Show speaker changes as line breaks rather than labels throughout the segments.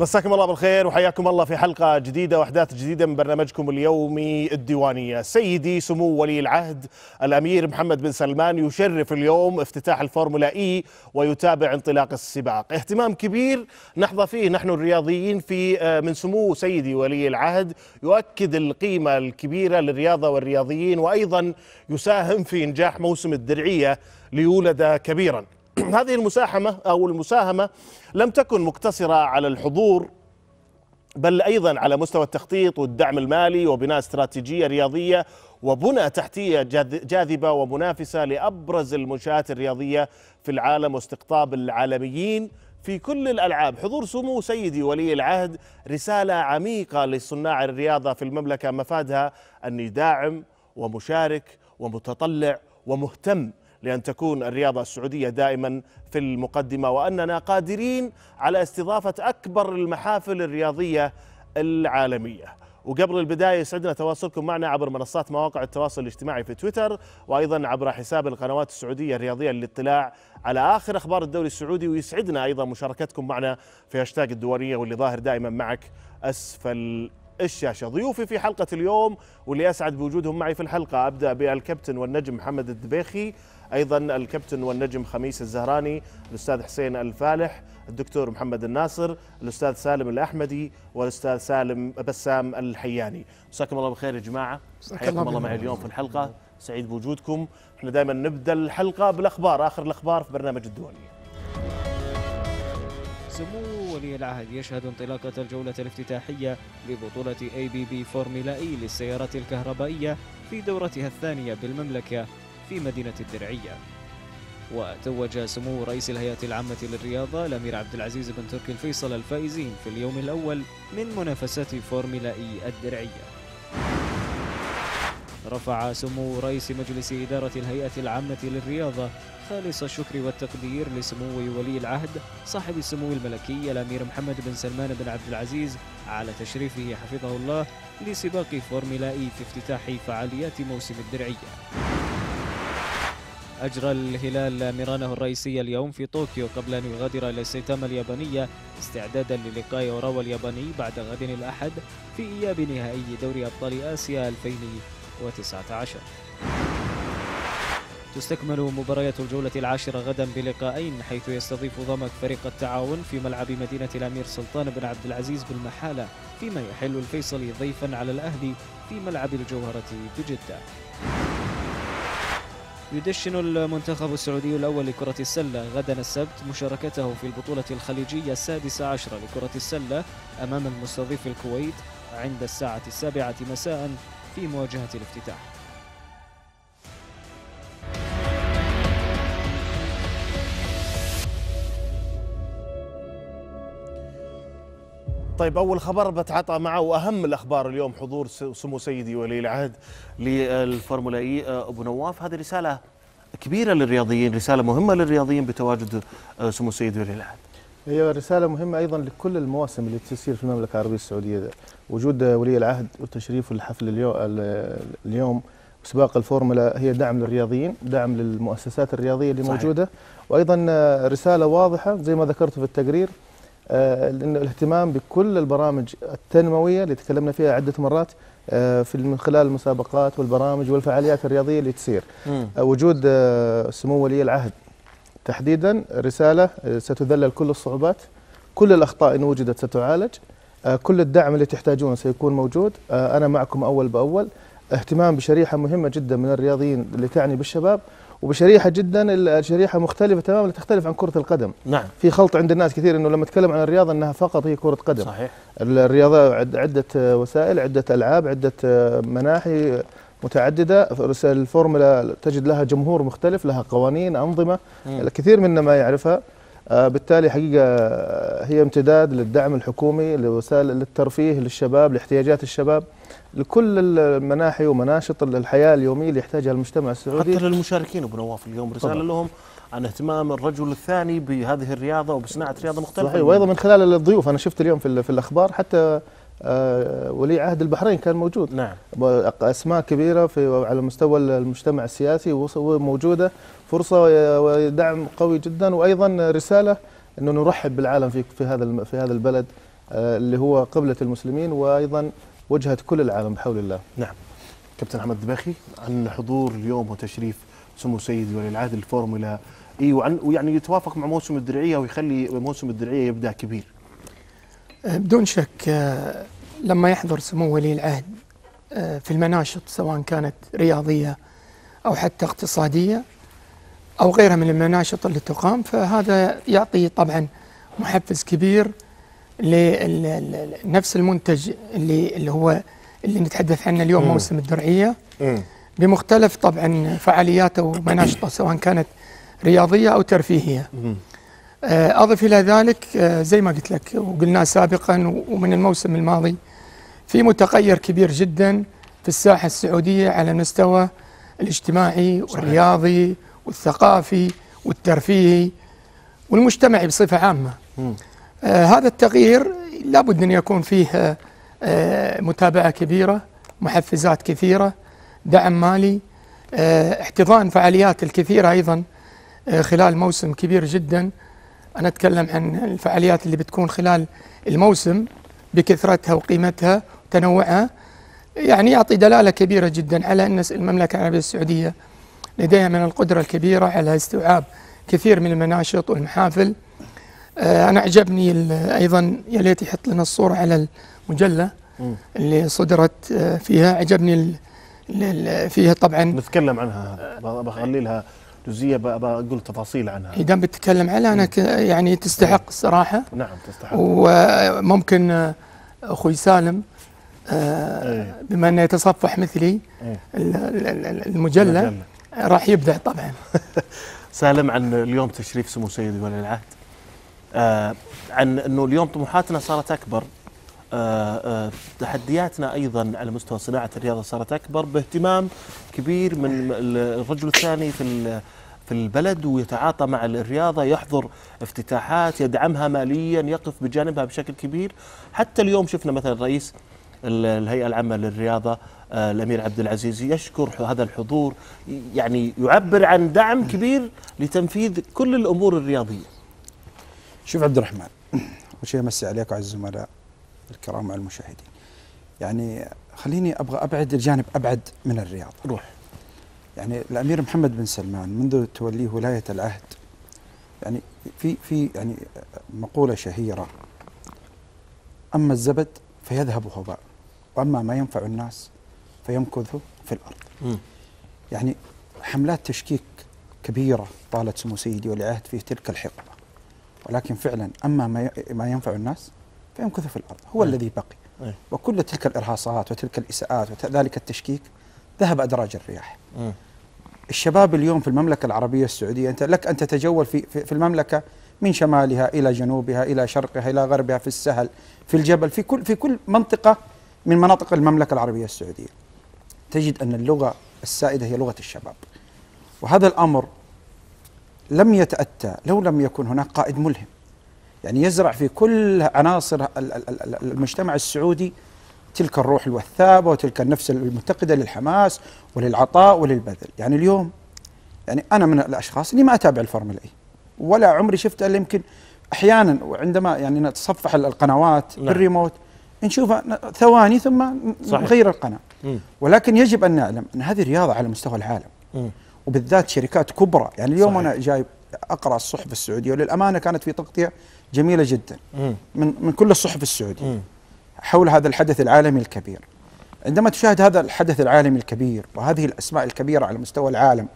مساكم الله بالخير وحياكم الله في حلقة جديدة وأحداث جديدة من برنامجكم اليومي الديوانية. سيدي سمو ولي العهد الأمير محمد بن سلمان يشرف اليوم افتتاح الفورمولا إي ويتابع انطلاق السباق. اهتمام كبير نحظى فيه نحن الرياضيين في من سمو سيدي ولي العهد. يؤكد القيمة الكبيرة للرياضة والرياضيين وأيضا يساهم في إنجاح موسم الدرعية ليولد كبيراً. هذه المساهمة أو المساهمة لم تكن مقتصرة على الحضور بل أيضا على مستوى التخطيط والدعم المالي وبناء استراتيجية رياضية وبنى تحتية جاذبة ومنافسة لأبرز المنشآت الرياضية في العالم واستقطاب العالميين في كل الألعاب. حضور سمو سيدي ولي العهد رسالة عميقة لصناع الرياضة في المملكة مفادها أني داعم ومشارك ومتطلع ومهتم لأن تكون الرياضة السعودية دائما في المقدمة وأننا قادرين على استضافة أكبر المحافل الرياضية العالمية. وقبل البداية يسعدنا تواصلكم معنا عبر منصات مواقع التواصل الاجتماعي في تويتر وأيضا عبر حساب القنوات السعودية الرياضية للاطلاع على آخر أخبار الدوري السعودي ويسعدنا أيضا مشاركتكم معنا في هاشتاج الدورية واللي ظاهر دائما معك أسفل الشاشة. ضيوفي في حلقة اليوم واللي أسعد بوجودهم معي في الحلقة أبدأ بالكابتن والنجم محمد الدبيخي. أيضا الكابتن والنجم خميس الزهراني الأستاذ حسين الفالح الدكتور محمد الناصر الأستاذ سالم الأحمدي والأستاذ سالم بسام الحياني. مساكم الله بالخير يا جماعة. حياكم الله معي اليوم في الحلقة. سعيد بوجودكم. إحنا دائما نبدأ الحلقة بالأخبار آخر الأخبار في برنامج الدولي.
سمو ولي العهد يشهد انطلاقة الجولة الافتتاحية لبطولة اي بي بي فورمولا اي للسيارات الكهربائية في دورتها الثانية بالمملكة. في مدينة الدرعية. وتوج سمو رئيس الهيئة العامة للرياضة الأمير عبد العزيز بن تركي الفيصل الفائزين في اليوم الأول من منافسات فورمولا إي الدرعية. رفع سمو رئيس مجلس إدارة الهيئة العامة للرياضة خالص الشكر والتقدير لسمو ولي العهد صاحب السمو الملكي الأمير محمد بن سلمان بن عبد العزيز على تشريفه حفظه الله لسباق فورمولا إي في افتتاح فعاليات موسم الدرعية. أجرى الهلال مرانه الرئيسية اليوم في طوكيو قبل أن يغادر إلى سايتاما اليابانية استعدادا للقاء أوراوا الياباني بعد غد الأحد في إياب نهائي دوري أبطال آسيا 2019 تستكمل مباريات الجولة العاشرة غدا بلقاءين حيث يستضيف ضمك فريق التعاون في ملعب مدينة الأمير سلطان بن عبد العزيز بالمحالة فيما يحل الفيصلي ضيفا على الأهلي في ملعب الجوهرة بجدة. يدشن المنتخب السعودي الأول لكرة السلة. غدا السبت مشاركته في البطولة الخليجية السادسة عشرة لكرة السلة أمام المستضيف الكويت عند الساعة السابعة مساء في مواجهة الافتتاح.
طيب أول خبر بتعاطى معه وأهم الأخبار اليوم حضور سمو سيدي ولي العهد للفورمولا إي أبو نواف. هذه رسالة كبيرة للرياضيين رسالة مهمة للرياضيين بتواجد سمو سيدي ولي العهد.
هي رسالة مهمة أيضا لكل المواسم اللي تسير في المملكة العربية السعودية. وجود ولي العهد وتشريفه الحفل اليوم وسباق الفورمولا هي دعم للرياضيين دعم للمؤسسات الرياضية اللي صحيح. موجودة. وأيضا رسالة واضحة زي ما ذكرت في التقرير لأن الاهتمام بكل البرامج التنموية اللي تكلمنا فيها عدة مرات في من خلال المسابقات والبرامج والفعاليات الرياضية اللي تصير. مم. وجود سمو ولي العهد. تحديدا رسالة ستذلل كل الصعوبات كل الأخطاء إن وجدت ستعالج كل الدعم اللي تحتاجونه سيكون موجود. أنا معكم أول بأول. اهتمام بشريحة مهمة جدا من الرياضيين اللي تعني بالشباب. وبشريحة جدا الشريحة مختلفة تماما تختلف عن كرة القدم.
نعم.
في خلط عند الناس كثير إنه لما نتكلم عن الرياضة إنها فقط هي كرة قدم.
صحيح.
الرياضة عدة وسائل عدة ألعاب عدة مناحي متعددة. الفورمولا تجد لها جمهور مختلف لها قوانين أنظمة. الكثير منا ما يعرفها. بالتالي حقيقة هي امتداد للدعم الحكومي لوسائل للترفيه للشباب لاحتياجات الشباب. لكل المناحي ومناشط الحياة اليومية اللي يحتاجها المجتمع السعودي.
حتى للمشاركين أبو نواف اليوم رسالة طبعا. لهم عن اهتمام الرجل الثاني بهذه الرياضة وبصناعة رياضة مختلفة.
صحيح وأيضا من خلال الضيوف. أنا شفت اليوم في, في الأخبار حتى آه ولي عهد البحرين كان موجود.
نعم.
أسماء كبيرة في على مستوى المجتمع السياسي وموجودة. فرصة ودعم قوي جدا. وأيضا رسالة إنه نرحب بالعالم في في هذا في هذا البلد آه، اللي هو قبلة المسلمين. وأيضا وجهة كل العالم بحول الله.
نعم. كابتن أحمد دباخي عن حضور اليوم وتشريف سمو سيدي ولي العهد الفورمولا إي وعن ويعني يتوافق مع موسم الدرعية ويخلي موسم الدرعية يبدأ كبير.
بدون شك آه، لما يحضر سمو ولي العهد آه، في المناشط سواء كانت رياضية أو حتى اقتصادية أو غيرها من المناشط اللي تقام فهذا يعطي طبعا محفز كبير لنفس المنتج اللي اللي هو اللي نتحدث عنه اليوم
مم.
موسم الدرعية. بمختلف طبعا فعالياته ومناشطة سواء كانت رياضية أو ترفيهية. آه، أضف إلى ذلك آه، زي ما قلت لك وقلناه سابقا ومن الموسم الماضي في متغير كبير جدا في الساحة السعودية على المستوى الاجتماعي والرياضي والثقافي والترفيهي والمجتمعي بصفة عامة.
مم.
آه هذا التغيير لابد أن يكون فيه آه، آه متابعة كبيرة محفزات كثيرة دعم مالي احتضان فعاليات الكثيرة أيضا خلال موسم كبير جدا. أنا أتكلم عن الفعاليات اللي بتكون خلال الموسم بكثرتها وقيمتها وتنوعها. يعني يعطي دلالة كبيرة جدا على أن المملكة العربية السعودية لديها من القدرة الكبيرة على استيعاب كثير من المناشط والمحافل. آه، أنا أعجبني ال- أيضا يا ليت يحط لنا الصورة على المجلة
مم.
اللي صدرت آه، فيها. عجبني فيها طبعا.
نتكلم عنها. بخلي لها جزئية بقول تفاصيل عنها.
إذا بتتكلم عليها أنا ك- يعني تستحق الصراحة
نعم تستحق.
وممكن آه، أخوي سالم
إيه.
بما أنه يتصفح مثلي
إيه.
ال- ال- ال- المجلة راح يبدع طبعا.
سالم عن اليوم تشريف سمو سيدي ولي العهد. عن أنه اليوم طموحاتنا صارت أكبر. آه آه تحدياتنا أيضا على مستوى صناعة الرياضة صارت أكبر باهتمام كبير من الرجل الثاني في في البلد ويتعاطى مع الرياضة يحضر افتتاحات يدعمها ماليا يقف بجانبها بشكل كبير. حتى اليوم شفنا مثلا رئيس ال- الهيئة العامة للرياضة آه، الأمير عبد العزيز يشكر هذا الحضور يعني يعبر عن دعم كبير لتنفيذ كل الأمور الرياضية.
شوف عبد الرحمن اول شيء أمسي عليك وعلى الزملاء الكرام وعلى المشاهدين. يعني خليني أبغى أبعد الجانب أبعد من الرياضه
روح.
يعني الأمير محمد بن سلمان منذ توليه ولاية العهد يعني في في يعني مقولة شهيرة أما الزبد فيذهب هباء وأما ما ينفع الناس فيمكث في الأرض.
مم.
يعني حملات تشكيك كبيرة طالت سمو سيدي ولي العهد في تلك الحقبة. ولكن فعلا أما ما ينفع الناس فيمكث في الأرض هو
أي.
الذي بقي
أي.
وكل تلك الإرهاصات وتلك الإساءات وذلك التشكيك ذهب أدراج الرياح
مم.
الشباب اليوم في المملكة العربية السعودية أنت لك أن تتجول في, في, في المملكة من شمالها إلى جنوبها إلى شرقها إلى غربها في السهل في الجبل في كل في كل منطقة من مناطق المملكة العربية السعودية تجد أن اللغة السائدة هي لغة الشباب وهذا الأمر لم يتأتى لو لم يكن هناك قائد ملهم يعني يزرع في كل عناصر ال- ال- ال- المجتمع السعودي تلك الروح الوثابة وتلك النفس المتقدة للحماس وللعطاء وللبذل يعني اليوم يعني أنا من الأشخاص اللي ما أتابع الفورمولا إي ولا عمري شفت إلا يمكن أحيانا وعندما يعني نتصفح القنوات
نعم.
بالريموت نشوفها ثواني ثم
صحيح.
نغير القناة
مم.
ولكن يجب أن نعلم أن هذه رياضة على مستوى العالم
مم.
وبالذات شركات كبرى يعني اليوم
صحيح.
أنا جايب أقرأ الصحف السعودية وللأمانة كانت في تغطية جميلة جدا
مم.
من من كل الصحف السعودية
مم.
حول هذا الحدث العالمي الكبير عندما تشاهد هذا الحدث العالمي الكبير وهذه الأسماء الكبيرة على مستوى العالم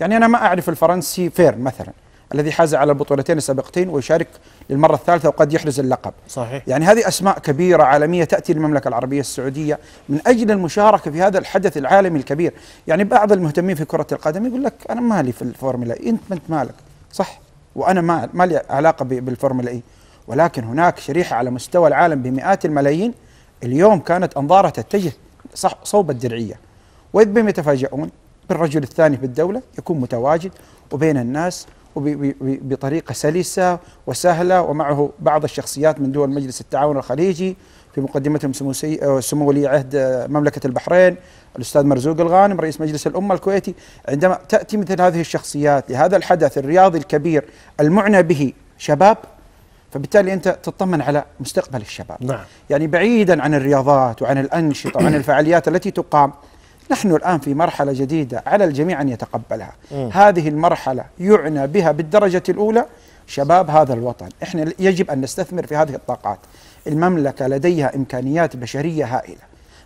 يعني أنا ما أعرف الفرنسي فيرن مثلا الذي حاز على البطولتين السابقتين ويشارك للمرة الثالثة وقد يحرز اللقب.
صحيح.
يعني هذه أسماء كبيرة عالمية تأتي للمملكة العربية السعودية من أجل المشاركة في هذا الحدث العالمي الكبير. يعني بعض المهتمين في كرة القدم يقول لك أنا مالي في الفورمولا أنت ما أنت مالك. صح. وأنا ما لي علاقة بالفورمولا إي. ولكن هناك شريحة على مستوى العالم بمئات الملايين اليوم كانت أنظارها تتجه صح صوب الدرعية. وإذ بهم يتفاجؤون بالرجل الثاني في الدولة يكون متواجد وبين الناس وبطريقة سلسة وسهلة ومعه بعض الشخصيات من دول مجلس التعاون الخليجي في مقدمتهم سمو, سي... سمو ولي عهد مملكة البحرين الأستاذ مرزوق الغانم رئيس مجلس الأمة الكويتي. عندما تأتي مثل هذه الشخصيات لهذا الحدث الرياضي الكبير المعنى به شباب فبالتالي أنت تطمن على مستقبل الشباب.
نعم.
يعني بعيدا عن الرياضات وعن الأنشطة وعن الفعاليات التي تقام نحن الآن في مرحلة جديدة على الجميع أن يتقبلها.
مم.
هذه المرحلة يعنى بها بالدرجة الأولى شباب هذا الوطن. إحنا يجب أن نستثمر في هذه الطاقات. المملكة لديها إمكانيات بشرية هائلة.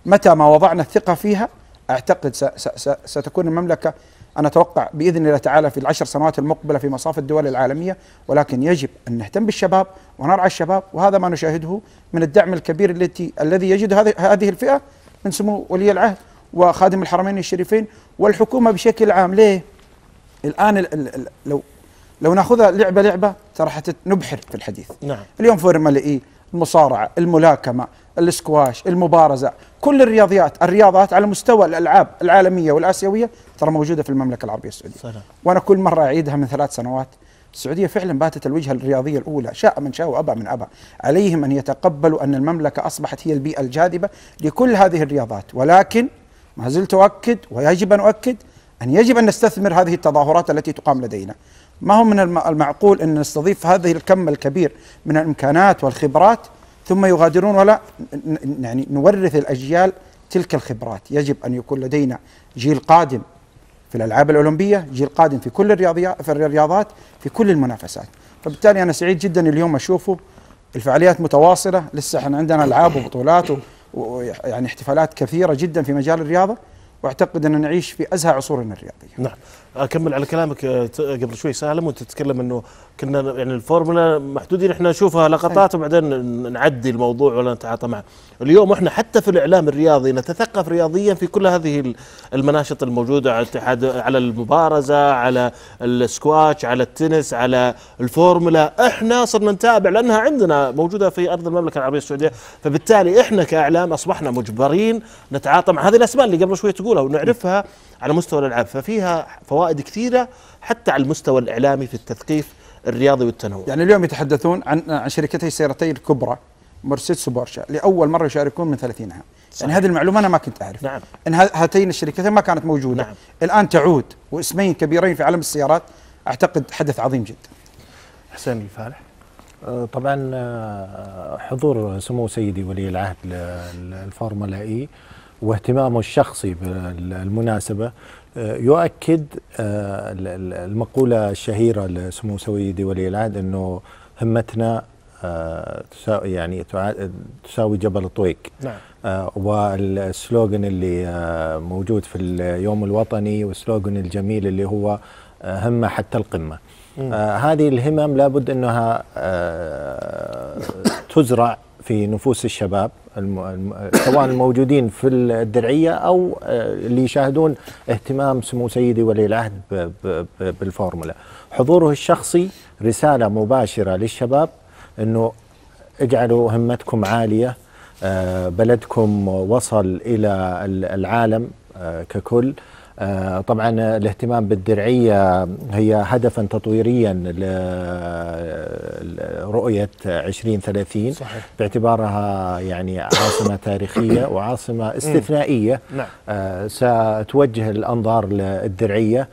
متى ما وضعنا الثقة فيها أعتقد س س س ستكون المملكة أنا أتوقع بإذن الله تعالى في العشر سنوات المقبلة في مصاف الدول العالمية ولكن يجب أن نهتم بالشباب ونرعى الشباب وهذا ما نشاهده من الدعم الكبير التي الذي يجد هذه الفئة من سمو ولي العهد. وخادم الحرمين الشريفين والحكومة بشكل عام. ليه؟ الآن ال ال ال لو لو نأخذها لعبة لعبة ترى حنتبحر في الحديث.
نعم.
اليوم فورمولا اي المصارعة الملاكمة الاسكواش المبارزة كل الرياضيات الرياضات على مستوى الألعاب العالمية والآسيوية ترى موجودة في المملكة العربية السعودية.
سلام
وأنا كل مرة أعيدها من ثلاث سنوات. السعودية فعلا باتت الوجهة الرياضية الأولى شاء من شاء وأبى من أبى. عليهم أن يتقبلوا أن المملكة أصبحت هي البيئة الجاذبة لكل هذه الرياضات. ولكن ما زلت أؤكد ويجب أن أؤكد أن يجب أن نستثمر هذه التظاهرات التي تقام لدينا. ما هو من الم- المعقول أن نستضيف هذه الكم الكبير من الإمكانات والخبرات ثم يغادرون ولا يعني نورث الأجيال تلك الخبرات. يجب أن يكون لدينا جيل قادم في الألعاب الأولمبية جيل قادم في كل الرياضيات في الرياضات في كل المنافسات. فبالتالي أنا سعيد جدا اليوم أشوفه. الفعاليات متواصلة. لسه إحنا عندنا ألعاب وبطولات ويعني احتفالات كثيرة جدا في مجال الرياضة وأعتقد أن نعيش في أزهى عصورنا الرياضية.
نعم. أكمل على كلامك آه، قبل شوي سالم وانت تتكلم إنه كنا يعني الفورمولا محدودين إحنا نشوفها لقطات وبعدين نعدي الموضوع ولا نتعاطى معه. اليوم إحنا حتى في الإعلام الرياضي نتثقف رياضيا في كل هذه ال- المناشط الموجودة على الاتحاد على المبارزة على السكواش على التنس على الفورمولا. إحنا صرنا نتابع لأنها عندنا موجودة في أرض المملكة العربية السعودية. فبالتالي إحنا كإعلام أصبحنا مجبرين نتعاطى مع هذه الأسماء اللي قبل شوي تقولها ونعرفها على مستوى الألعاب. ففيها فوائد كثيرة حتى على المستوى الإعلامي في التثقيف الرياضي والتنوع.
يعني اليوم يتحدثون عن عن شركتي السيارتين الكبرى مرسيدس وبورشا لاول مرة يشاركون من 30 عام.
صحيح.
يعني هذه المعلومة أنا ما كنت أعرف.
نعم.
إن ه- هاتين الشركتين ما كانت موجودة.
نعم.
الآن تعود واسمين كبيرين في عالم السيارات أعتقد حدث عظيم جدا.
حسين الفالح
آه، طبعا آه، حضور سمو سيدي ولي العهد للفورمولا إي واهتمامه الشخصي بالمناسبة آه، يؤكد آه، ال- ال- المقولة الشهيرة لسمو سيدي ولي العهد إنه همتنا آه، تساوي يعني تساوي جبل طويق
نعم.
آه، والسلوغن اللي آه، موجود في اليوم الوطني والسلوغن الجميل اللي هو آه، همة حتى القمة. آه هذه الهمم لابد إنها آه تزرع في نفوس الشباب سواء الموجودين في الدرعية أو آه اللي يشاهدون اهتمام سمو سيدي ولي العهد بالفورمولا. حضوره الشخصي رسالة مباشرة للشباب إنه اجعلوا همتكم عالية آه بلدكم وصل إلى ال- العالم آه ككل طبعا الاهتمام بالدرعية هي هدفا تطويريا لرؤية 2030
صحيح.
باعتبارها يعني عاصمة تاريخية وعاصمة استثنائية.
نعم.
آه، ستوجه الأنظار للدرعية.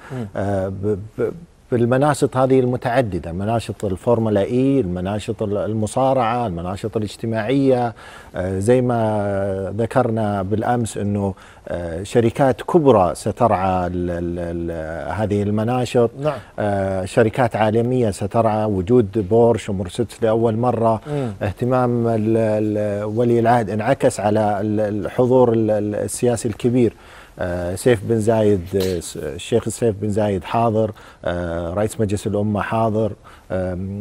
ب- بالمناشط هذه المتعددة مناشط الفورمولا إي المناشط المصارعة المناشط الاجتماعية آه، زي ما ذكرنا بالأمس أنه آه، شركات كبرى سترعى ال- ال- ال- هذه المناشط.
نعم.
آه، شركات عالمية سترعى وجود بورش ومرسيدس لأول مرة.
مم.
اهتمام ولي العهد انعكس على ال- الحضور ال- ال- السياسي الكبير. سيف بن زايد آه، الشيخ سيف بن زايد حاضر آه، رئيس مجلس الأمة حاضر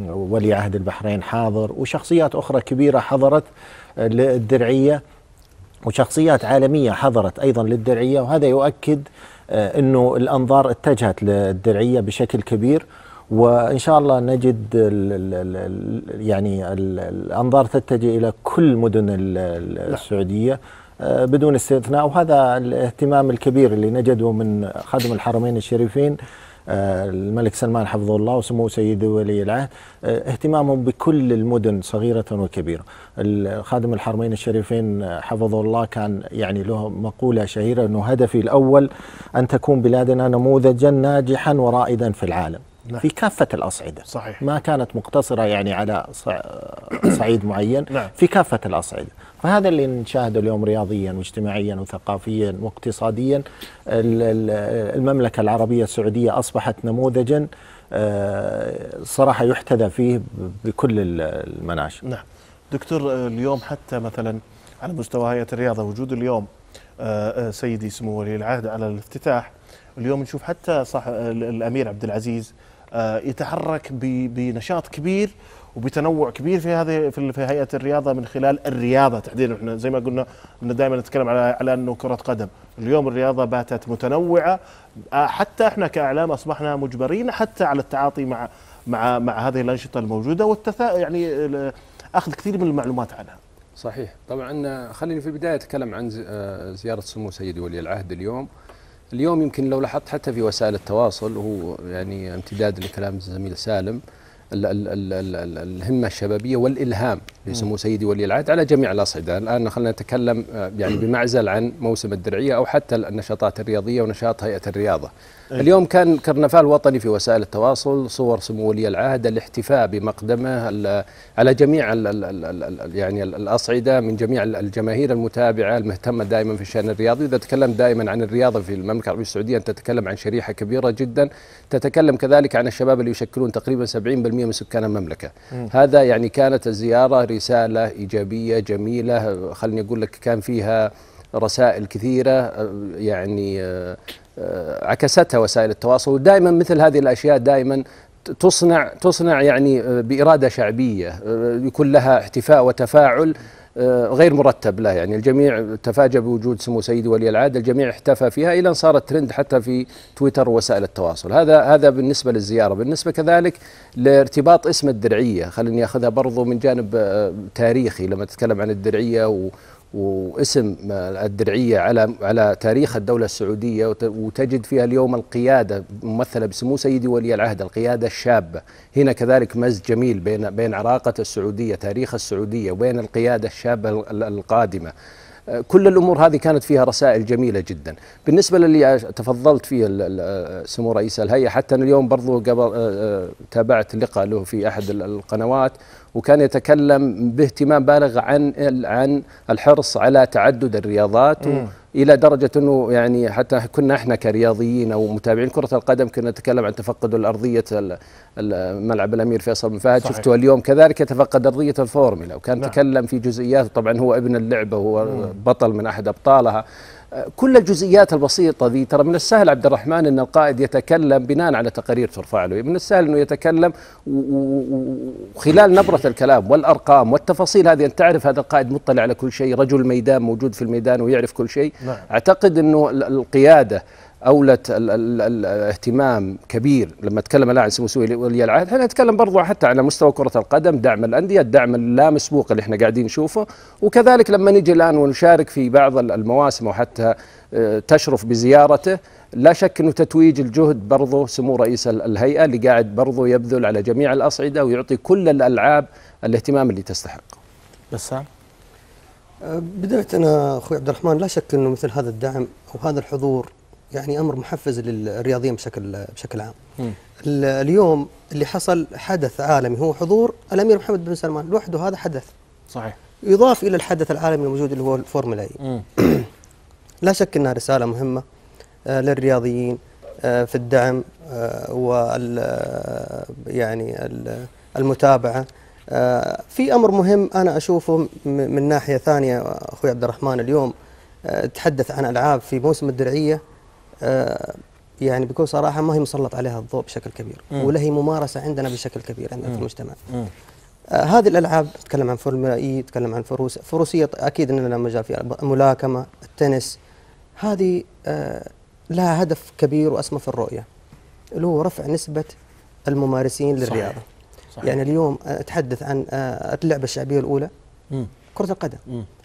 ولي عهد البحرين حاضر وشخصيات أخرى كبيرة حضرت آه، للدرعية وشخصيات عالمية حضرت أيضا للدرعية وهذا يؤكد آه، أنه الأنظار اتجهت للدرعية بشكل كبير وإن شاء الله نجد ال ال ال يعني ال الأنظار تتجه إلى كل مدن ال- ال- السعودية. آه، بدون استثناء. وهذا الاهتمام الكبير اللي نجده من خادم الحرمين الشريفين آه، الملك سلمان حفظه الله وسمو سيدي ولي العهد. آه، اهتمامهم بكل المدن صغيرة وكبيرة. خادم الحرمين الشريفين آه، حفظه الله كان يعني له مقولة شهيرة أنه هدفي الأول أن تكون بلادنا نموذجا ناجحا ورائدا في العالم.
نعم.
في كافة الأصعدة.
صحيح.
ما كانت مقتصرة يعني على صع- صعيد معين
نعم.
في كافة الأصعدة. فهذا اللي نشاهده اليوم رياضيا واجتماعيا وثقافيا واقتصاديا. ال- ال- المملكة العربية السعودية أصبحت نموذجا آه، صراحة يحتذى فيه بكل ال- المناشئ.
نعم. دكتور آه، اليوم حتى مثلا على مستوى هيئة الرياضة وجود اليوم آه، سيدي سمو ولي العهد على الافتتاح اليوم نشوف حتى صح ال- الأمير عبد العزيز يتحرك ب- بنشاط كبير وبتنوع كبير في هذه في هيئة الرياضة من خلال الرياضة تحديدا. إحنا زي ما قلنا ان دائما نتكلم على على أنه كرة قدم. اليوم الرياضة باتت متنوعة. آه، حتى إحنا كإعلام أصبحنا مجبرين حتى على التعاطي مع مع مع هذه الأنشطة الموجودة والتثا يعني أخذ كثير من المعلومات عنها.
صحيح. طبعا خليني في البداية أتكلم عن آه، زيارة سمو سيدي ولي العهد اليوم. اليوم يمكن لو لاحظت حتى في وسائل التواصل وهو يعني امتداد لكلام الزميل سالم ال ال ال ال ال الهمة الشبابية والإلهام لسمو سيدي ولي العهد على جميع الأصعدة، الآن خلينا نتكلم آه، يعني بمعزل عن موسم الدرعية أو حتى النشاطات الرياضية ونشاط هيئة الرياضة. اليوم كان كرنفال وطني في وسائل التواصل صور سمو ولي العهد الاحتفاء بمقدمه على جميع ال ال ال ال ال يعني ال- الأصعدة من جميع ال- الجماهير المتابعة المهتمة دائما في الشأن الرياضي، إذا تكلم دائما عن الرياضة في المملكة العربية السعودية أنت تتكلم عن شريحة كبيرة جدا، تتكلم كذلك عن الشباب اللي يشكلون تقريبا 70% من سكان المملكة. هذا يعني كانت الزياره رسالة إيجابية جميلة. خليني أقول لك كان فيها رسائل كثيرة آه، يعني آه، عكستها وسائل التواصل. ودائما مثل هذه الأشياء دائما تصنع تصنع يعني آه، بإرادة شعبية آه، يكون لها احتفاء وتفاعل. غير مرتب له يعني الجميع تفاجأ بوجود سمو سيدي ولي العهد الجميع احتفى فيها إلى أن صارت ترند حتى في تويتر ووسائل التواصل. هذا هذا بالنسبة للزيارة بالنسبة كذلك لارتباط اسم الدرعية. خليني أخذها برضو من جانب آه، تاريخي لما تتكلم عن الدرعية و واسم الدرعية على على تاريخ الدولة السعودية وت- وتجد فيها اليوم القيادة ممثلة بسمو سيدي ولي العهد القيادة الشابه هنا كذلك مزج جميل بين بين عراقة السعودية تاريخ السعودية وبين القيادة الشابه ال- ال- القادمة. كل الأمور هذه كانت فيها رسائل جميلة جدا. بالنسبة للي تفضلت فيه سمو رئيس الهيئة حتى اليوم برضو قبل آه، آه، تابعت لقاء له في أحد ال- القنوات وكان يتكلم باهتمام بالغ عن عن الحرص على تعدد الرياضات إلى درجة إنه يعني حتى كنا إحنا كرياضيين أو متابعين كرة القدم كنا نتكلم عن تفقد الأرضية ال- ال- ملعب الأمير فيصل بن فهد. شفتوا اليوم كذلك يتفقد أرضية الفورمولا وكان
نعم.
تكلم في جزئيات طبعا هو ابن اللعبة هو بطل من أحد أبطالها كل الجزئيات البسيطة ذي ترى من السهل عبد الرحمن إن القائد يتكلم بناء على تقارير ترفع له. من السهل إنه يتكلم وخلال نبرة الكلام والأرقام والتفاصيل هذه. أنت تعرف هذا القائد مطلع على كل شيء رجل ميدان موجود في الميدان ويعرف كل شيء.
نعم.
أعتقد إنه ال- القيادة أولت ال- ال- ال- الاهتمام كبير لما تكلم الان عن سمو سوي ولي العهد. إحنا نتكلم برضو حتى على مستوى كرة القدم دعم الأندية الدعم اللا مسبوق اللي إحنا قاعدين نشوفه. وكذلك لما نجي الآن ونشارك في بعض ال- المواسم وحتى آه، تشرف بزيارته لا شك إنه تتويج الجهد برضو سمو رئيس ال- الهيئة اللي قاعد برضو يبذل على جميع الأصعدة ويعطي كل الألعاب الاهتمام اللي تستحق.
بسام؟
بداية أنا أخوي عبد الرحمن لا شك أنه مثل هذا الدعم أو هذا الحضور يعني أمر محفز للرياضيين بشكل بشكل عام. ال- اليوم اللي حصل حدث عالمي هو حضور الأمير محمد بن سلمان. لوحده هذا حدث.
صحيح.
يضاف إلى الحدث العالمي الموجود اللي هو الفورمولا إي. لا شك أنها رسالة مهمة آه، للرياضيين آه، في الدعم آه، وال يعني ال- المتابعة. آه، في أمر مهم أنا أشوفه م- من ناحية ثانية أخوي عبد الرحمن اليوم تحدث عن ألعاب في موسم الدرعية. آه، يعني بكل صراحة ما هي مسلط عليها الضوء بشكل كبير ولا هي ممارسة عندنا بشكل كبير عندنا في المجتمع. آه هذه الألعاب تتكلم عن فورمولا إي تتكلم عن فروس فروسية أكيد ان لنا مجال فيها الملاكمه التنس هذه آه لها هدف كبير وأسمى في الرؤية اللي هو رفع نسبة الممارسين للرياضة.
صحيح.
يعني اليوم آه، أتحدث عن آه اللعبة الشعبية الأولى كرة القدم.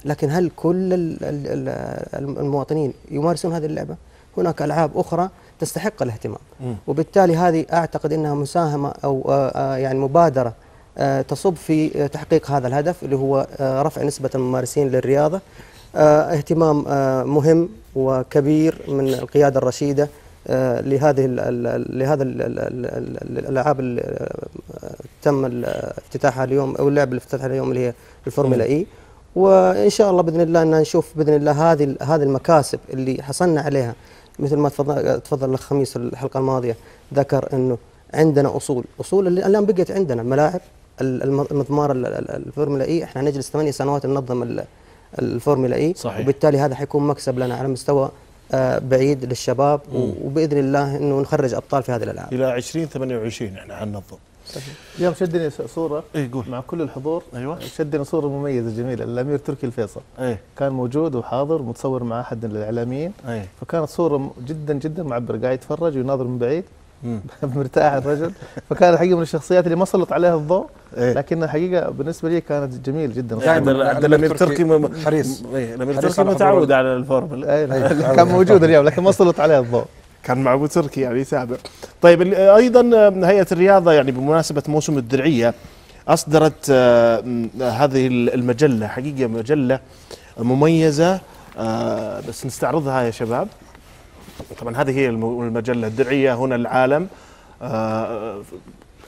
لكن هل كل ال- ال- ال- المواطنين يمارسون هذه اللعبة؟ هناك ألعاب أخرى تستحق الاهتمام. وبالتالي هذه أعتقد إنها مساهمة أو آه، آه، يعني مبادرة آه، تصب في تحقيق هذا الهدف اللي هو رفع نسبة الممارسين للرياضة. اهتمام مهم وكبير من القيادة الرشيدة لهذه ال- لهذا ال- ال- ال- ال- الألعاب اللي تم افتتاحها اليوم أو اللعبه اللي افتتحها اليوم اللي هي الفورمولا إي. وإن شاء الله بإذن الله إن نشوف بإذن الله هذه هذه المكاسب اللي حصلنا عليها مثل ما تفضل تفضل الأخ خميس الحلقة الماضية ذكر إنه عندنا أصول أصول اللي الآن بقت عندنا ملاعب ال- الم- المضمار ال- ال- الفورمولا إي إحنا نجلس ثمانية سنوات ننظم ال- الفورمولا إي
صحيح.
وبالتالي هذا حيكون مكسب لنا على مستوى آه، بعيد للشباب وبإذن الله إنه نخرج أبطال في هذه الألعاب.
إلى 2028 إحنا حننظم.
اليوم شدني صورة
اي قول.
مع كل الحضور.
أيوه.
شدني صورة مميزة جميلة الامير تركي الفيصل.
إيه.
كان موجود وحاضر متصور مع أحد الإعلاميين.
إيه.
فكانت صورة جدا جدا معبره قاعد يتفرج ويناظر من بعيد. مرتاح الرجل. فكان الحقيقة من الشخصيات اللي ما سلط عليها الضوء
إيه.
لكن الحقيقة بالنسبة لي كانت جميل جدا.
ال-
دائماً الأمير
تركي
حريص.
إيه،
الأمير
تركي متعود على الفورمولا
لا، كان موجود اليوم لكن ما سلط عليها الضوء.
كان مع أبو تركي يعني يتابع. طيب أيضا هيئة الرياضة يعني بمناسبة موسم الدرعية أصدرت هذه المجلة حقيقة مجلة مميزة آه، بس نستعرضها يا شباب. طبعا هذه هي الم- المجلة الدرعية هنا العالم. آه،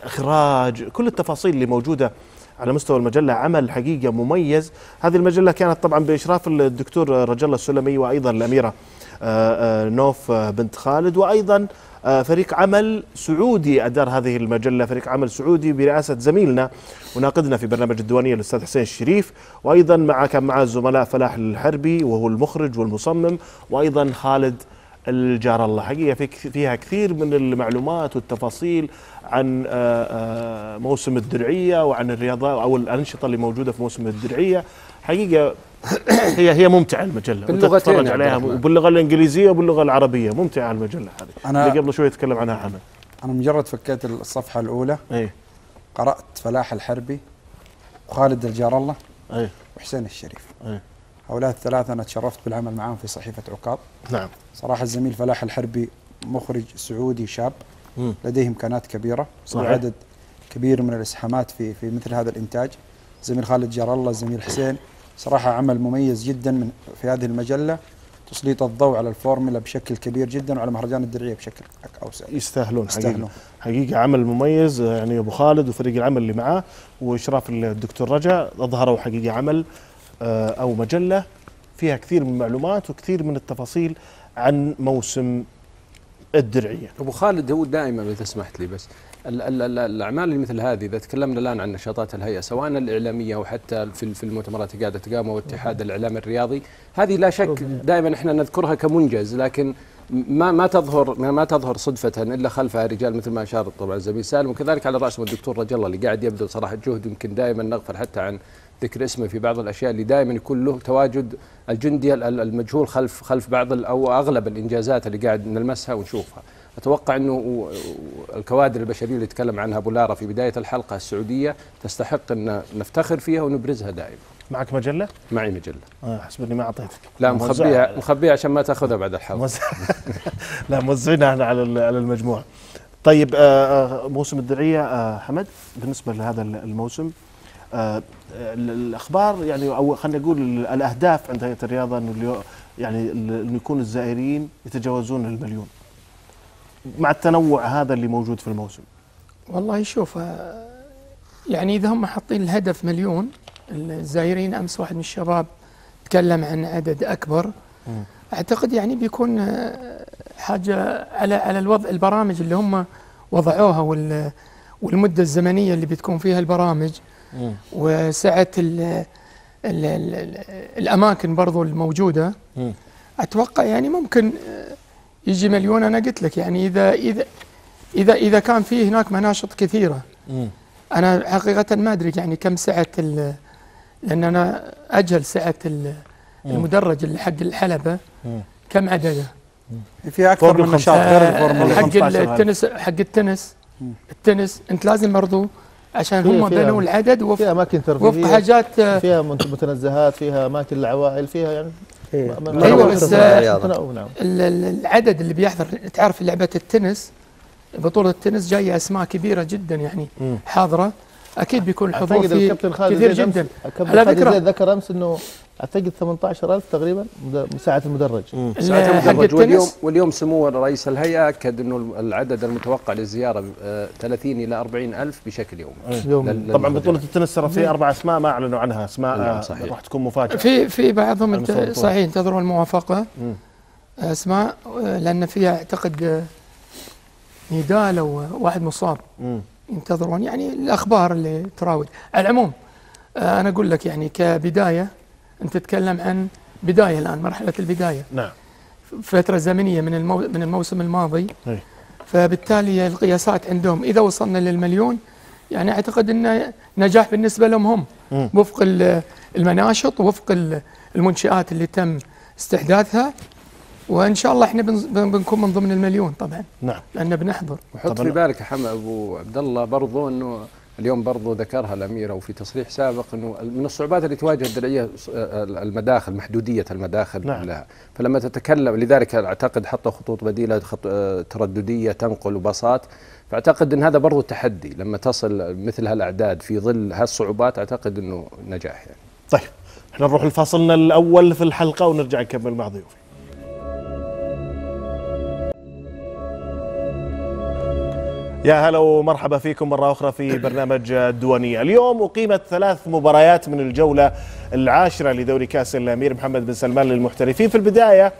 إخراج كل التفاصيل اللي موجودة على مستوى المجلة عمل حقيقة مميز. هذه المجلة كانت طبعا بإشراف الدكتور رجل السلمي آه، آه، نوف آه، بنت خالد وأيضا آه، فريق عمل سعودي أدار هذه المجلة فريق عمل سعودي برئاسة زميلنا وناقدنا في برنامج الديوانية الأستاذ حسين الشريف وأيضا مع كان مع الزملاء فلاح الحربي وهو المخرج والمصمم وأيضا خالد الجار الله حقيقة في فيها كثير من المعلومات والتفاصيل عن آه، آه، موسم الدرعية وعن الرياضة أو الأنشطة اللي موجودة في موسم الدرعية. حقيقة هي هي ممتعة المجلة.
باللغتين
تتفرج
عبد
عليها. وباللغه الإنجليزية وباللغة العربية. ممتعة المجلة هذه.
أنا-
اللي قبل شوي تكلم عنها حمد
أنا مجرد فكيت الصفحة الأولى.
إيه
قرأت فلاح الحربي وخالد الجار الله
إيه
وحسين الشريف.
إيه
هؤلاء الثلاثة أنا تشرفت بالعمل معهم في صحيفة عكاظ
نعم.
صراحة الزميل فلاح الحربي مخرج سعودي شاب.
مم.
لديه إمكانات كبيرة.
صحيح.
وعدد كبير من الإسهامات في في مثل هذا الإنتاج. زميل خالد جار الله الزميل حسين صراحة عمل مميز جدا من في هذه المجلة تسليط الضوء على الفورمولا بشكل كبير جدا وعلى مهرجان الدرعية بشكل أوسع.
يستاهلون
يستاهلون.
حقيقه عمل مميز يعني أبو خالد وفريق العمل اللي معاه وإشراف الدكتور رجا أظهروا حقيقه عمل آه، أو مجلة فيها كثير من المعلومات وكثير من التفاصيل عن موسم الدرعية.
أبو خالد هو دائما إذا سمحت لي بس الأعمال اللي مثل هذه إذا تكلمنا الآن عن نشاطات الهيئة سواء الإعلامية أو حتى في في المؤتمرات اللي قاعدة تقام أو اتحاد الإعلام الرياضي هذه لا شك دائما إحنا نذكرها كمنجز لكن ما ما تظهر ما, تظهر صدفة إلا خلفها رجال مثل ما أشار طبعا الزميل سالم وكذلك على رأسهم الدكتور رجل الله اللي قاعد يبذل صراحة جهد يمكن دائما نغفل حتى عن ذكر اسمه في بعض الأشياء اللي دائما يكون له تواجد الجندي ال- ال- المجهول خلف خلف بعض أو أغلب الإنجازات اللي قاعد نلمسها ونشوفها. أتوقع أنه الكوادر البشرية اللي تكلم عنها أبو لارا في بداية الحلقة السعودية تستحق أن نفتخر فيها ونبرزها دائما.
معك مجلة؟
معي مجلة.
آه حسب اني ما أعطيتك
لا. مخبيها مخبيها عشان ما تأخذها بعد الحلقة.
موزع لا موزعينها إحنا على على المجموعة طيب آه، آه، موسم الدرعية آه، حمد بالنسبة لهذا ال- الموسم آه، ال- الأخبار يعني أو خلينا نقول ال- الأهداف عند هيئة الرياضة إنه يعني إنه يكون الزائرين يتجاوزون المليون مع التنوع هذا اللي موجود في الموسم؟
والله شوف آه، يعني إذا هم حاطين الهدف مليون الزائرين أمس واحد من الشباب تكلم عن عدد أكبر.
مم.
أعتقد يعني بيكون آه، حاجة على على الوضع البرامج اللي هم وضعوها وال والمدة الزمنية اللي بتكون فيها البرامج. وسعة ال ال ال الأماكن برضو الموجودة.
مم.
أتوقع يعني ممكن آه، يجي مليون أنا قلت لك يعني إذا إذا إذا إذا كان في هناك مناشط كثيرة
مم.
أنا حقيقة ما أدري يعني كم سعة ال- لأن أنا أجهل سعة ال- المدرج اللي حق الحلبة
مم.
كم عدده
في
أكثر
من. نشاط غير
آه،
الفورمولا
حق
15 هذا.
التنس حق التنس
مم.
التنس أنت لازم برضو عشان هم بنوا العدد
فيها
وفق,
أماكن
وفق
ترفيهيه
حاجات آه،
فيها متنزهات فيها أماكن للعوائل فيها يعني
إيه. في
بس، آه،
نعم
العدد اللي بيحضر تعرف لعبه التنس بطوله التنس جاية اسماء كبيره جدا يعني
مم.
حاضره أكيد بيكون الحضور
أعتقد
فيه
الكابتن خالد
كثير جدا. على
زيد ذكر أمس إنه أعتقد 18000 تقريبا مساعة المدرج.
ال- حق
واليوم
التنس؟
واليوم سمو رئيس الهيئة أكد إنه العدد المتوقع للزيارة آه، 30 إلى 40 ألف بشكل يومي.
يوم
لل-
طبعا. بطولة التنس ترى في أربع أسماء ما أعلنوا عنها أسماء
نعم،
آه،
صحيح.
راح تكون مفاجأة.
في في بعضهم انت. صحيح ينتظرون
الموافقة.
أسماء آه، لأن فيها أعتقد آه، نيدال أو واحد مصاب.
مم.
ينتظرون يعني الأخبار اللي تراود. على العموم آه، أنا أقول لك يعني كبداية أنت تتكلم عن بداية الآن مرحلة البداية.
نعم.
فترة زمنية من المو من الموسم الماضي.
أي.
فبالتالي القياسات عندهم إذا وصلنا للمليون يعني أعتقد انه نجاح بالنسبة لهم هم.
مم.
وفق ال- المناشط وفق ال- المنشآت اللي تم استحداثها. وإن شاء الله إحنا بن- بن- بنكون من ضمن المليون طبعا.
نعم.
لأن بنحضر.
وحط. في بالك يا حمد أبو عبد الله برضو إنه اليوم برضو ذكرها الأميرة وفي تصريح سابق إنه من الصعوبات اللي تواجه الدرعية المداخل محدودية المداخل
نعم.
لها فلما تتكلم لذلك أعتقد حطوا خطوط بديلة خط آه، ترددية تنقل باصات فأعتقد إن هذا برضو تحدي. لما تصل مثل هالأعداد في ظل هالصعوبات أعتقد إنه نجاح يعني.
طيب إحنا نروح لفاصلنا الأول في الحلقة ونرجع نكمل مع ضيوفي. يا هلا ومرحبا فيكم مرة أخرى في برنامج الديوانية اليوم أقيمت ثلاث مباريات من الجولة العاشرة لدوري كأس الأمير محمد بن سلمان للمحترفين. في البداية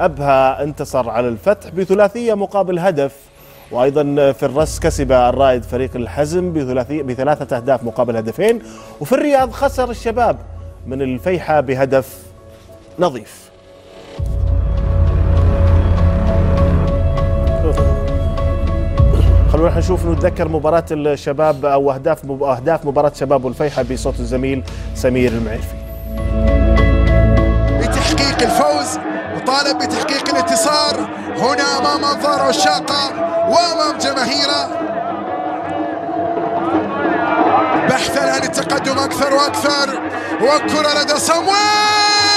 أبها انتصر على الفتح بثلاثية مقابل هدف وأيضا في الرس كسب الرائد فريق الحزم بثلاثية بثلاثة أهداف مقابل هدفين. وفي الرياض خسر الشباب من الفيحة بهدف نظيف. خلونا نشوف نتذكر مباراة الشباب أو أهداف أهداف مباراة شباب والفيحة بصوت الزميل سمير المعرفي.
بتحقيق الفوز وطالب بتحقيق الانتصار هنا أمام أنظار عشاقة وأمام جماهيره. بحثا عن التقدم أكثر وأكثر والكرة لدى صمويل!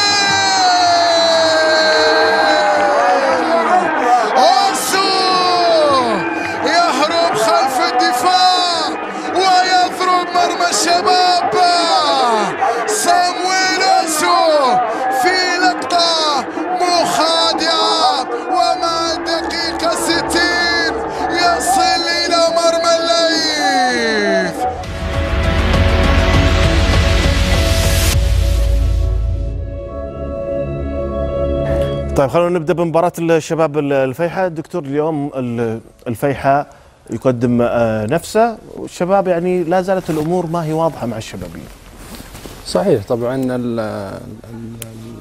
مرمى الشباب صامويل اوسو في لقطة مخادعة. ومع الدقيقة 60 يصل إلى مرمى الليث
طيب خلونا نبدأ بمباراة الشباب الفيحة دكتور اليوم ال- الفيحة يقدم آه، نفسه. والشباب يعني لا زالت الأمور ما هي واضحة مع الشبابيين
صحيح طبعا ال ال ال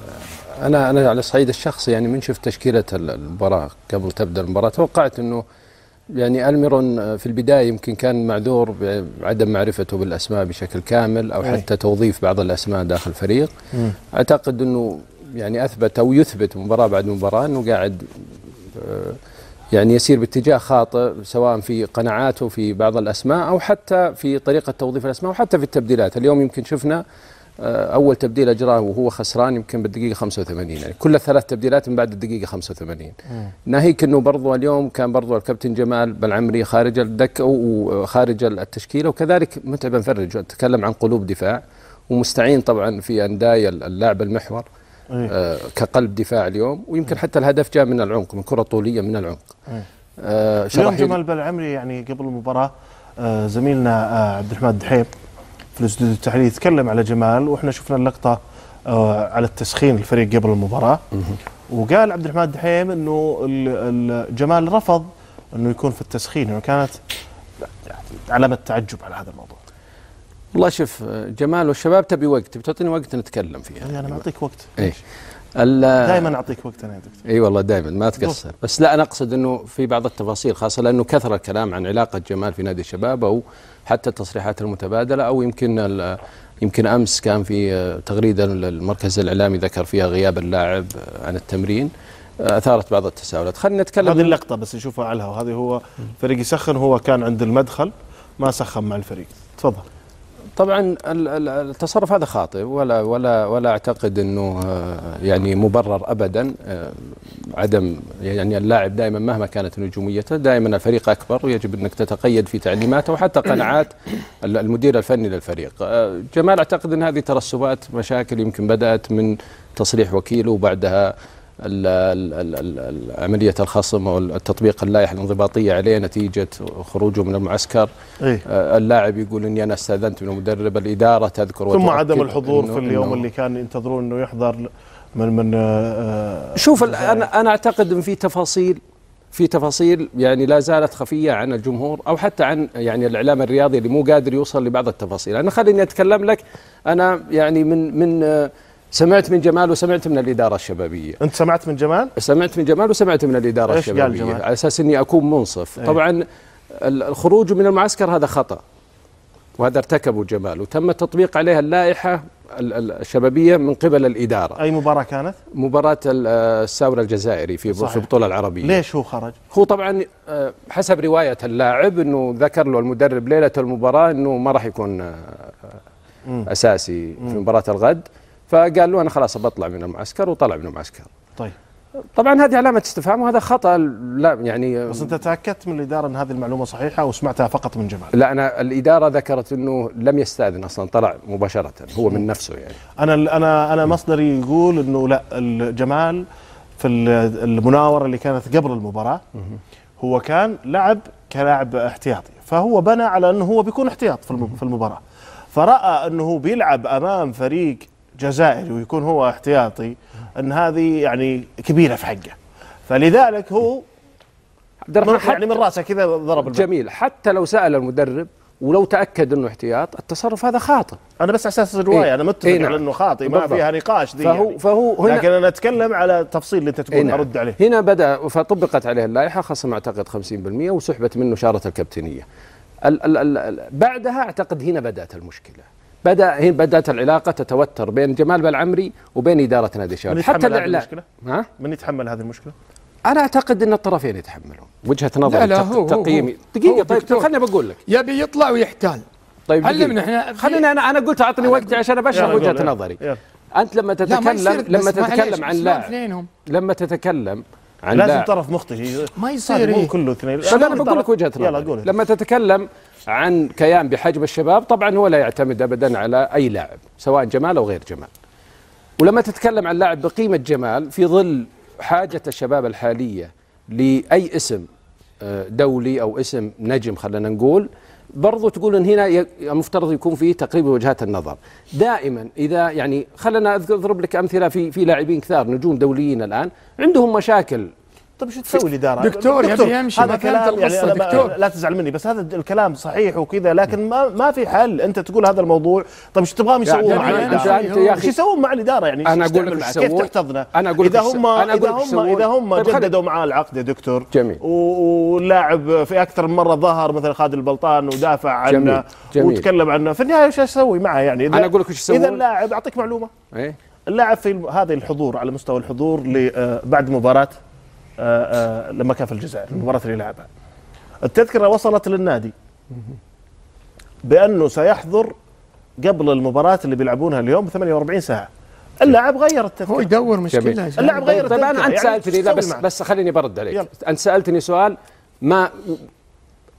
أنا أنا على الصعيد الشخصي يعني من شفت تشكيلة ال- المباراة قبل تبدأ المباراة. توقعت إنه يعني ألميرون في البداية يمكن كان معذور بعدم معرفته بالأسماء بشكل كامل أو
أي.
حتى توظيف بعض الأسماء داخل الفريق. أعتقد إنه يعني أثبت أو يثبت مباراة بعد مباراة إنه قاعد آه، يعني يسير باتجاه خاطئ سواء في قناعاته في بعض الأسماء أو حتى في طريقة توظيف الأسماء وحتى في التبديلات، اليوم يمكن شفنا آه، أول تبديل أجراه وهو خسران يمكن بالدقيقة 85 يعني كل الثلاث تبديلات من بعد الدقيقة 85 ناهيك إنه برضو اليوم كان برضو الكابتن جمال بالعمري خارج الدكه وخارج التشكيلة وكذلك متعب فرج تكلم عن قلوب دفاع ومستعين طبعا في اندايا اللاعب المحور. آه، كقلب دفاع اليوم ويمكن حتى الهدف جاء من العمق من كرة طولية من العمق. آه،
اليوم جمال بالعمري يعني قبل المباراة آه، زميلنا آه، عبد الرحمن دحيم في الاستوديو التحليلي يتكلم على جمال وإحنا شفنا اللقطة آه، على التسخين الفريق قبل المباراة. وقال عبد الرحمن دحيم إنه ال- ال- جمال رفض إنه يكون في التسخين يعني كانت علامة تعجب على هذا الموضوع.
والله شوف جمال والشباب تبي وقت تبي تعطيني وقت نتكلم فيها.
يعني أنا معطيك وقت.
إيش ال-
دائما أعطيك وقت أنا يا دكتور.
إي والله دائما ما تقصر. بس لا أنا أقصد إنه في بعض التفاصيل خاصة لأنه كثر الكلام عن علاقة جمال في نادي الشباب أو حتى التصريحات المتبادلة أو يمكن يمكن أمس كان في آه، تغريدة المركز الإعلامي ذكر فيها غياب اللاعب آه، عن التمرين. آه، أثارت بعض التساؤلات. خلينا نتكلم
هذه اللقطة بس نشوفها على الهواء. هذه هو فريق يسخن هو كان عند المدخل ما سخن مع الفريق. تفضل.
طبعا ال- ال- التصرف هذا خاطئ ولا ولا ولا أعتقد إنه آه، يعني مبرر ابدا آه، عدم يعني اللاعب دائما مهما كانت نجوميته دائما الفريق أكبر ويجب أنك تتقيد في تعليماته وحتى قناعات ال- المدير الفني للفريق. آه، جمال أعتقد إن هذه ترسبات مشاكل يمكن بدأت من تصريح وكيله وبعدها عمليه الخصم أو التطبيق اللائحه الانضباطية عليه نتيجة خروجه من المعسكر.
إيه؟
آه، اللاعب يقول إني أنا استأذنت من المدرب الإدارة تذكر
ثم عدم الحضور في اليوم اللي كان ينتظرون إنه يحضر من من آه،
شوف ال- أنا أنا أعتقد إن في تفاصيل في تفاصيل يعني لا زالت خفية عن الجمهور أو حتى عن يعني الإعلام الرياضي اللي مو قادر يوصل لبعض التفاصيل، أنا خليني أتكلم لك. أنا يعني من من آه، سمعت من جمال وسمعت من الإدارة الشبابية.
أنت سمعت من جمال؟
سمعت من جمال وسمعت من الإدارة
إيش قال
الشبابية
جمال؟
على أساس إني أكون منصف،
إيه.
طبعا ال- الخروج من المعسكر هذا خطأ وهذا ارتكبه جمال وتم التطبيق عليها اللائحة ال- ال- الشبابية من قبل الإدارة.
أي مباراة كانت؟
مباراة ال- الساورة الجزائري في في
صحيح.
البطولة العربية
ليش هو خرج؟
هو طبعا آه، حسب رواية اللاعب إنه ذكر له المدرب ليلة المباراة إنه ما راح يكون آه،
مم.
أساسي في مباراة الغد فقال له أنا خلاص بطلع من المعسكر وطلع من المعسكر.
طيب.
طبعا هذه علامة استفهام وهذا خطأ لا يعني
بس أنت تأكدت من الإدارة أن هذه المعلومة صحيحة أو سمعتها فقط من جمال؟
لا أنا الإدارة ذكرت أنه لم يستأذن أصلا طلع مباشرة هو من نفسه يعني.
أنا أنا أنا مصدري يقول أنه لا الجمال في ال- المناورة اللي كانت قبل المباراة هو كان لعب كلاعب احتياطي فهو بنى على أنه هو بيكون احتياط في الم- في المباراة. فرأى أنه هو بيلعب أمام فريق جزائري ويكون هو احتياطي إن هذه يعني كبيرة في حقه فلذلك هو
عبد الرحمن
من يعني من رأسه كذا ضرب الباب.
جميل حتى لو سأل المدرب ولو تأكد إنه احتياط التصرف هذا خاطئ
أنا بس على أساس الرواية
إيه؟
أنا متفق
إيه نعم.
على إنه خاطئ ما. فيها نقاش دي
فهو
يعني.
فهو هنا
لكن أنا أتكلم على التفصيل اللي أنت
إيه
تقول
نعم.
أرد عليه
هنا بدأ فطبقت عليه اللائحة خصم أعتقد 50% وسحبت منه شارة الكابتنية. ال ال ال ال بعدها أعتقد هنا بدأت المشكلة. بدا هنا بدأت العلاقة تتوتر بين جمال بالعمري وبين إدارة نادي الشباب
من
حتى
يتحمل هذه
الإعلام
المشكلة؟
ها
من يتحمل هذه المشكلة؟
أنا أعتقد إن الطرفين يتحملون وجهة نظري
لا لا هو-
تقييمي
دقيقة
طيب. خليني بقول لك
يبي يطلع ويحتال
طيب
علمنا. إحنا
خليني أنا أنا قلت أعطني وقتي عشان
أبشر وجهة.
نظري. أنت لما تتكلم لما تتكلم عن لاعب لما تتكلم
لازم طرف مختلف
ما يصير.
مو. كله اثنين.
طيب أنا بقول لك
وجهة
نظري لما تتكلم عن كيان بحجم الشباب طبعا هو لا يعتمد ابدا على أي لاعب سواء جمال أو غير جمال. ولما تتكلم عن لاعب بقيمة جمال في ظل حاجة الشباب الحالية لأي اسم آه، دولي أو اسم نجم خلينا نقول برضو تقول إن هنا المفترض يكون فيه تقريب وجهات النظر. دائما إذا يعني أذكر- أضرب لك أمثلة في في لاعبين كثار نجوم دوليين الآن عندهم مشاكل
طيب شو تسوي الإدارة؟
دكتور يبي يمشي،
هذا كلام يعني
دكتور.
لا تزعل مني بس هذا الكلام صحيح وكذا لكن ما ما في حل أنت تقول هذا الموضوع طيب إيش تبغاهم يسوون مع الإدارة؟
إيش
يسوون مع الإدارة يعني
أقول
تعمل
لك
كيف؟ تحتضنه؟
أنا أقول لك إذا
هم
إذا
هم؟ إذا هم جددوا معاه العقد يا دكتور
جميل.
واللاعب في أكثر من مرة ظهر مثل خالد البلطان ودافع عنه. وتكلم عنه في النهاية إيش أسوي معه يعني إذا
أنا أقول لك يسوون؟
إذا اللاعب أعطيك معلومة
إيه
اللاعب في هذه الحضور على مستوى الحضور آه، بعد مباراة آه، لما كان في الجزائر المباراة اللي لعبها التذكرة وصلت للنادي بأنه سيحضر قبل المباراة اللي بيلعبونها اليوم ب 48 ساعة اللاعب غير
هو
التذكرة
يدور مشكله
جميل.
يا
اللاعب غير
طيب أنا
التذكرة.
انت
يعني
سالتني لا بس؟ بس خليني برد عليك
يلا.
أنت سألتني سؤال ما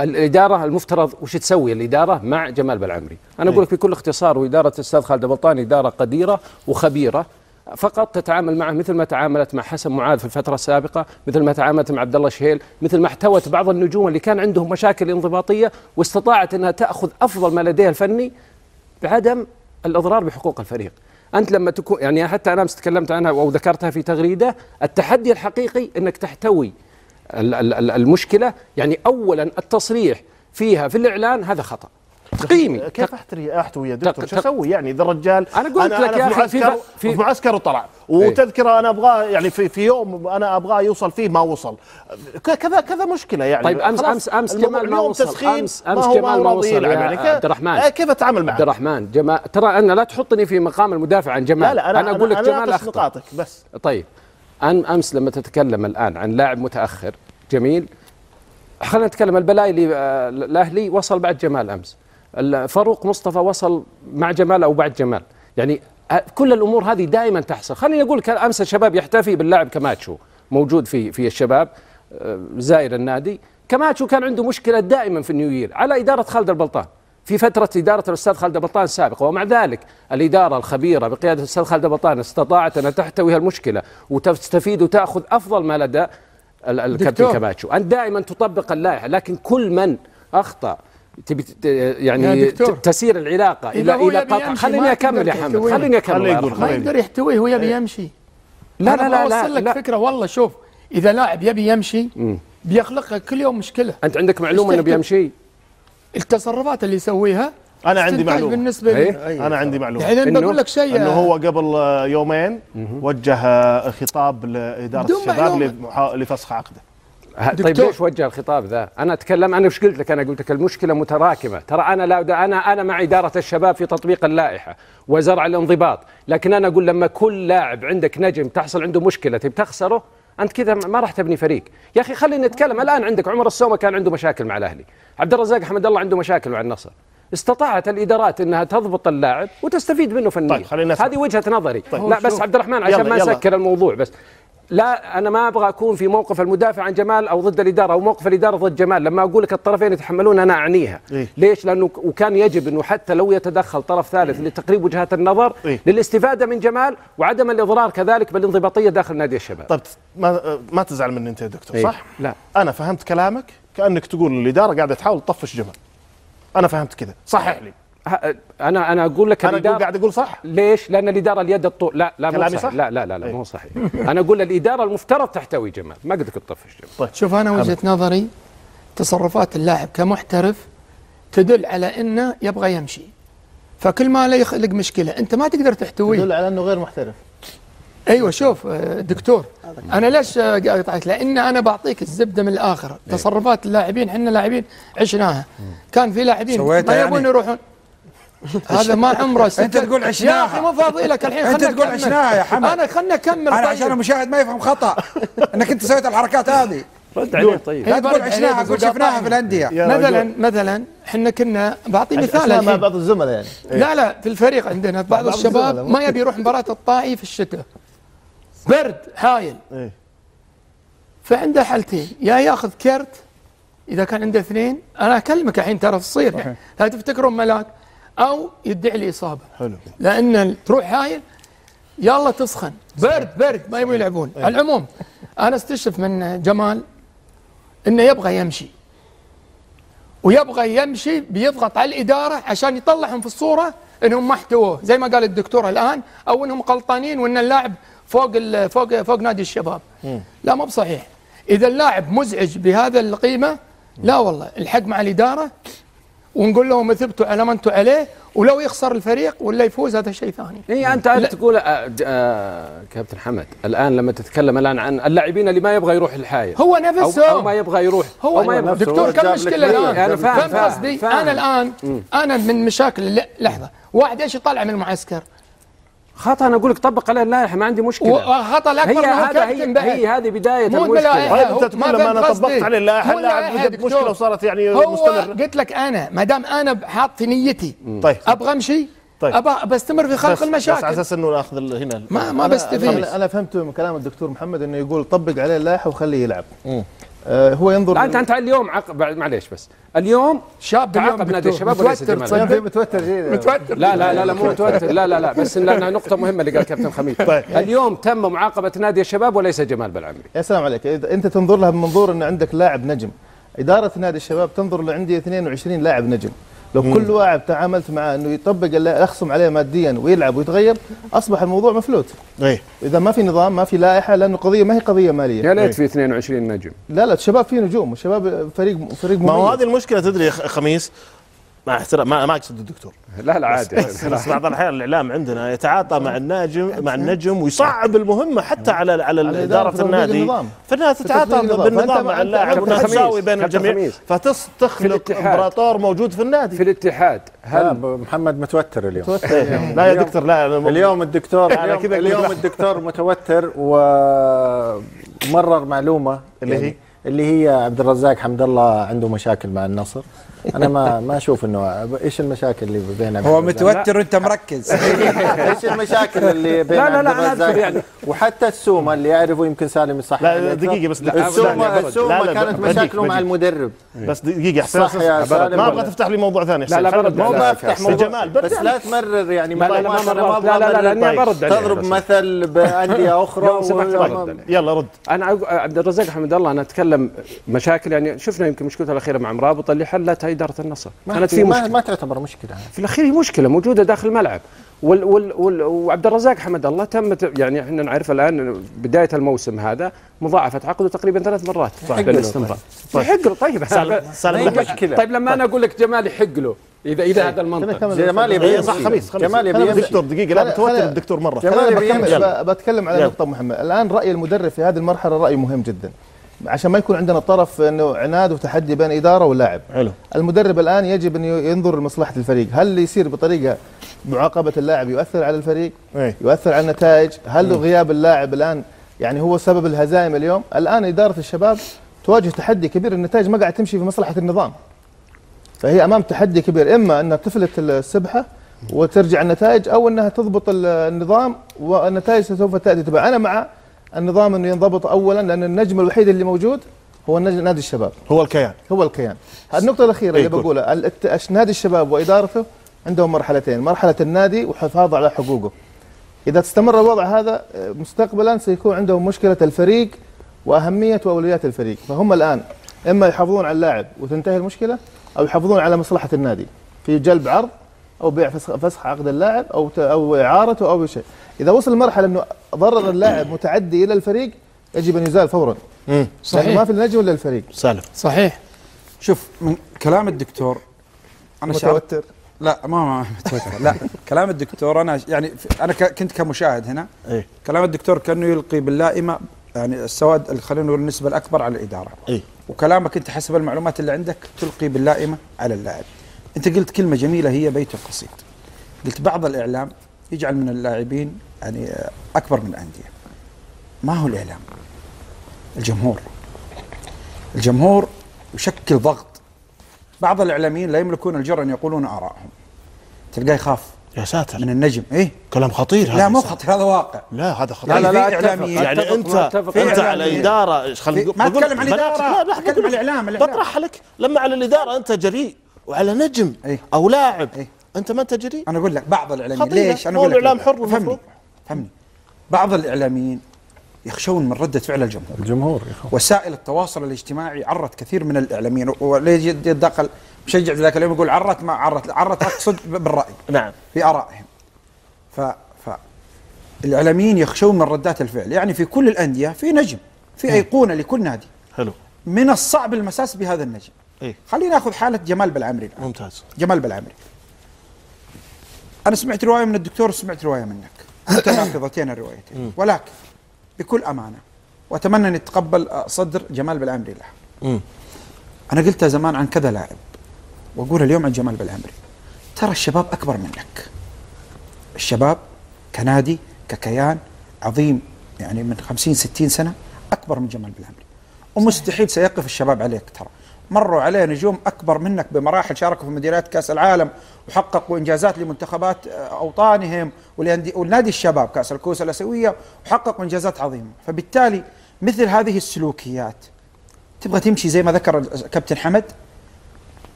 الإدارة المفترض وش تسوي الإدارة مع جمال بالعمري؟ أنا أقول لك بكل اختصار وإدارة الأستاذ خالد بلطان إدارة قديرة وخبيرة فقط تتعامل معه مثل ما تعاملت مع حسن معاذ في الفترة السابقة، مثل ما تعاملت مع عبد الله شهيل، مثل ما احتوت بعض النجوم اللي كان عندهم مشاكل انضباطية واستطاعت إنها تأخذ أفضل ما لديها الفني بعدم الإضرار بحقوق الفريق. أنت لما تكون يعني حتى أنا أمس تكلمت عنها أو ذكرتها في تغريدة، التحدي الحقيقي إنك تحتوي ال- ال- ال- المشكلة يعني اولا التصريح فيها في الإعلان هذا خطأ. تقييمي
كيف احتري أحتوي يا دكتور؟ شو أسوي يعني؟ إذا الرجال
أنا قلت لك
أنا
يا
في
أخي في في-
في معسكر وطلع. وتذكرة أنا ابغاه يعني في في يوم أنا أبغاه يوصل فيه ما وصل. كذا كذا مشكلة يعني.
طيب أمس- أمس
الموضوع
جمال ما وصل.
تسخين
أمس
هو
جمال ما وصل
يعني.
عبد الرحمن.
آه، كيف أتعامل معه؟
عبد الرحمن ترى أنا لا تحطني في مقام المدافع عن جمال.
لا لا أنا
أنا أقول لك
أنا
جمال أخطأ.
نقاطك بس.
طيب أن أمس لما تتكلم الآن عن لاعب متأخر جميل خلينا نتكلم. البلايلي آه، الأهلي وصل بعد جمال أمس. فاروق مصطفى وصل مع جمال أو بعد جمال. يعني كل الأمور هذه دائما تحصل. خليني أقول لك أمس الشباب يحتفي باللاعب كماتشو موجود في في الشباب زائر النادي. كماتشو كان عنده مشكلة دائما في النيو يير على إدارة خالد البلطان. في فترة إدارة الأستاذ خالد البلطان السابقة ومع ذلك الإدارة الخبيرة بقيادة الأستاذ خالد البلطان استطاعت أن تحتوي هالمشكلة وتستفيد وتأخذ أفضل ما لدى ال- الكابتن. كماتشو. أنت دائما تطبق اللائحة لكن كل من أخطأ تبي ت- يعني تسير
هو
إلى
يبي
قطع خليني
ما
أكمل يا حمد. خليني يرحمه.
ما يقدر يحتويه هو يبي يمشي.
لا لا لا
بوصل
لا,
لك
لا.
فكرة والله شوف إذا لاعب يبي يمشي بيخلق لك كل يوم مشكلة.
أنت عندك معلومة أنه
تحتوي؟
بيمشي؟
التصرفات اللي يسويها
أنا عندي معلومة.
بالنسبة لي.
إيه؟
أنا عندي معلومة.
يعني بقول لك شيء
إنه هو قبل يومين وجه خطاب
لإدارة
الشباب لفسخ عقده.
طيب. ليش وجه الخطاب ذا؟ أنا أتكلم أنا وش قلت لك؟ أنا قلت لك المشكلة متراكمة، ترى أنا لا أنا أنا مع إدارة الشباب في تطبيق اللائحة وزرع الانضباط، لكن أنا أقول لما كل لاعب عندك نجم تحصل عنده مشكلة تبي تخسره أنت كذا ما راح تبني فريق، يا أخي خلينا نتكلم الآن عندك عمر السومه كان عنده مشاكل مع الأهلي، عبد الرزاق حمد الله عنده مشاكل مع النصر. استطاعت الإدارات إنها تضبط اللاعب وتستفيد منه فنيا
طيب، خلينا.
هذه وجهة نظري
طيب.
لا بس عبد الرحمن عشان
يلا،
ما. نسكر الموضوع بس لا أنا ما أبغى أكون في موقف المدافع عن جمال أو ضد الإدارة أو موقف الإدارة ضد جمال لما أقول لك الطرفين يتحملون أنا أعنيها
إيه؟
ليش لأنه وكان يجب إنه حتى لو يتدخل طرف ثالث لتقريب وجهات النظر
إيه؟
للاستفادة من جمال وعدم الإضرار كذلك بالانضباطية داخل نادي الشباب
طيب ما ما تزعل مني أنت يا دكتور
إيه؟
صح؟
لا
أنا فهمت كلامك كأنك تقول الإدارة قاعدة تحاول تطفش جمال أنا فهمت كذا صحح لي
أنا أنا أقول لك
أنا أقول
الاداره
قاعد أقول صح؟
ليش؟ لأن الإدارة اليد الطول لا لا مو صحيح.
صح؟
لا لا لا, لا
إيه.
مو صحيح. أنا أقول الإدارة المفترض تحتوي جمال. ما قلت لك تطفش جمال
شوف أنا وجهة نظري تصرفات اللاعب كمحترف تدل على إنه يبغى يمشي. فكل ما لا يخلق مشكلة أنت ما تقدر تحتويه.
يدل على إنه غير محترف.
أيوه شوف آه، دكتور أنا ليش قاطعك لأن أنا بعطيك الزبدة من الآخر تصرفات اللاعبين إحنا لاعبين عشناها. كان في لاعبين
سويتها
ما
يعني؟
يبون يروحون. هذا ما عمره ست-
أنت تقول عشناها.
يا أخي مو فاضي لك الحين خلنا
تقول. عشناها يا حمد.
أنا خلنا نكمل
أنا
طيب.
عشان المشاهد ما يفهم خطأ أنك أنت سويت الحركات هذه
رد عليه طيب
لا
إيه،
تقول
برد
عشناها قول
تقول
شفناها. في
الأندية
مثلا. مثلا إحنا كنا بعطي مثال
مع. بعض الزملاء يعني
لا لا في الفريق عندنا بعض الشباب. ما يبي يروح مباراة الطائي في الشتاء برد هايل
إيه.
فعنده حالتين يا ياخذ كرت إذا كان عنده اثنين أنا أكلمك الحين ترى تصير يعني لا تفتكرون ملاك أو يدعي لي إصابة.
حلو.
لأن تروح هايل يلا تسخن. برد برد ما يبغوا يلعبون. على العموم أنا استشف من جمال إنه يبغى يمشي. ويبغى يمشي بيضغط على الإدارة عشان يطلعهم في الصورة إنهم ما احتووه زي ما قال الدكتور الآن أو إنهم غلطانين وإن اللاعب فوق فوق فوق نادي الشباب. لا مو بصحيح. إذا اللاعب مزعج بهذا القيمة لا والله. الحق مع الإدارة ونقول لهم اثبتوا على ما أنتم عليه ولو يخسر الفريق ولا يفوز هذا شيء ثاني.
اي أنت انت تقول آه، د- آه، كابتن حمد الآن لما تتكلم الآن عن اللاعبين اللي ما يبغى يروح الحايل
هو
أو,
نفسه.
أو ما يبغى يروح.
هو
أو ما يبغى
دكتور كم
مشكلة
الآن؟
أنا فاهم،
فاهم قصدي. أنا الآن أنا من مشاكل لا- لحظة. واحد إيش يطلع من المعسكر؟
خطا أنا أقول لك طبق عليه اللائحة ما عندي مشكلة.
وخطا
هي
الاكبر انه
هذا هي, هي هذه بداية
مو المشكلة.
طيب أنت
ما
تقول لما
فهمت أنا.
طبقت عليه
اللائحة
اللاعب وجد. مشكلة وصارت يعني
هو
مستمر
قلت لك أنا ما دام أنا حاط في نيتي
طيب.
أبغى أمشي
طيب.
أبغى بستمر في خلق
بس, بس على
المشاكل
أساس إنه نأخذ هنا
ما ما
أنا-
بستفيد.
أنا فهمت من كلام الدكتور محمد إنه يقول طبق عليه اللائحة وخليه يلعب. هو ينظر
انت انت اليوم عقب بعد- معليش بس. اليوم
شاب
تعاقب نادي. الشباب وليس
متوتر؟
في متوتر جدا
متوتر.
لا لا لا لا مو متوتر. لا لا لا بس لانها نقطة مهمة اللي قال كابتن خميس.
طيب.
اليوم تم معاقبة نادي الشباب وليس جمال بالعمري.
يا سلام عليك. إذا أنت تنظر لها بمنظور إن عندك لاعب نجم. إدارة نادي الشباب تنظر له عندي 22 لاعب نجم. لو كل لاعب تعاملت معاه إنه يطبق يخصم عليه ماديا ويلعب ويتغير أصبح الموضوع مفلوت.
إيه.
إذا ما في نظام ما في لائحة لأنه قضية ما هي قضية مالية.
يا ليت في 22 نجم.
لا لا الشباب فيه نجوم. الشباب فريق فريق
ما هو. هذه المشكلة تدري خميس؟ مع احترام ما, ما أقصد الدكتور.
لا لا عادي.
بس, بس بعض الأحيان الإعلام عندنا يتعاطى مع الناجم مع النجم ويصعب المهمة حتى على على
الإدارة إدارة
النادي.
في
تتعاطى. بالنظام مع اللاعب وانها تساوي بين الجميع. فتخلق. امبراطور موجود في النادي.
في الاتحاد.
هل محمد متوتر اليوم.
لا يا دكتور لا
اليوم الدكتور اليوم. الدكتور متوتر ومرر معلومة
اللي
يعني
هي؟
اللي هي عبد الرزاق حمد الله عنده مشاكل مع النصر. أنا ما ما أشوف إنه إيش المشاكل اللي بين
هو؟ متوتر وأنت مركز
إيش المشاكل اللي بين
لا، لا، لا،
الرزاق
يعني-
وحتى السومة اللي يعرفه يمكن سالم يصحح
لا. دقيقة بس لا
السومه
لا، لا،
السومة
لا،
كانت مشاكله مع. المدرب
بس دقيقة
صح
حسين
يا سالم
ما؟ أبغى تفتح لي موضوع ثاني
لا، لا،
مو
لا،
بفتح
لا،
موضوع
جمال،
بس لا تمرر يعني
لا، لا، لا،
ما-
لا، لا، لا،
طيب.
برد عليه
تضرب. مثل
بأندية أخرى.
يلا رد
أنا عبد الرزاق حمد الله أنا أتكلم مشاكل يعني شفنا يمكن مشكلته الأخيرة مع مرابط اللي حلتها إدارة النصر.
ما
كانت في
مشكلة. ما تعتبر مشكلة.
في الأخير هي مشكلة موجودة داخل الملعب. وال وال وال وعبد الرزاق حمد الله تم يعني إحنا نعرف الآن بداية الموسم هذا مضاعفة عقده تقريبا ثلاث مرات
طيب.
للاستمرار يحق له. طيب.
هي
دقيقة.
مشكلة؟
طيب لما أنا أقول لك جمال يحق له اذا إذا هذا المنطق.
جمال
إيه،
يبي
صح خميس
جمال يبي.
دكتور دقيقه لا بتوتر الدكتور مرة.
جمال يبي
بتكلم على
يلا.
نقطة مهمة. الآن رأي المدرب في هذه المرحلة رأي مهم جدا. عشان ما يكون عندنا طرف إنه عناد وتحدي بين إدارة ولاعب.
حلو.
المدرب الآن يجب ان ينظر لمصلحة الفريق. هل اللي يصير بطريقة معاقبة اللاعب يؤثر على الفريق؟
إيه.
يؤثر على النتائج؟ هل غياب اللاعب الآن يعني هو سبب الهزائم اليوم؟ الآن إدارة الشباب تواجه تحدي كبير. النتائج ما قاعد تمشي في مصلحة النظام. فهي أمام تحدي كبير. إما أنها تفلت السبحة وترجع النتائج أو أنها تضبط ال- النظام والنتائج سوف تأتي. تبع أنا مع النظام إنه ينضبط اولا لأن النجم الوحيد اللي موجود هو نادي الشباب.
هو الكيان.
هو الكيان. النقطة الأخيرة
إيه،
اللي
قول.
بقولها نادي الشباب وإدارته؟ عندهم مرحلتين. مرحلة النادي وحفاظ على حقوقه. إذا استمر الوضع هذا آه، مستقبلا سيكون عندهم مشكلة الفريق وأهمية وأولويات الفريق. فهم الآن إما يحافظون على اللاعب وتنتهي المشكلة أو يحافظون على مصلحة النادي. في جلب عرض أو بيع فسخ, عقد اللاعب أو ت- أو إعارته أو شيء. إذا وصل لمرحلة أنه ضرر اللاعب متعدي إلى الفريق يجب أن يزال فورا.
امم
لأنه ما
صحيح
في النجم إلا الفريق.
سالم.
صحيح.
شوف من كلام الدكتور أنا
متوتر.
لا ما ما متوتر. لا كلام الدكتور أنا يعني أنا ك- كنت كمشاهد هنا.
إيه
كلام الدكتور كأنه يلقي باللائمة يعني السواد خلينا نقول النسبة الأكبر على الإدارة.
إيه
وكلامك أنت حسب المعلومات اللي عندك تلقي باللائمة على اللاعب. أنت قلت كلمة جميلة هي بيت قصيد قلت بعض الإعلام يجعل من اللاعبين يعني أكبر من الأندية ما هو الإعلام الجمهور الجمهور يشكل ضغط بعض الإعلاميين لا يملكون الجرأة أن يقولون آرائهم تلقاه يخاف
يا ساتر
من النجم إيه
كلام خطير هذا
لا مو. خطر هذا واقع
لا هذا خطير
يعني
لا، لا،
في
أتفق.
إعلاميين
يعني
أتفق،
أنت
ما أتفق.
انت على
إعلاميين.
إدارة خل
في- ما أتكلم عن الإدارة،
لا، لا، بقول-
عن الإعلام.
بطرح لك لما على الإدارة أنت جريء وعلى نجم
إيه.
أو لاعب
إيه.
أنت ما أنت جريء
أنا أقول لك بعض
الإعلاميين.
ليش
أنا
أقول لك
الإعلام
ليه.
حر المفروض.
فهمني؟ بعض الإعلاميين يخشون من ردة فعل الجمهور.
الجمهور يخاف.
وسائل التواصل الاجتماعي عرت كثير من الإعلاميين. وليجي يتدخل مشجع ذاك اليوم يقول عرت ما عرت عرت اقصد بالرأي
نعم.
في آرائهم. ف ف الإعلاميين يخشون من ردات الفعل. يعني في كل الأندية في نجم في أيقونة لكل نادي.
حلو.
من الصعب المساس بهذا النجم.
إيه.
خلينا نأخذ حالة جمال بالعمري الآن.
ممتاز.
جمال بالعمري أنا سمعت رواية من الدكتور وسمعت رواية منك. متناقضتين الروايتين. ولكن بكل أمانة وأتمنى أن يتقبل صدر جمال بالعمري له. أنا قلتها زمان عن كذا لاعب وأقول اليوم عن جمال بالعمري ترى الشباب أكبر منك. الشباب كنادي ككيان عظيم يعني من 50 60 سنة أكبر من جمال بالعمري ومستحيل سيقف الشباب عليك ترى. مروا عليه نجوم أكبر منك بمراحل شاركوا في مديريات كأس العالم وحققوا إنجازات لمنتخبات آه، أوطانهم والنادي الشباب كأس الكؤوس الأسيوية وحققوا إنجازات عظيمة. فبالتالي مثل هذه السلوكيات تبغى تمشي زي ما ذكر الكابتن حمد؟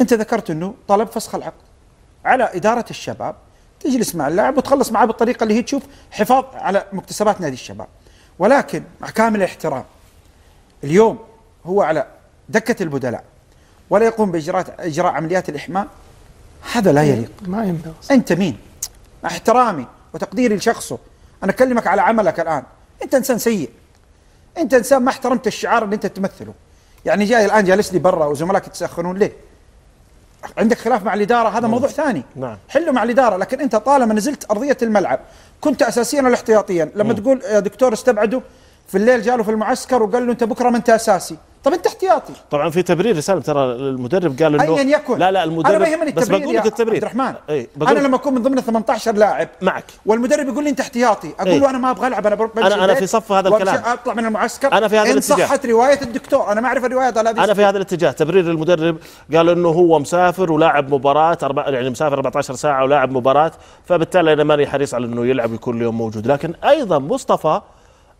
أنت ذكرت إنه طلب فسخ العقد على إدارة الشباب تجلس مع اللاعب وتخلص معاه بالطريقة اللي هي تشوف حفاظ على مكتسبات نادي الشباب. ولكن مع كامل الاحترام اليوم هو على دكة البدلاء. ولا يقوم باجراء إجراء عمليات الإحماء. هذا لا يليق.
ما ينبغي.
أنت مين؟ احترامي وتقديري لشخصه. أنا أكلمك على عملك الآن. أنت إنسان سيء. أنت إنسان ما احترمت الشعار اللي أنت تمثله. يعني جاي الآن جالس لي برا وزملائك يتسخنون ليه؟ عندك خلاف مع الإدارة؟ هذا موضوع ثاني.
نعم.
حله مع الإدارة. لكن أنت طالما نزلت أرضية الملعب كنت اساسيا ولا احتياطيا؟ لما تقول يا دكتور استبعده في الليل جاله في المعسكر وقال له أنت بكرة ما أنت أساسي. طب انت احتياطي.
طبعا في تبرير رسالة ترى المدرب قال انه
ايا يكن.
لا لا المدرب
أنا ما يهمني
بس
التبرير
بقول
يا
لك التبرير.
عبد الرحمن
اي
أنا لما أكون من ضمن 18 لاعب
معك.
والمدرب يقول لي أنت احتياطي أقول
إيه.
له أنا ما أبغى ألعب أنا
أنا- أنا
البيت
في صف هذا الكلام.
أطلع من المعسكر.
أنا في هذا
إن
الاتجاه.
صحت رواية الدكتور. أنا ما أعرف الروايات على هذه
أنا في هذا الاتجاه. تبرير المدرب قال إنه هو مسافر ولاعب مباراة أربع يعني مسافر 14 ساعة ولاعب مباراة فبالتالي أنا ماني حريص على إنه يلعب كل يوم موجود. لكن أيضا مصطفى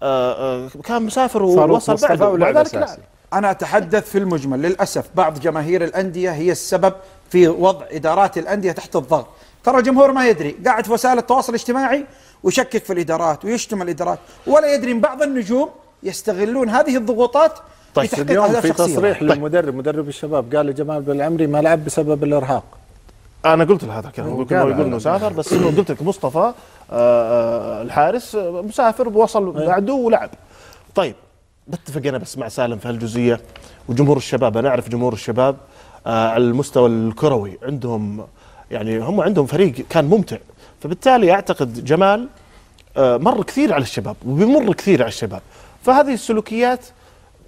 آه، آه، كان مسافر ووصل ومع ذلك
أنا أتحدث في المجمل. للأسف بعض جماهير الأندية هي السبب في وضع إدارات الأندية تحت الضغط. ترى الجمهور ما يدري. قاعد في وسائل التواصل الاجتماعي ويشكك في الإدارات ويشتم الإدارات. ولا يدري إن بعض النجوم يستغلون هذه الضغوطات
طيب،
اليوم في تصريح للمدرب مدرب الشباب قال لجمال بالعمري ما لعب بسبب الإرهاق.
أنا قلت له هذا الكلام. قلت له
قال
يقول. مسافر بس انه قلت لك مصطفى آه، آه، الحارس مسافر ووصل بعده ولعب. طيب بتفق أنا بس مع سالم في هالجزئية. وجمهور الشباب أنا أعرف جمهور الشباب آه، على المستوى الكروي عندهم يعني هم عندهم فريق كان ممتع. فبالتالي أعتقد جمال آه، مر كثير على الشباب وبيمر كثير على الشباب. فهذه السلوكيات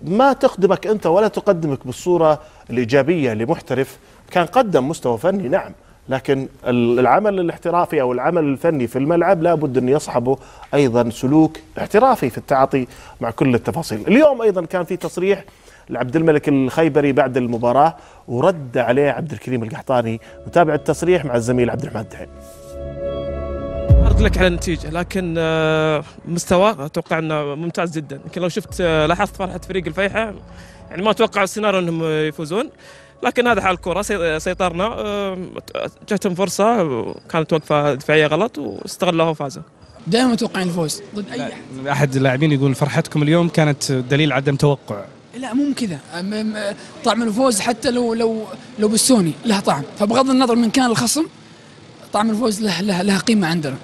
ما تخدمك أنت ولا تقدمك بالصورة الإيجابية لمحترف. كان قدم مستوى فني نعم. لكن ال- العمل الاحترافي أو العمل الفني في الملعب لابد أن يصحبه أيضا سلوك احترافي في التعاطي مع كل التفاصيل. اليوم أيضا كان في تصريح لعبد الملك الخيبري بعد المباراة ورد عليه عبد الكريم القحطاني نتابع التصريح مع الزميل عبد الرحمن الدحين.
عرض لك على النتيجة لكن آه، مستواه أتوقع إنه ممتاز جدا يمكن لو شفت آه، لاحظت فرحة فريق الفيحة يعني ما أتوقع السيناريو إنهم يفوزون لكن هذا حال الكرة سي- سيطرنا. جاتهم فرصة كانت وقفة دفاعية غلط واستغلوها وفازوا.
دائما متوقعين الفوز. ضد أي أحد.
أحد اللاعبين يقول فرحتكم اليوم كانت دليل عدم توقع.
لا مو كذا. طعم الفوز حتى لو لو لو بالسوني له طعم. فبغض النظر من كان الخصم طعم الفوز له له, له قيمة عندنا.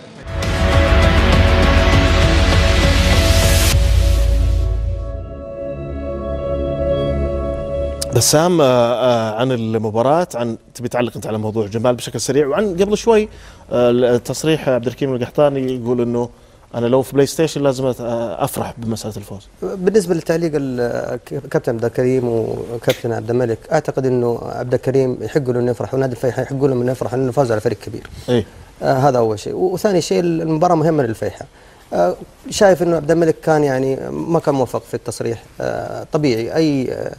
بسام آه، آه، عن المباراة عن تبي تعلق أنت على موضوع جمال بشكل سريع وعن قبل شوي آه، تصريح عبد الحكيم القحطاني يقول إنه أنا لو في بلاي ستيشن لازم أفرح بمسألة الفوز.
بالنسبة لتعليق ال- كابتن عبد الكريم وكابتن عبد الملك أعتقد إنه عبد الكريم يحق له إنه يفرح ونادي الفيحاء يحق له إنه يفرح انه فاز على فريق كبير.
إيه.
آه هذا أول شيء. وثاني شيء المباراة مهمة للفيحاء آه شايف إنه عبد الملك كان يعني ما كان موفق في التصريح. آه طبيعي. أي آه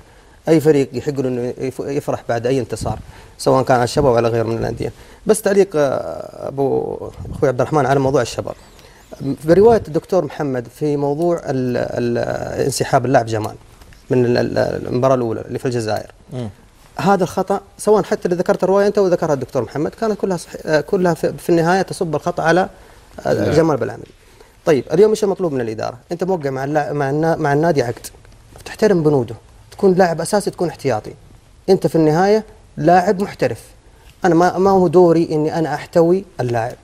أي فريق يحق له إنه يف- يفرح بعد أي انتصار سواء كان على الشباب أو على غيره من الأندية بس تعليق آه أبو أخوي عبد الرحمن على موضوع الشباب بروايه الدكتور محمد في موضوع ال- ال- انسحاب اللاعب جمال من ال- ال- المباراة الأولى اللي في الجزائر هذا الخطأ سواء حتى اللي ذكرت الرواية أنت وذكرها الدكتور محمد كانت كلها صح... آه، كلها في, في النهاية تصب الخطأ على آه،
اللاعب.
جمال بالعمري. طيب اليوم إيش المطلوب من الإدارة؟ أنت موقع مع اللاعب مع, النا... مع النادي عقد تحترم بنوده تكون لاعب أساسي تكون احتياطي. أنت في النهاية لاعب محترف. أنا ما ما هو دوري إني أنا أحتوي اللاعب.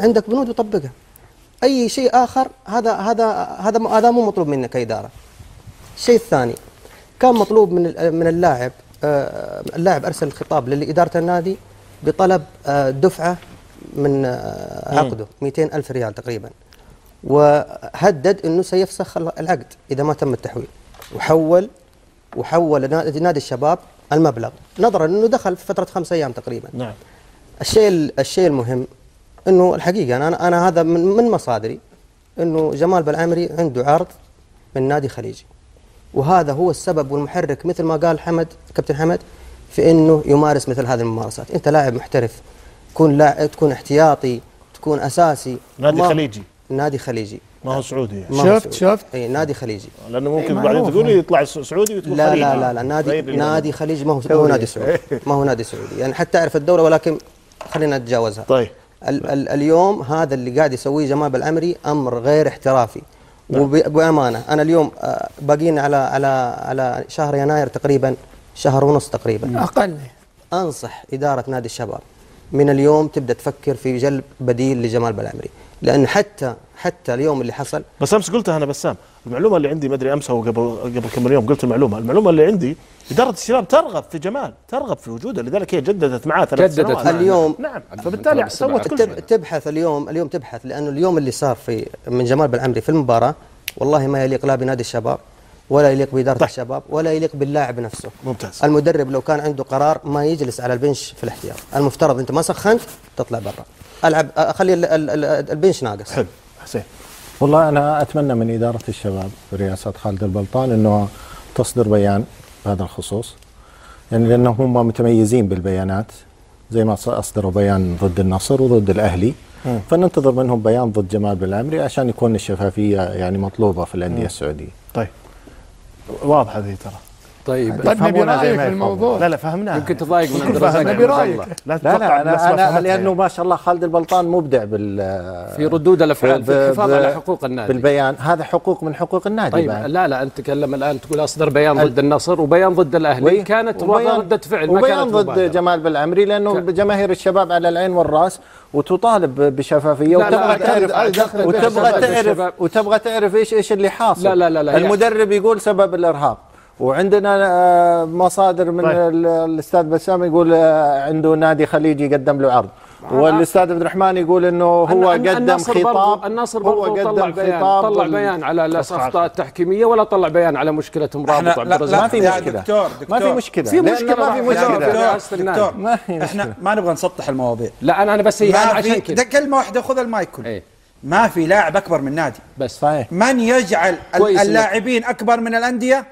عندك بنود وطبقها. أي شيء آخر هذا هذا هذا هذا مو مطلوب منك كإدارة. الشيء الثاني كان مطلوب من من اللاعب آه، اللاعب أرسل خطاب لإدارة النادي بطلب آه، دفعة من آه،. عقده 200 ألف ريال تقريبا. وهدد إنه سيفسخ ال- العقد إذا ما تم التحويل. وحول وحول نادي الشباب المبلغ. نظرا إنه دخل في فترة خمس أيام تقريبا.
نعم.
الشيء الشيء المهم إنه الحقيقة أنا أنا هذا من من مصادري إنه جمال بالعمري عنده عرض من نادي خليجي. وهذا هو السبب والمحرك مثل ما قال حمد كابتن حمد في إنه يمارس مثل هذه الممارسات. أنت لاعب محترف تكون لاعب تكون احتياطي تكون أساسي.
نادي خليجي.
نادي خليجي.
ما هو سعودي.
ما هو
شفت-
سعودي.
شفت؟
اي نادي خليجي. لأنه
ممكن بعدين تقول. يطلع سعودي وتقول
لا
خليجي.
لا لا لا نادي
اللي-
نادي خليجي ما هو ما هو نادي سعودي. ما هو نادي سعودي. يعني حتى أعرف الدولة ولكن خلينا نتجاوزها.
طيب.
ال ال اليوم هذا اللي قاعد يسويه جمال بالعمري أمر غير احترافي.
نعم.
وبامانه أنا اليوم آه، باقيين على على على شهر يناير تقريبا شهر ونص تقريبا.
أقل.
أنصح إدارة نادي الشباب. من اليوم تبدأ تفكر في جلب بديل لجمال بالعمري لأن حتى حتى اليوم اللي حصل
بس امس قلتها أنا بسام؟ المعلومة اللي عندي ما أدري أمس أو قبل قبل كم يوم قلت المعلومة. المعلومة اللي عندي إدارة الشباب ترغب في جمال ترغب في وجوده لذلك هي جددت معاه ثلاث
جددت
سنوات.
اليوم
نعم. فبالتالي سوت كل شيء.
تبحث اليوم اليوم تبحث لأنه اليوم اللي صار في من جمال بالعمري في المباراه والله ما يليق لا بنادي الشباب ولا يليق بإدارة طيب. الشباب ولا يليق باللاعب نفسه.
ممتاز.
المدرب لو كان عنده قرار ما يجلس على البنش في الاحتياط. المفترض أنت ما سخنت تطلع برا. ألعب أخلي ال- ال- ال- البنش ناقص.
حلو. حسين.
والله أنا أتمنى من إدارة الشباب برئاسه خالد البلطان إنه تصدر بيان بهذا الخصوص. يعني لأنه هم متميزين بالبيانات زي ما ص- أصدروا بيان ضد النصر وضد الأهلي.
مم.
فننتظر منهم بيان ضد جمال بالعمري عشان يكون الشفافية يعني مطلوبة في الأندية
مم.
السعودية.
طيب واضحة ذي ترى.
طيب
طيب نبي
رأيك
في. الموضوع
لا لا فهمناها
يمكن تضايق من عبد
يمكن
الرزاق.
نبي.
الله.
لا
لا لا
ما
أنا, أنا
فهمتها
لأنه ما شاء الله خالد البلطان مبدع بال
في ردود الافعال في الحفاظ على حقوق النادي
بالبيان هذا حقوق من حقوق النادي
طيب
بعد.
لا لا أنت تكلم الآن تقول أصدر بيان ضد النصر وبيان ضد الأهلي
وي-
كانت ردة فعل ما
وبيان
كانت
ضد
مبادرة.
جمال بالعمري
لأنه
جماهير الشباب على العين والرأس وتطالب
بشفافية
وتبغى تعرف وتبغى. تعرف. وتبغى تعرف إيش إيش اللي حاصل
لا، لا، لا، لا،
المدرب يقول سبب الارهاق وعندنا آه، مصادر من
طيب.
ال- الأستاذ بسام يقول آه، عنده نادي خليجي قدم له عرض والأستاذ عبد الرحمن يقول إنه هو
الن-
قدم
النصر
خطاب
برضو النصر
هو
برضو طلع
قدم
بيان
خطاب
طلع بيان على. الأخطاء التحكيمية ولا طلع بيان على مشكلة مرابط عبد
لا
الرزاق
ما في
يا
مشكلة.
دكتور
ما في
دكتور.
مشكلة
في مشكلة
ما في.
مشكلة
دكتور. دكتور
ما في إحنا.
ما نبغى نسطح المواضيع
لا أنا أنا بس
في
عشان كذا
كلمة واحدة خذ المايك كله
إيه
ما في لاعب أكبر من نادي
بس
صحيح
من يجعل اللاعبين أكبر من الأندية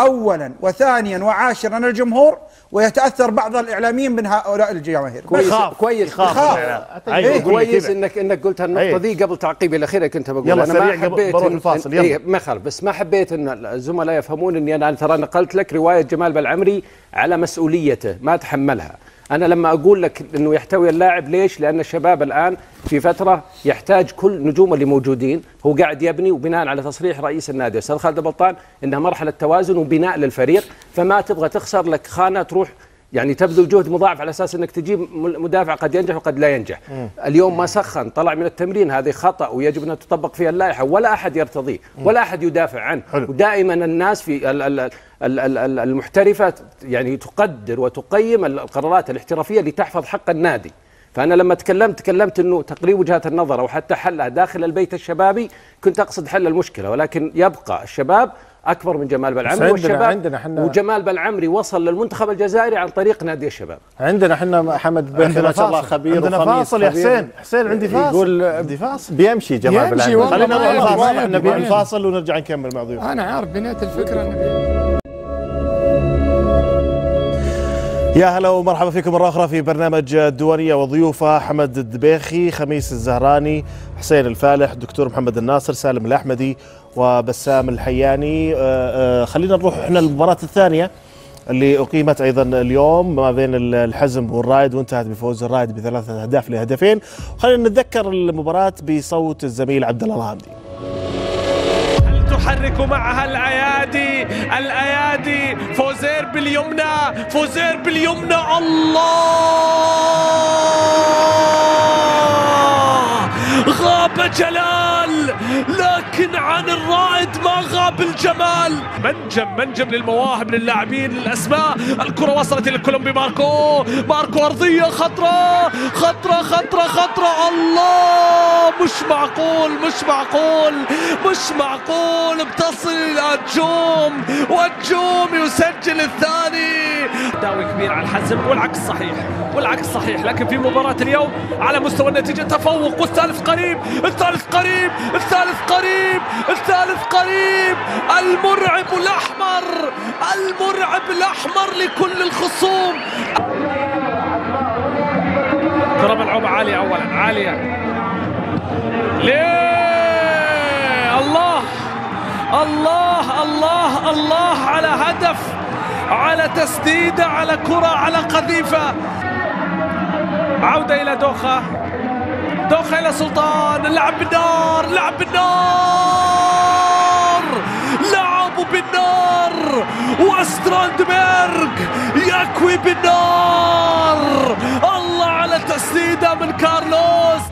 اولا وثانيا وعاشرا الجمهور ويتأثر بعض الإعلاميين من هؤلاء الجماهير
كويس
يخاف.
كويس
يخاف.
يخاف.
أيوة،
إيه،
قول لي
كويس
كذا.
انك إنك قلت هالنقطة
أيوة.
دي قبل تعقيبي الأخير كنت بقول
يلا
أنا
سريع
ما حبيت
بروح الفاصل، يلا.
إيه ما خالف بس ما حبيت إن الزملاء يفهمون إني أنا ترى نقلت لك رواية جمال بالعمري على مسؤوليته ما تحملها أنا لما أقول لك إنه يحتوي اللاعب ليش؟ لأن الشباب الآن في فترة يحتاج كل نجوم اللي موجودين. هو قاعد يبني وبناء على تصريح رئيس النادي. أستاذ خالد البلطان إنها مرحلة توازن وبناء للفريق. فما تبغى تخسر لك خانة تروح يعني تبذل جهد مضاعف على أساس إنك تجيب مدافع قد ينجح وقد لا ينجح. اليوم ما سخن طلع من التمرين هذه خطأ ويجب أن تطبق فيها اللائحة ولا أحد يرتضيه ولا أحد يدافع عنه
حلو.
ودائما الناس في ال- ال- ال- ال- ال- المحترفة يعني تقدر وتقيم القرارات الاحترافية لتحفظ حق النادي. فأنا لما تكلمت تكلمت إنه تقريب وجهات النظر أو حتى حلها داخل البيت الشبابي كنت أقصد حل المشكلة ولكن يبقى الشباب أكبر من جمال بالعمري
عندنا-
والشباب
عندنا حنا-
وجمال بالعمري وصل للمنتخب الجزائري عن طريق نادي الشباب.
عندنا إحنا حمد بن ما شاء الله
فاصل
خبير
عندنا
وخميس
فاصل. يا
خبير.
حسين حسين عندي فاصل.
يقول
عندي فاصل.
بيمشي جمال
والله.
خلينا نروح
ما
الفاصل. ونرجع نكمل مع ضيوفنا
أنا عارف بنيت الفكرة. إنه
يا هلا ومرحبا فيكم مرة أخرى في برنامج الديوانية وضيوفه حمد الدبيخي خميس الزهراني حسين الفالح دكتور محمد الناصر سالم الأحمدي وبسام الحياني. آه، آه، خلينا نروح إحنا المباراة الثانية اللي أقيمت أيضا اليوم. ما بين الحزم والرائد وانتهت بفوز الرائد بثلاثة أهداف لهدفين. خلينا نتذكر المباراة بصوت الزميل عبد الله الغامدي
تحرك معها الأيادي؟ الأيادي فوزير باليمنى فوزير باليمنى. الله! غاب جلال لكن عن الرائد ما غاب الجمال. منجم منجم للمواهب للاعبين للأسماء. الكرة وصلت إلى الكولومبي ماركو. ماركو أرضية خطرة خطرة خطرة خطرة. الله مش معقول مش معقول مش معقول. بتصل إلى الجوم والجوم يسجل الثاني. داوي كبير على الحزم والعكس صحيح والعكس صحيح. لكن في مباراة اليوم على مستوى النتيجة تفوق والثالث قريب الثالث قريب الثالث قريب الثالث قريب. المرعب الأحمر المرعب الأحمر لكل الخصوم. كرة ملعوبة عالية أولا عالية. ليه؟ الله الله الله الله على هدف على تسديدة على كرة على قذيفة. عودة إلى دوخة. دوخة إلى سلطان لعب بالنار لعب بالنار لعبوا بالنار. واستراندبرغ يكوي بالنار. الله على تسديدة من كارلوس.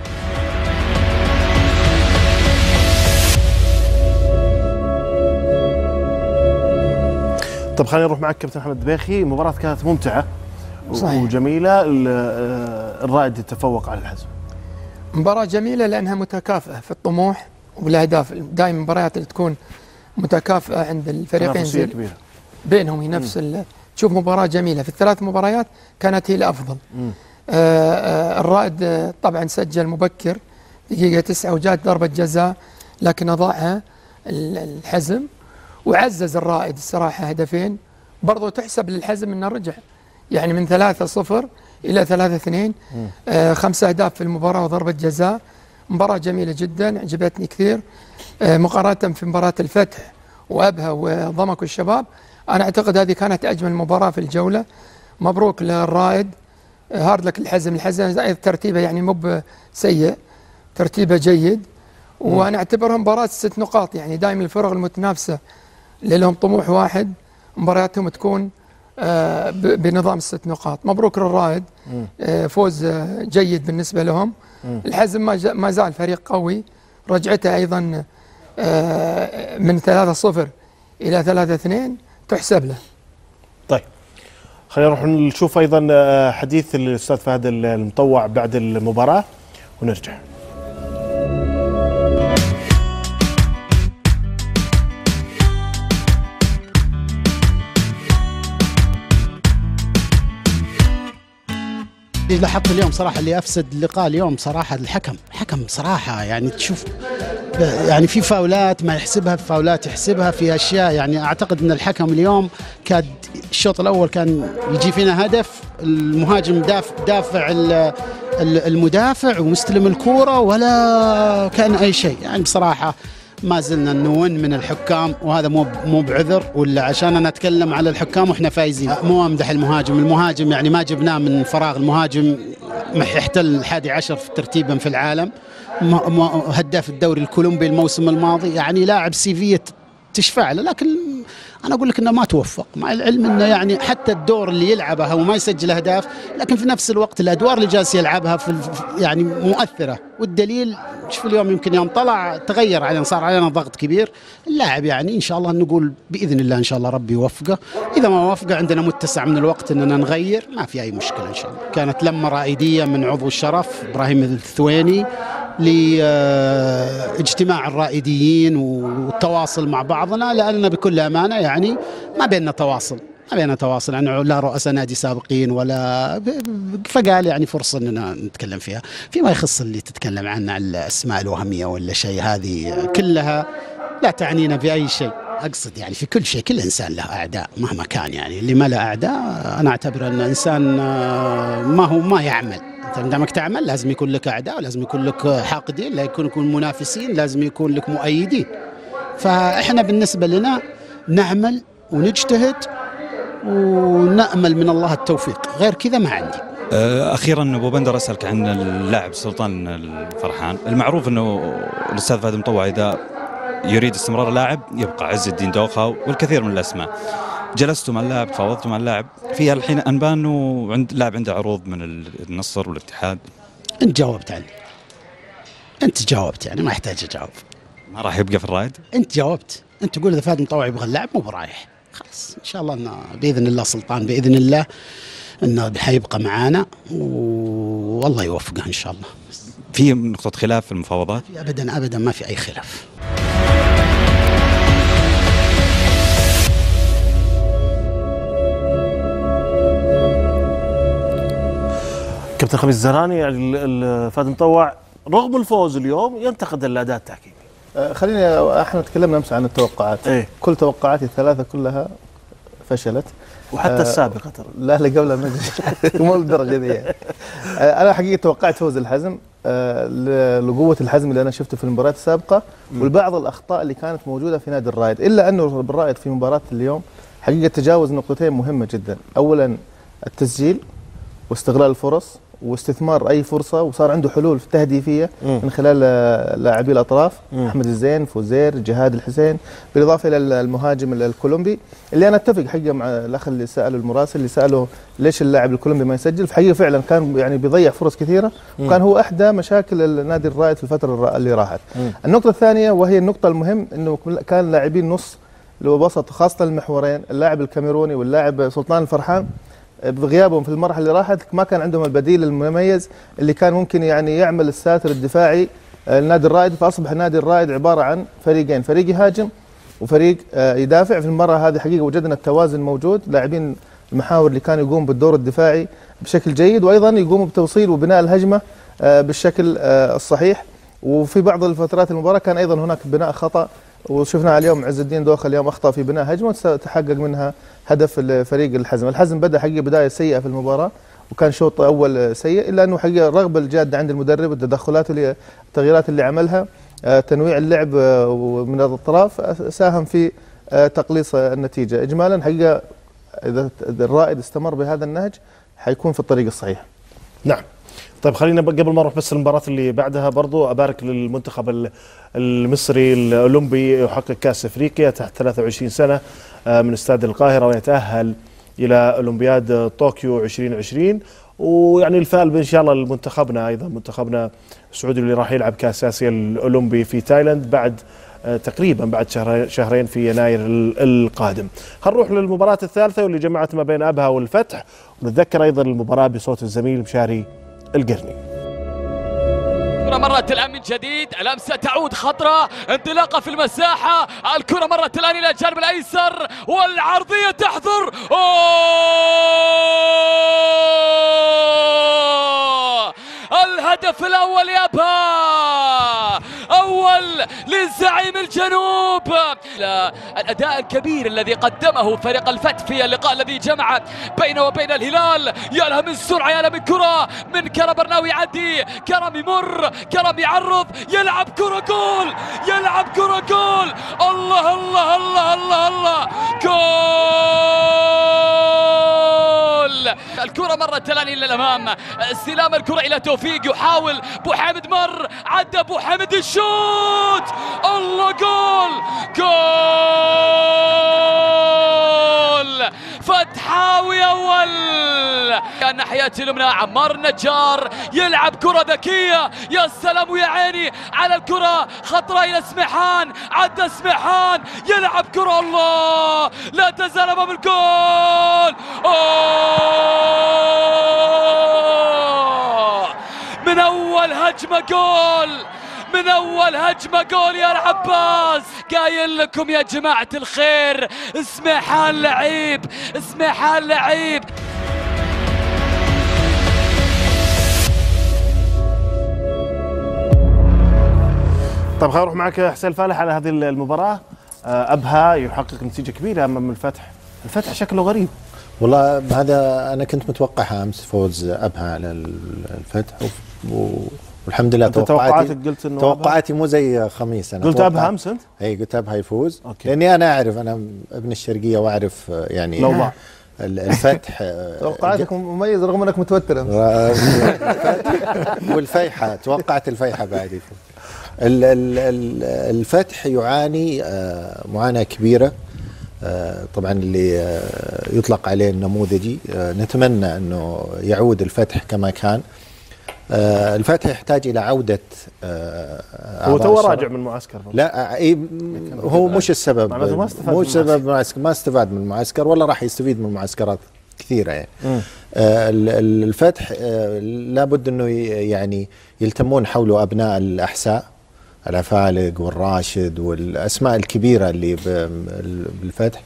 طب خلينا نروح معك كابتن محمد دبيخي المباراة كانت ممتعة و-
صحيح.
وجميلة ال- آه، الرائد يتفوق على الحزم
مباراة جميلة لأنها متكافئة في الطموح والأهداف. دائما المباريات اللي تكون متكافئة عند الفريقين
كبيرة.
بينهم ينفس ال- تشوف مباراة جميلة. في الثلاث مباريات كانت هي الأفضل.
مم.
آه، آه، الرائد آه، طبعا سجل مبكر دقيقة تسعة وجات ضربة جزاء لكن أضاعها ال- الحزم وعزز الرائد الصراحة هدفين. برضو تحسب للحزم إنه رجع. يعني من ثلاثة صفر إلى ثلاثة اثنين. آه خمسة أهداف في المباراة وضربة جزاء. مباراة جميلة جدا عجبتني كثير. آه مقارنة في مباراة الفتح وأبها وضمك والشباب أنا أعتقد هذه كانت أجمل مباراة في الجولة. مبروك للرائد. آه، هارد لك الحزم. الحزم ترتيبه يعني مو سيء ترتيبه جيد. وأنا أعتبرها مباراة ست نقاط يعني دائما الفرق المتنافسة اللي لهم طموح واحد مبارياتهم تكون بنظام الست نقاط. مبروك للرائد. آه، فوز آه، جيد بالنسبة لهم. الحزم ما زال فريق قوي. رجعته أيضا آه، من 3-0 إلى 3-2 تحسب له.
طيب. خلينا نروح نشوف أيضا آه، حديث الأستاذ فهد المطوع بعد المباراة. ونرجع.
اللي لاحظت اليوم صراحة اللي أفسد اللقاء اليوم صراحة الحكم. حكم صراحة يعني تشوف يعني في فاولات ما يحسبها في فاولات يحسبها في أشياء يعني أعتقد إن الحكم اليوم كاد الشوط الأول كان يجي فينا هدف المهاجم دافع دافع ال- ال- المدافع ومستلم الكورة ولا كان أي شيء. يعني بصراحة ما زلنا نون من الحكام وهذا مو مو بعذر ولا عشان أنا أتكلم على الحكام وإحنا فايزين. مو أمدح المهاجم المهاجم يعني ما جبناه من فراغ المهاجم يحتل الحادي عشر في ترتيبا في العالم. هداف الدوري الكولومبي الموسم الماضي يعني لاعب سيفيه تشفع له لكن أنا أقول لك إنه ما توفق. مع العلم إنه يعني حتى الدور اللي يلعبها وما يسجل أهداف لكن في نفس الوقت الأدوار اللي جالس يلعبها في يعني مؤثرة. والدليل شوف اليوم يمكن يوم طلع تغير علينا صار علينا ضغط كبير. اللاعب يعني إن شاء الله نقول بإذن الله إن شاء الله ربي يوفقه. إذا ما وفقه عندنا متسع من الوقت إننا نغير ما في أي مشكلة إن شاء الله. كانت لمة رائدية من عضو الشرف إبراهيم الثويني لاجتماع الرائديين والتواصل مع بعضنا لأننا بكل أمانة يعني ما بيننا تواصل. ما بيننا تواصل يعني لا رؤساء نادي سابقين ولا فقال يعني فرصة أننا نتكلم فيها. فيما يخص اللي تتكلم عنه عن الأسماء الوهمية ولا شيء هذه كلها لا تعنينا بأي شيء. أقصد يعني في كل شيء كل إنسان له أعداء مهما كان يعني. اللي ما له أعداء أنا أعتبر أن إنسان آه، ما هو ما يعمل. أنت عندما تعمل لازم يكون لك أعداء ولازم يكون لك حاقدين لا يكون يكون منافسين لازم يكون لك مؤيدين. فإحنا بالنسبة لنا نعمل ونجتهد ونأمل من الله التوفيق. غير كذا ما عندي.
آه، أخيرا أبو بندر أسألك عن اللاعب سلطان الفرحان. المعروف أنه الأستاذ فهد مطوع إذا يريد استمرار اللاعب يبقى عز الدين دوخة والكثير من الأسماء. جلستوا مع اللاعب تفاوضتوا مع اللاعب. فيها الحين أنبان انه عند لاعب عنده عروض من النصر والاتحاد.
انت جاوبت عني أنت جاوبت يعني ما يحتاج أجاوب.
ما راح يبقى في الرايد
أنت جاوبت. أنت تقول إذا فهد مطوع يبغى اللاعب مو برايح. خلاص إن شاء الله إنه بإذن الله سلطان بإذن الله إنه حيبقى معانا و- والله يوفقه إن شاء الله.
في نقطة خلاف في المفاوضات؟
ابدا ابدا ما في أي خلاف.
كابتن خميس الزهراني يعني فهد مطوع رغم الفوز اليوم ينتقد الأداء التحكيمي.
آه، خليني إحنا تكلمنا أمس عن التوقعات
إيه؟
كل توقعاتي الثلاثة كلها فشلت
وحتى
آه،
السابقة ترى
لا لا قبل ما. مو للدرجة يعني. آه، أنا حقيقة توقعت فوز الحزم لقوة الحزم اللي أنا شفته في المباريات السابقة والبعض الأخطاء اللي كانت موجودة في نادي الرائد إلا أنه الرائد في مباراة اليوم حقيقة تجاوز نقطتين مهمة جدا اولا التسجيل واستغلال الفرص واستثمار أي فرصة وصار عنده حلول تهديفيه
مم.
من خلال لاعبي الأطراف
مم.
أحمد الزين فوزير جهاد الحسين بالإضافة إلى المهاجم الكولومبي اللي أنا أتفق حقيقة مع الأخ اللي سأله المراسل اللي سأله ليش اللاعب الكولومبي ما يسجل في حقيقه فعلا كان يعني بيضيع فرص كثيرة
مم.
وكان هو أحدى مشاكل النادي الرائد في الفترة اللي راحت
مم.
النقطة الثانية وهي النقطة المهم إنه كان لاعبين نص اللي هو وسط خاصة المحورين اللاعب الكاميروني واللاعب سلطان الفرحان بغيابهم في المرحلة اللي راحت ما كان عندهم البديل المميز اللي كان ممكن يعني يعمل الساتر الدفاعي آه، النادي الرائد. فأصبح النادي الرائد عبارة عن فريقين فريق يهاجم وفريق آه، يدافع. في المباراه هذه حقيقة وجدنا التوازن موجود. لاعبين المحاور اللي كانوا يقوموا بالدور الدفاعي بشكل جيد وأيضا يقوموا بتوصيل وبناء الهجمة آه، بالشكل الصحيح. وفي بعض الفترات المباراة كان أيضا هناك بناء خطأ وشفنا اليوم عز الدين دوخه اليوم أخطأ في بناء هجمة وتحقق منها هدف الفريق الحزم، الحزم بدأ حقيقة بداية سيئة في المباراة وكان شوط أول سيء إلا أنه حقيقة الرغبة الجادة عند المدرب والتدخلات اللي التغييرات اللي عملها آه، تنويع اللعب آه، من الأطراف آه، ساهم في تقليص النتيجة، اجمالا حقيقة إذا الرائد استمر بهذا النهج حيكون في الطريق الصحيح.
نعم. طيب خلينا قبل ما نروح بس المباراة اللي بعدها برضو أبارك للمنتخب ال- المصري الأولمبي يحقق كأس أفريقيا تحت 23 سنة آه، من استاد القاهرة ويتأهل إلى أولمبياد طوكيو 2020 ويعني الفال إن شاء الله لمنتخبنا أيضا منتخبنا السعودي اللي راح يلعب كأس آسيا الأولمبي في تايلاند بعد آه، تقريبا بعد شهر- شهرين في يناير ال- القادم. خلينا نروح للمباراة الثالثة واللي جمعت ما بين أبها والفتح ونتذكر أيضا المباراة بصوت الزميل مشاري القرني
الكرة مرت الآن من جديد الأمسة تعود خطرة انطلاقة في المساحة الكرة مرت الآن إلى الجانب الأيسر والعرضية تحضر أوه! الهدف الأول يابها أول لزعيم الجنوب. الأداء الكبير الذي قدمه فريق الفتح في اللقاء الذي جمع بينه وبين الهلال. يا لها من سرعة يا لها من كرة. من كرم برناوي يعدي كرم يمر كرم يعرض. يلعب كرة جول يلعب كرة جول. الله الله الله الله الله. جول! الكرة مرت الآن إلى الأمام. استلام الكرة إلى توفيق. يحاول بو حامد مر. عدى بو حامد ال shoot. الله جول. جول. فتحاوي أول. الناحية اليمنى. عمار النجار يلعب كرة ذكية. يا سلام ويا عيني على الكرة. خطرة إلى سمحان. عدى سمحان. يلعب كرة. الله. لا تزال أمام الجول. أوه. من أول هجمة جول! من أول هجمة جول يا العباس قايل لكم يا جماعة الخير سمحان لعيب سمحان لعيب
طيب خلينا نروح معك حسين الفالح على هذه المباراة. آه، أبها يحقق نتيجة كبيرة أمام الفتح. الفتح شكله غريب.
والله هذا أنا كنت متوقعها أمس فوز أبها على الفتح و- و- والحمد لله توقعاتي
توقعاتك قلت إنه
توقعاتي مو زي خميس أنا
قلت أبها أمس أنت؟
إي قلت أبها يفوز
أوكي.
لأني أنا أعرف أنا ابن الشرقية وأعرف آه، يعني. ال- الفتح آه،
توقعاتك مميز رغم إنك متوتر أمس.
والفيحة توقعت الفيحة بعد يفوز ال- ال- ال- الفتح يعاني آه، معاناة كبيرة آه، طبعا اللي آه، يطلق عليه النموذجي آه، نتمنى أنه يعود الفتح كما كان. آه، الفتح يحتاج إلى عودة آه،
هو تو. راجع من معسكر
لا آه، م- هو مش السبب
معناته ما استفاد
مو
من
سبب المعسكر ما استفاد من المعسكر ولا راح يستفيد من معسكرات كثيرة يعني. آه، الفتح آه، لابد إنه يعني يلتمون حوله أبناء الأحساء. العفالق والراشد والأسماء الكبيرة اللي بالفتح.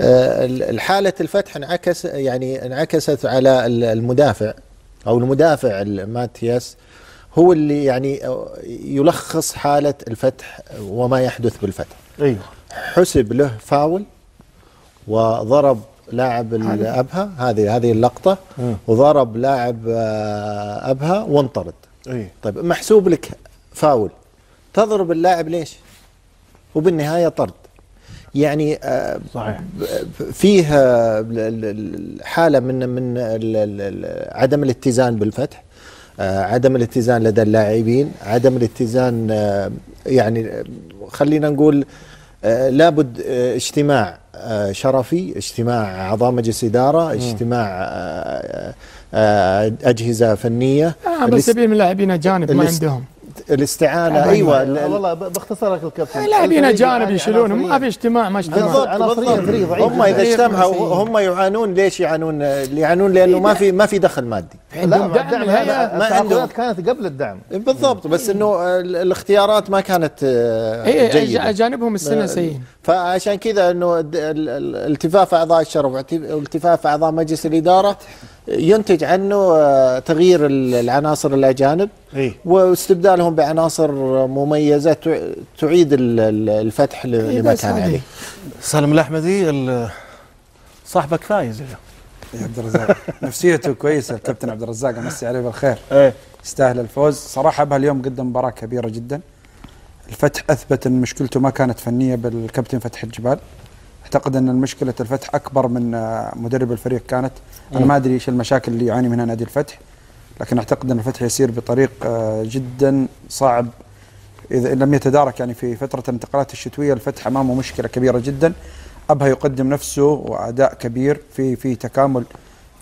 آه، ال- الحالة الفتح انعكس يعني انعكست على ال- المدافع أو المدافع ال- ماتياس هو اللي يعني يلخص حالة الفتح وما يحدث بالفتح.
أيوه.
حسب له فاول وضرب لاعب الابها هذه هذه
اللقطة.
وضرب لاعب آه، أبها وانطرد.
اي
طيب محسوب لك فاول. تضرب اللاعب ليش؟ وبالنهايه طرد. يعني آه،
صحيح.
فيه آه، ال- ال- ال- حالة من من عدم الاتزان بالفتح آه، عدم الاتزان لدى اللاعبين عدم الاتزان يعني خلينا نقول لابد اجتماع شرفي اجتماع اعضاء مجلس إدارة اجتماع أجهزة
فنية. سبيل من اللاعبين أجانب ما عندهم.
الاستعانة أيوه. ال- ال-
والله ب- باختصار لك الكابتن
لاعبين اجانب
يعني
يشيلونهم ما. في اجتماع ما اجتماع.
بالضبط هم اذا. اجتمعوا هم يعانون ليش يعانون؟ يعانون لأنه ما في ما في دخل مادي.
عندهم دعم
الدعم
الهيئة.
هذا
ما عندهم.
كانت قبل الدعم.
بالضبط. بس إنه ال- الاختيارات ما كانت آه،
أج-
جيدة.
اجانبهم
السنة
سيئين
فعشان كذا إنه التفاف أعضاء الشرف والتفاف أعضاء مجلس الإدارة ينتج عنه آه، تغيير ال- العناصر الأجانب
إيه.
واستبدالهم بعناصر مميزة تع- تعيد ال- ال- الفتح لما كان. عليه.
سالم الأحمدي ال- صاحبك فايز اليوم.
يا عبد الرزاق. نفسيته كويسة الكابتن عبد الرزاق امسي عليه بالخير.
إيه
يستاهل الفوز. صراحة بهاليوم قدم مباراة كبيرة جدا. الفتح أثبت إن مشكلته ما كانت فنية بالكابتن فتح الجبال. أعتقد أن مشكله الفتح أكبر من آه، مدرب الفريق كانت.
أنا.
ما أدري إيش المشاكل اللي يعاني منها نادي الفتح لكن أعتقد أن الفتح يسير بطريق آه، جدا صعب. إذا لم يتدارك يعني في فترة الانتقالات الشتوية الفتح أمامه مشكلة كبيرة جدا. أبها يقدم نفسه وأداء كبير في في تكامل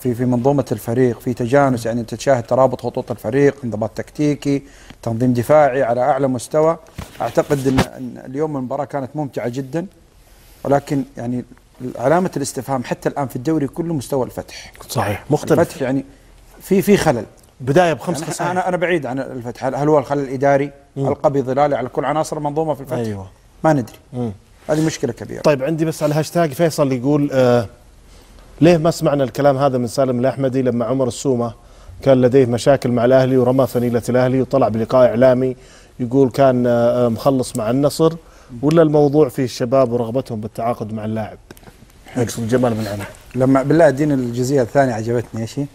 في في منظومة الفريق في تجانس يعني انت تشاهد ترابط خطوط الفريق انضباط تكتيكي تنظيم دفاعي على أعلى مستوى. أعتقد إن اليوم المباراة كانت ممتعة جدا. ولكن يعني علامة الاستفهام حتى الآن في الدوري كله مستوى الفتح.
صحيح مختلف.
الفتح يعني في في خلل.
بداية بخمس
يعني
خسائر.
أنا أنا بعيد عن الفتح. هل هل هو الخلل الإداري؟
مم.
القى بظلالي على كل عناصر المنظومة في الفتح؟
أيوه.
ما ندري.
مم.
هذه مشكلة كبيرة.
طيب عندي بس على الهاشتاج فيصل يقول آه ليه ما سمعنا الكلام هذا من سالم الأحمدي لما عمر السومة كان لديه مشاكل مع الأهلي ورمى فنيلة الأهلي وطلع بلقاء إعلامي يقول كان آه مخلص مع النصر. ولا الموضوع فيه الشباب ورغبتهم بالتعاقد مع اللاعب؟ يقصد جمال بن عمر
لما بالله اديني الجزئية الثانية عجبتني إيش هي؟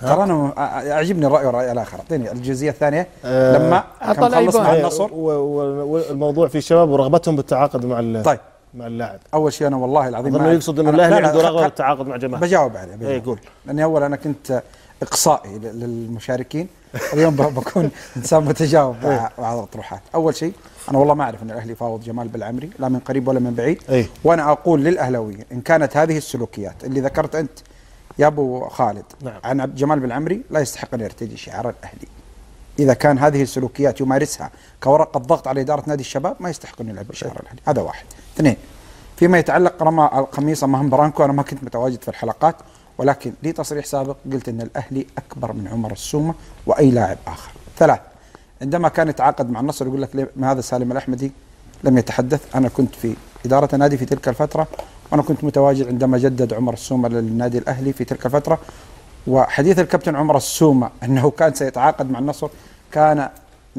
ترى أنا أعجبني الرأي والرأي الآخر. أعطيني الجزئية الثانية.
آه،
لما كان مخلص مع. النصر.
والموضوع فيه الشباب ورغبتهم بالتعاقد مع ال-
طيب.
مع اللاعب.
أول شيء أنا والله العظيم ما-
يقصد
إنه
الأهلي
لا، لا،
عنده
رغبة
بالتعاقد مع جمال
بجاوب عليه.
اي قول.
لأني أول أنا كنت إقصائي ل- للمشاركين اليوم ب- بكون إنسان متجاوب مع مع الاطروحات أول شيء أنا والله ما أعرف إن الأهلي فاوض جمال بالعمري لا من قريب ولا من بعيد.
إي.
وأنا أقول للاهلاويين إن كانت هذه السلوكيات اللي ذكرت أنت يا أبو خالد
نعم.
عن جمال بالعمري لا يستحق أن يرتدي شعار الأهلي. إذا كان هذه السلوكيات يمارسها كورقه ضغط على إدارة نادي الشباب ما يستحق انه يلعب بشعار الأهلي. هذا واحد. اثنين فيما يتعلق رمى القميص امام برانكو أنا ما كنت متواجد في الحلقات ولكن لي تصريح سابق قلت إن الأهلي أكبر من عمر السومة وأي لاعب آخر. ثلاث عندما كان يتعاقد مع النصر يقول لك ليه ما هذا سالم الأحمدي لم يتحدث؟ أنا كنت في إدارة النادي في تلك الفترة وأنا كنت متواجد عندما جدد عمر السومة للنادي الأهلي في تلك الفترة. وحديث الكابتن عمر السومة أنه كان سيتعاقد مع النصر كان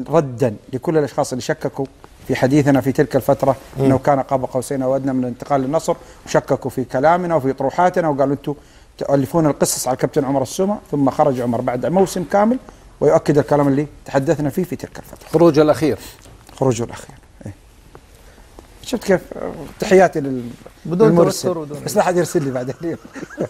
ردا لكل الأشخاص اللي شككوا في حديثنا في تلك الفترة أنه كان قاب قوسين أو ادنى من الانتقال للنصر وشككوا في كلامنا وفي طروحاتنا وقالوا أنتم تؤلفون القصص على الكابتن عمر السومة ثم خرج عمر بعد موسم كامل ويؤكد الكلام اللي تحدثنا فيه في تلك الفترة.
خروجه الأخير.
خروجه الأخير. إيه. شفت كيف؟ تحياتي لل
بدون
للمرسل.
توتر. ودون-
بس لا حد يرسل لي بعد اليوم.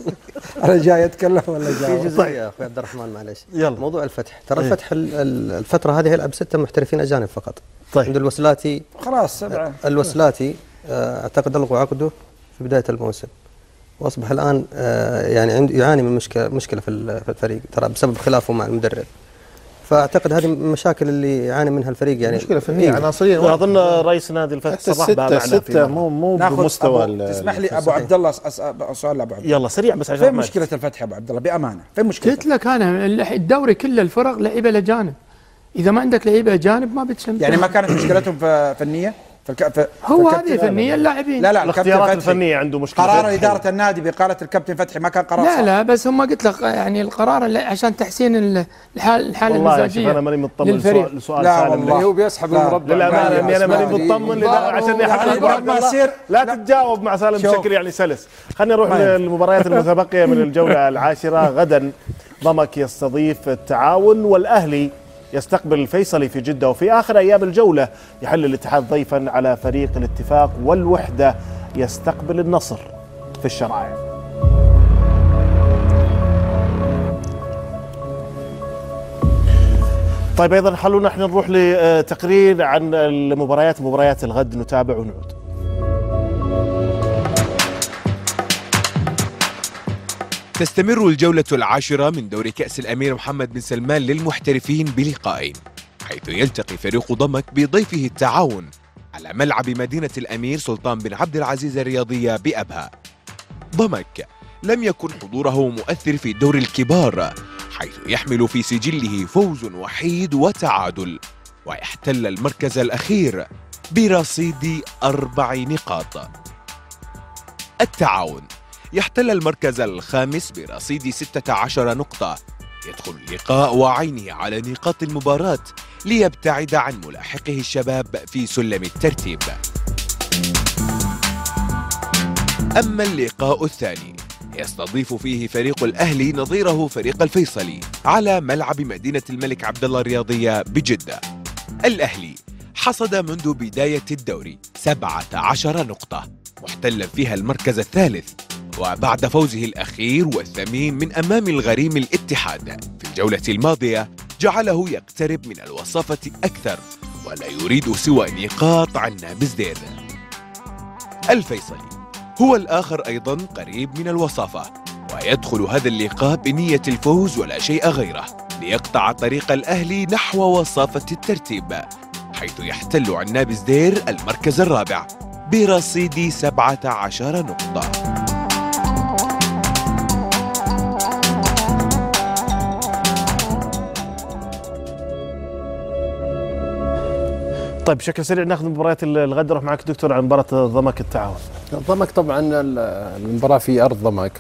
أنا جاي أتكلم ولا
في
جاي
جزئيه يا أخوي عبد الرحمن معلش
يلا.
موضوع الفتح. ترى
إيه.
الفتح ال- ال- الفترة هذه يلعب سته محترفين أجانب فقط.
طيب.
عند الوسلاتي
خلاص سبعة.
الوسلاتي آه، أعتقد ألغوا عقده في بداية الموسم. وأصبح الآن آه، يعني عند يعاني من مشكله مشكلة في ال- في الفريق ترى بسبب خلافه مع المدرب. فأعتقد هذه من المشاكل اللي يعاني منها الفريق يعني.
مشكلة فنية
إيه.
عناصريا
واظن رئيس نادي الفتح بها
الستة
معنا
ستة. مو مو بمستوى
تسمح لي أبو عبد الله أسأل سؤال لابو عبد الله
يلا سريع بس عشان
فين مشكلة الفتح يا أبو عبد الله بأمانة. فين مشكلة؟
قلت لك أنا الدوري كله الفرق لعيبة الاجانب إذا ما عندك لعيبة اجانب ما بتسمع
يعني ما كانت مشكلتهم ف- فنية؟ في الك... في
هو هذه فنية اللاعبين
لا لا
الاختيارات الفنية عنده مشكلة
قرار إدارة النادي باقاله الكابتن فتحي ما كان قرار
لا
صح.
لا بس هم قلت لك يعني القرار اللي عشان تحسين ال- الحال الحالة
والله يا شيخ
المزاجية
أنا ماني مطمن
للفريق.
لسؤال سؤال
لا
سالم
والله.
هو بيسحب
لا.
المربع
للامانه اني أنا ماني. مطمن عشان يحقق
ما يصير
لا تتجاوب مع سالم. بشكل يعني سلس خلينا نروح
طيب.
للمباريات المتبقية من الجولة العاشرة غدا ضمك يستضيف التعاون والأهلي يستقبل الفيصلي في جدة وفي آخر أيام الجولة يحل الاتحاد ضيفا على فريق الاتفاق والوحدة يستقبل النصر في الشرائع. طيب أيضا خلونا إحنا نروح لتقرير عن المباريات مباريات الغد نتابع ونعود.
تستمر الجولة العاشرة من دوري كأس الأمير محمد بن سلمان للمحترفين بلقائين حيث يلتقي فريق ضمك بضيفه التعاون على ملعب مدينة الأمير سلطان بن عبد العزيز الرياضية بأبها. ضمك لم يكن حضوره مؤثر في دور الكبار حيث يحمل في سجله فوز وحيد وتعادل ويحتل المركز الأخير برصيد أربع نقاط. التعاون يحتل المركز الخامس برصيد 16 نقطة. يدخل اللقاء وعينه على نقاط المباراة ليبتعد عن ملاحقه الشباب في سلم الترتيب. أما اللقاء الثاني يستضيف فيه فريق الأهلي نظيره فريق الفيصلي على ملعب مدينة الملك عبد الله الرياضية بجدة. الأهلي حصد منذ بداية الدوري 17 نقطة محتلا فيها المركز الثالث. وبعد فوزه الأخير والثمين من أمام الغريم الاتحاد. في الجولة الماضية جعله يقترب من الوصافة أكثر ولا يريد سوى نقاط عن نابز دير. الفيصلي هو الآخر أيضا قريب من الوصافة ويدخل هذا اللقاء بنية الفوز ولا شيء غيره ليقطع طريق الأهلي نحو وصافة الترتيب حيث يحتل عناب زدير المركز الرابع برصيد 17 نقطة.
طيب بشكل سريع ناخذ مباريات الغد نروح معك دكتور عن مباراة ضمك التعاون.
ضمك طبعا ال- المباراة في أرض ضمك.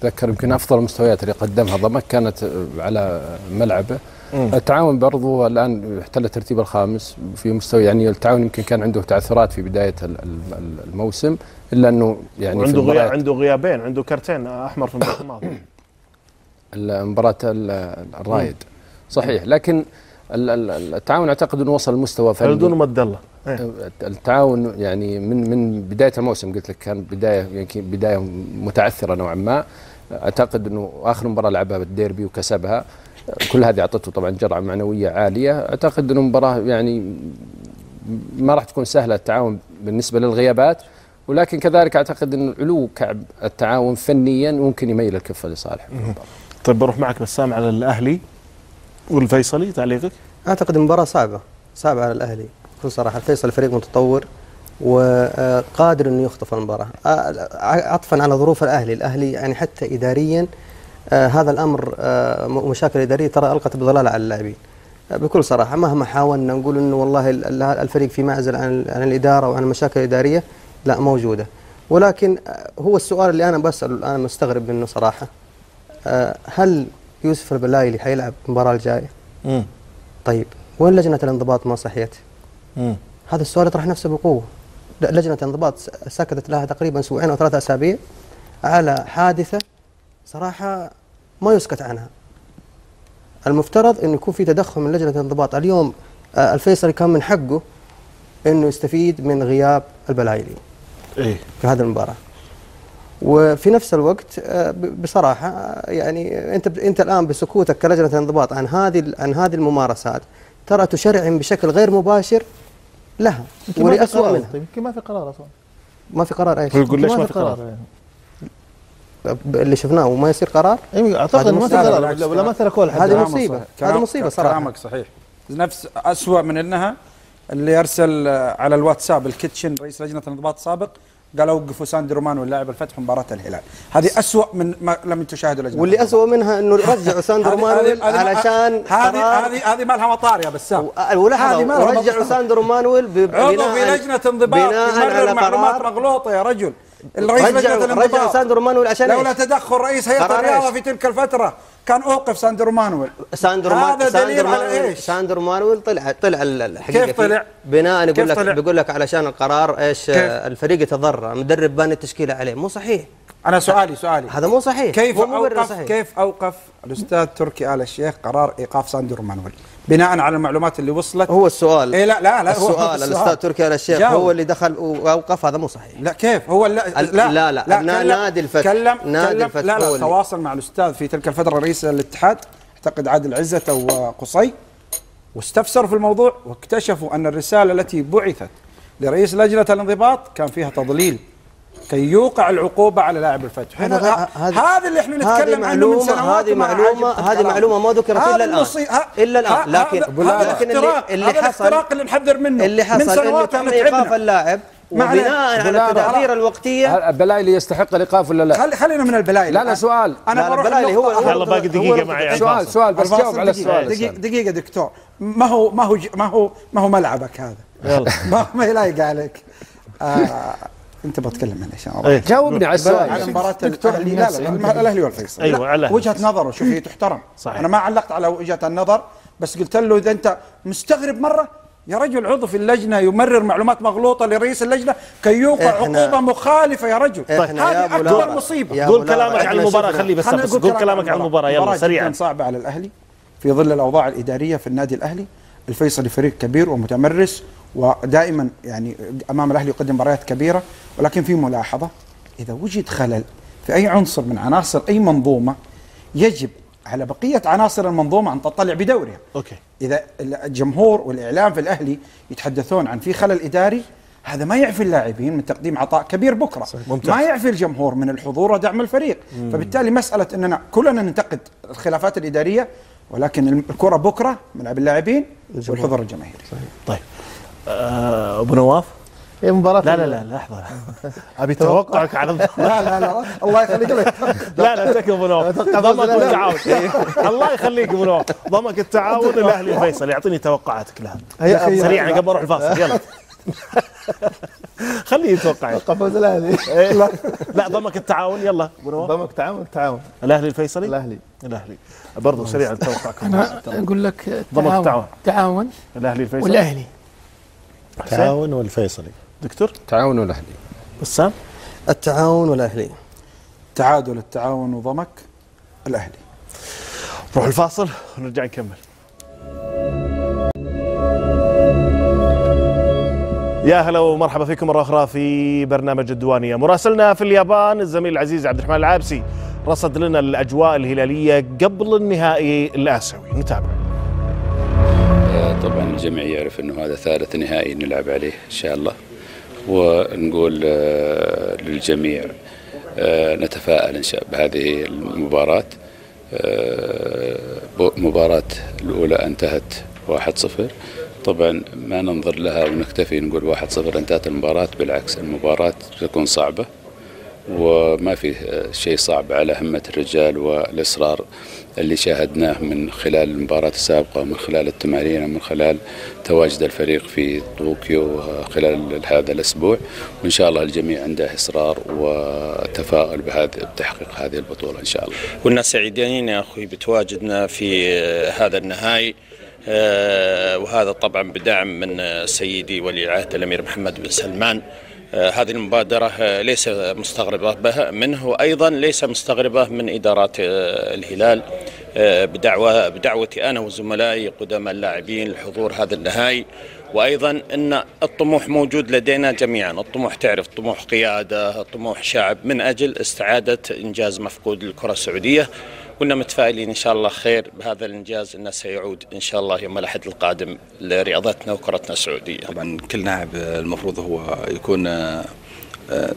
تتذكر يمكن أفضل المستويات اللي قدمها ضمك كانت على ملعبه.
مم.
التعاون برضو الآن احتل الترتيب الخامس. في مستوى يعني التعاون يمكن كان عنده تعثرات في بداية ال- ال- الموسم إلا أنه يعني
عنده غياب عنده غيابين عنده كارتين أحمر في المباراة الماضية.
مباراة ال- الرايد صحيح. لكن التعاون أعتقد إنه وصل لمستوى فني.
بدون مد الله. إيه.
التعاون يعني من من بداية الموسم قلت لك كان بداية يمكن بداية متعثرة نوعا ما. أعتقد إنه آخر مباراة لعبها بالديربي وكسبها. كل هذه أعطته طبعا جرعة معنوية عالية. أعتقد إنه مباراة يعني ما راح تكون سهلة التعاون بالنسبة للغيابات. ولكن كذلك أعتقد إنه علو كعب التعاون فنيا ممكن يميل الكفة لصالح.
طيب بروح معك بسام على الاهلي والفيصلي تعليقك؟
أعتقد المباراة صعبة صعبة على الأهلي بكل صراحة الفيصل فريق متطور وقادر إنه يخطف المباراة. عطفا على ظروف الأهلي الأهلي يعني حتى اداريا هذا الأمر مشاكل إدارية ترى ألقت بظلال على اللاعبين. بكل صراحة مهما حاولنا نقول إنه والله ال- ال- الفريق في معزل عن عن الإدارة وعن المشاكل الإدارية لا موجودة. ولكن هو السؤال اللي أنا بسأله الآن مستغرب منه صراحة. هل يوسف البلايلي حيلعب المباراة الجاية؟
مم.
طيب وين لجنة الانضباط ما صحيت؟
مم.
هذا السؤال يطرح نفسه بقوة لجنة الانضباط سكتت لها تقريبا أسبوعين أو ثلاثة أسابيع على حادثة صراحة ما يسكت عنها المفترض إنه يكون في تدخل من لجنة الانضباط اليوم آه، الفيصلي كان من حقه إنه يستفيد من غياب البلايلي
إيه
في هذه المباراة وفي نفس الوقت آه، بصراحة آه، يعني أنت أنت الآن بسكوتك كلجنة انضباط عن هذه عن هذه الممارسات ترى تشرعن بشكل غير مباشر لها
يمكن ما في
ولأسوأ
قرار.
منها
طيب يمكن ما في قرار أصلا
ما في قرار
أيش؟ يقول ليش ما في قرار؟
اللي شفناه وما يصير قرار
اي
أعتقد
إنه ما في
مصيبة.
قرار ولا ما تركوه لحد
هذه.
مصيبة
هذه مصيبة صراحة
كلامك صحيح نفس أسوأ من إنها اللي أرسل على الواتساب الكيتشن رئيس لجنة الانضباط السابق قال وقفوا ساندي رومان واللاعب الفتح مباراة الهلال. هذه أسوأ من ما لم تشاهدوا لجنه
واللي أسوأ منها إنه رجعوا
هذه- هذه-
علشان
هذه هذه هذه ما لها مطار يا بسام.
ورجعوا
مطار.
ساندرو مانويل ب-
عضو في لجنة انضباط
بناء على
معلومات
قرار
مغلوطة يا رجل. الرئيس
رجعوا رجعوا
الانضباط
ساندرو مانويل عشان
لولا؟ تدخل رئيس هيئة
الرياضة؟
في تلك الفترة كان أوقف ساندرو مانويل
ساندرو
هذا دليل
ساندرو
على
مانويل
إيش؟
ساندرو مانويل طلع طلع ال- الحقيقة
كيف. طلع؟
بناء يقول لك؟ بيقول لك علشان القرار إيش الفريق يتضرر مدرب بان التشكيلة عليه مو صحيح
أنا سؤالي سؤالي.
هذا مو صحيح.
كيف
مو
اوقف
صحيح.
كيف أوقف الأستاذ تركي آل الشيخ قرار إيقاف ساندرو مانويل؟ بناء على المعلومات اللي وصلت.
هو السؤال.
إيه لا لا لا هو
السؤال الأستاذ تركي آل الشيخ
جاوب.
هو اللي دخل وأوقف هذا مو صحيح.
لا كيف؟ هو لا
ال- لا لا أبناء
كلم-
نادي الفتح
كلم
نادي
كلم
الفتح
لا لا تواصل مع الأستاذ في تلك الفترة رئيس الاتحاد أعتقد عادل عزت أو قصي واستفسروا في الموضوع واكتشفوا أن الرسالة التي بعثت لرئيس لجنة الانضباط كان فيها تضليل. كي يوقع العقوبة على لاعب الفتح هنا
هذا- هذا-
هذا اللي إحنا
هذه
نتكلم عنه من
معلومة-
سنوات
هذه
عجبت
هذه. معلومة ما ذكرت
ها-
إلا الآن
ه-
لكن
هذا-
لكن اللي
الاختراق
اللي حصل
الاختراق اللي نحذر منه
اللي
من
حصل انه
سنوات
تم
إحنا
إيقاف
تعبنا.
اللاعب. وبناء على التدابير الوقتية
البلايلي يستحق الإيقاف ولا لا؟
خلي خلينا من البلايلي
لا لا سؤال
أنا
بروح
البلايلي هو-
يلا باقي دقيقة معي
سؤال. سؤال بس جاوب على. السؤال
دقيقة
أستاذ.
دقيقة دكتور ما هو ما هو ج- ما هو ما هو ملعبك هذا
يلا
ما ما يلايق عليك آه انت بتكلم أنا عشان
إيه.
جاوبني على السؤال.
على مباراة الاهلي لا لا لا الأهلي والفيصل
أيوة،
لا،
على.
وجهة نظره شوف هي تحترم.
صحيح.
أنا ما علقت على وجهة النظر بس قلت له إذا أنت مستغرب مرة يا رجل عضو في اللجنة يمرر معلومات مغلوطة لرئيس اللجنة كي يوقع عقوبة مخالفة يا رجل. هذه مصيبة.
يا
قول كلامك عن
شفنا-
خلي بس قول كلامك عن المباراة. يلا سريعا.
صعبة على الأهلي. في ظل الأوضاع الإدارية في النادي الأهلي الفيصلي فريق كبير ومتمرس. ودائما يعني أمام الأهلي يقدم مباريات كبيرة ولكن في ملاحظة إذا وجد خلل في أي عنصر من عناصر أي منظومة يجب على بقية عناصر المنظومة أن تطلع بدورها.
أوكي.
إذا الجمهور والإعلام في الأهلي يتحدثون عن في خلل إداري هذا ما يعفي اللاعبين من تقديم عطاء كبير بكرة.
ممتاز.
ما يعفي الجمهور من الحضور ودعم الفريق. فبالتالي مسألة أننا كلنا ننتقد الخلافات الإدارية ولكن الكرة بكرة ملعب اللاعبين والحضور الجماهيري.
طيب. آه، أبو نواف؟
هي مباراة
لا لا لا لحظة. أبي توقعك على
لا لا لا. الله يخليك لك.
لا لا تكفى أبو نواف. ضمك والتعاون. الله يخليك أبو نواف. ضمك التعاون الاهلي الفيصل يعطيني توقعاتك لها. سريعا قبل أروح الفاصل. يلا. خليه يتوقع.
توقع فوز الأهلي.
إيه. لا. ضمك التعاون. يلا أبو نواف.
ضمك تعاون تعاون
الأهلي الفيصلي؟
الأهلي.
الأهلي. برضو سريعا توقعكم.
أنا أقول لك
ضمك
تعاون.
تعاون.
تعاون.
الأهلي الفيصلي؟
والأهلي.
تعاون والفيصلي.
دكتور؟
تعاون الاهلي
بسام
التعاون والأهلي.
تعادل التعاون وضمك الأهلي.
نروح الفاصل ونرجع نكمل. يا هلا ومرحبا فيكم مرة أخرى في برنامج الديوانية. مراسلنا في اليابان الزميل العزيز عبد الرحمن العابسي رصد لنا الأجواء الهلالية قبل النهائي الآسيوي. نتابع.
طبعا الجميع يعرف إنه هذا ثالث نهائي نلعب عليه إن شاء الله. ونقول آه، للجميع آه، نتفائل إن شاء بهذه المباراة. آه، مباراة الأولى انتهت 1-0 طبعا ما ننظر لها ونكتفي نقول 1-0 انتهت المباراة بالعكس المباراة تكون صعبة. وما في شيء صعب على همة الرجال والإصرار. اللي شاهدناه من خلال المباراة السابقة ومن خلال التمارين ومن خلال تواجد الفريق في طوكيو خلال هذا الأسبوع. وإن شاء الله الجميع عنده إصرار وتفاؤل بهذا بتحقيق هذه البطولة إن شاء الله.
كنا سعيدين يا أخوي بتواجدنا في آه، هذا النهائي. آه، وهذا طبعا بدعم من سيدي ولي العهد الأمير محمد بن سلمان. هذه المبادرة آه، ليس مستغربة منه. وأيضا ليس مستغربة من إدارات آه، الهلال آه، بدعوة بدعوتي أنا وزملائي قدماء اللاعبين لحضور هذا النهائي. وأيضا أن الطموح موجود لدينا جميعا. الطموح تعرف طموح قيادة طموح شعب. من أجل استعادة إنجاز مفقود للكرة السعودية. كنا متفائلين إن شاء الله خير بهذا الإنجاز أنه سيعود إن شاء الله يوم الأحد القادم لرياضتنا وكرتنا السعودية.
طبعا كل لاعب المفروض هو يكون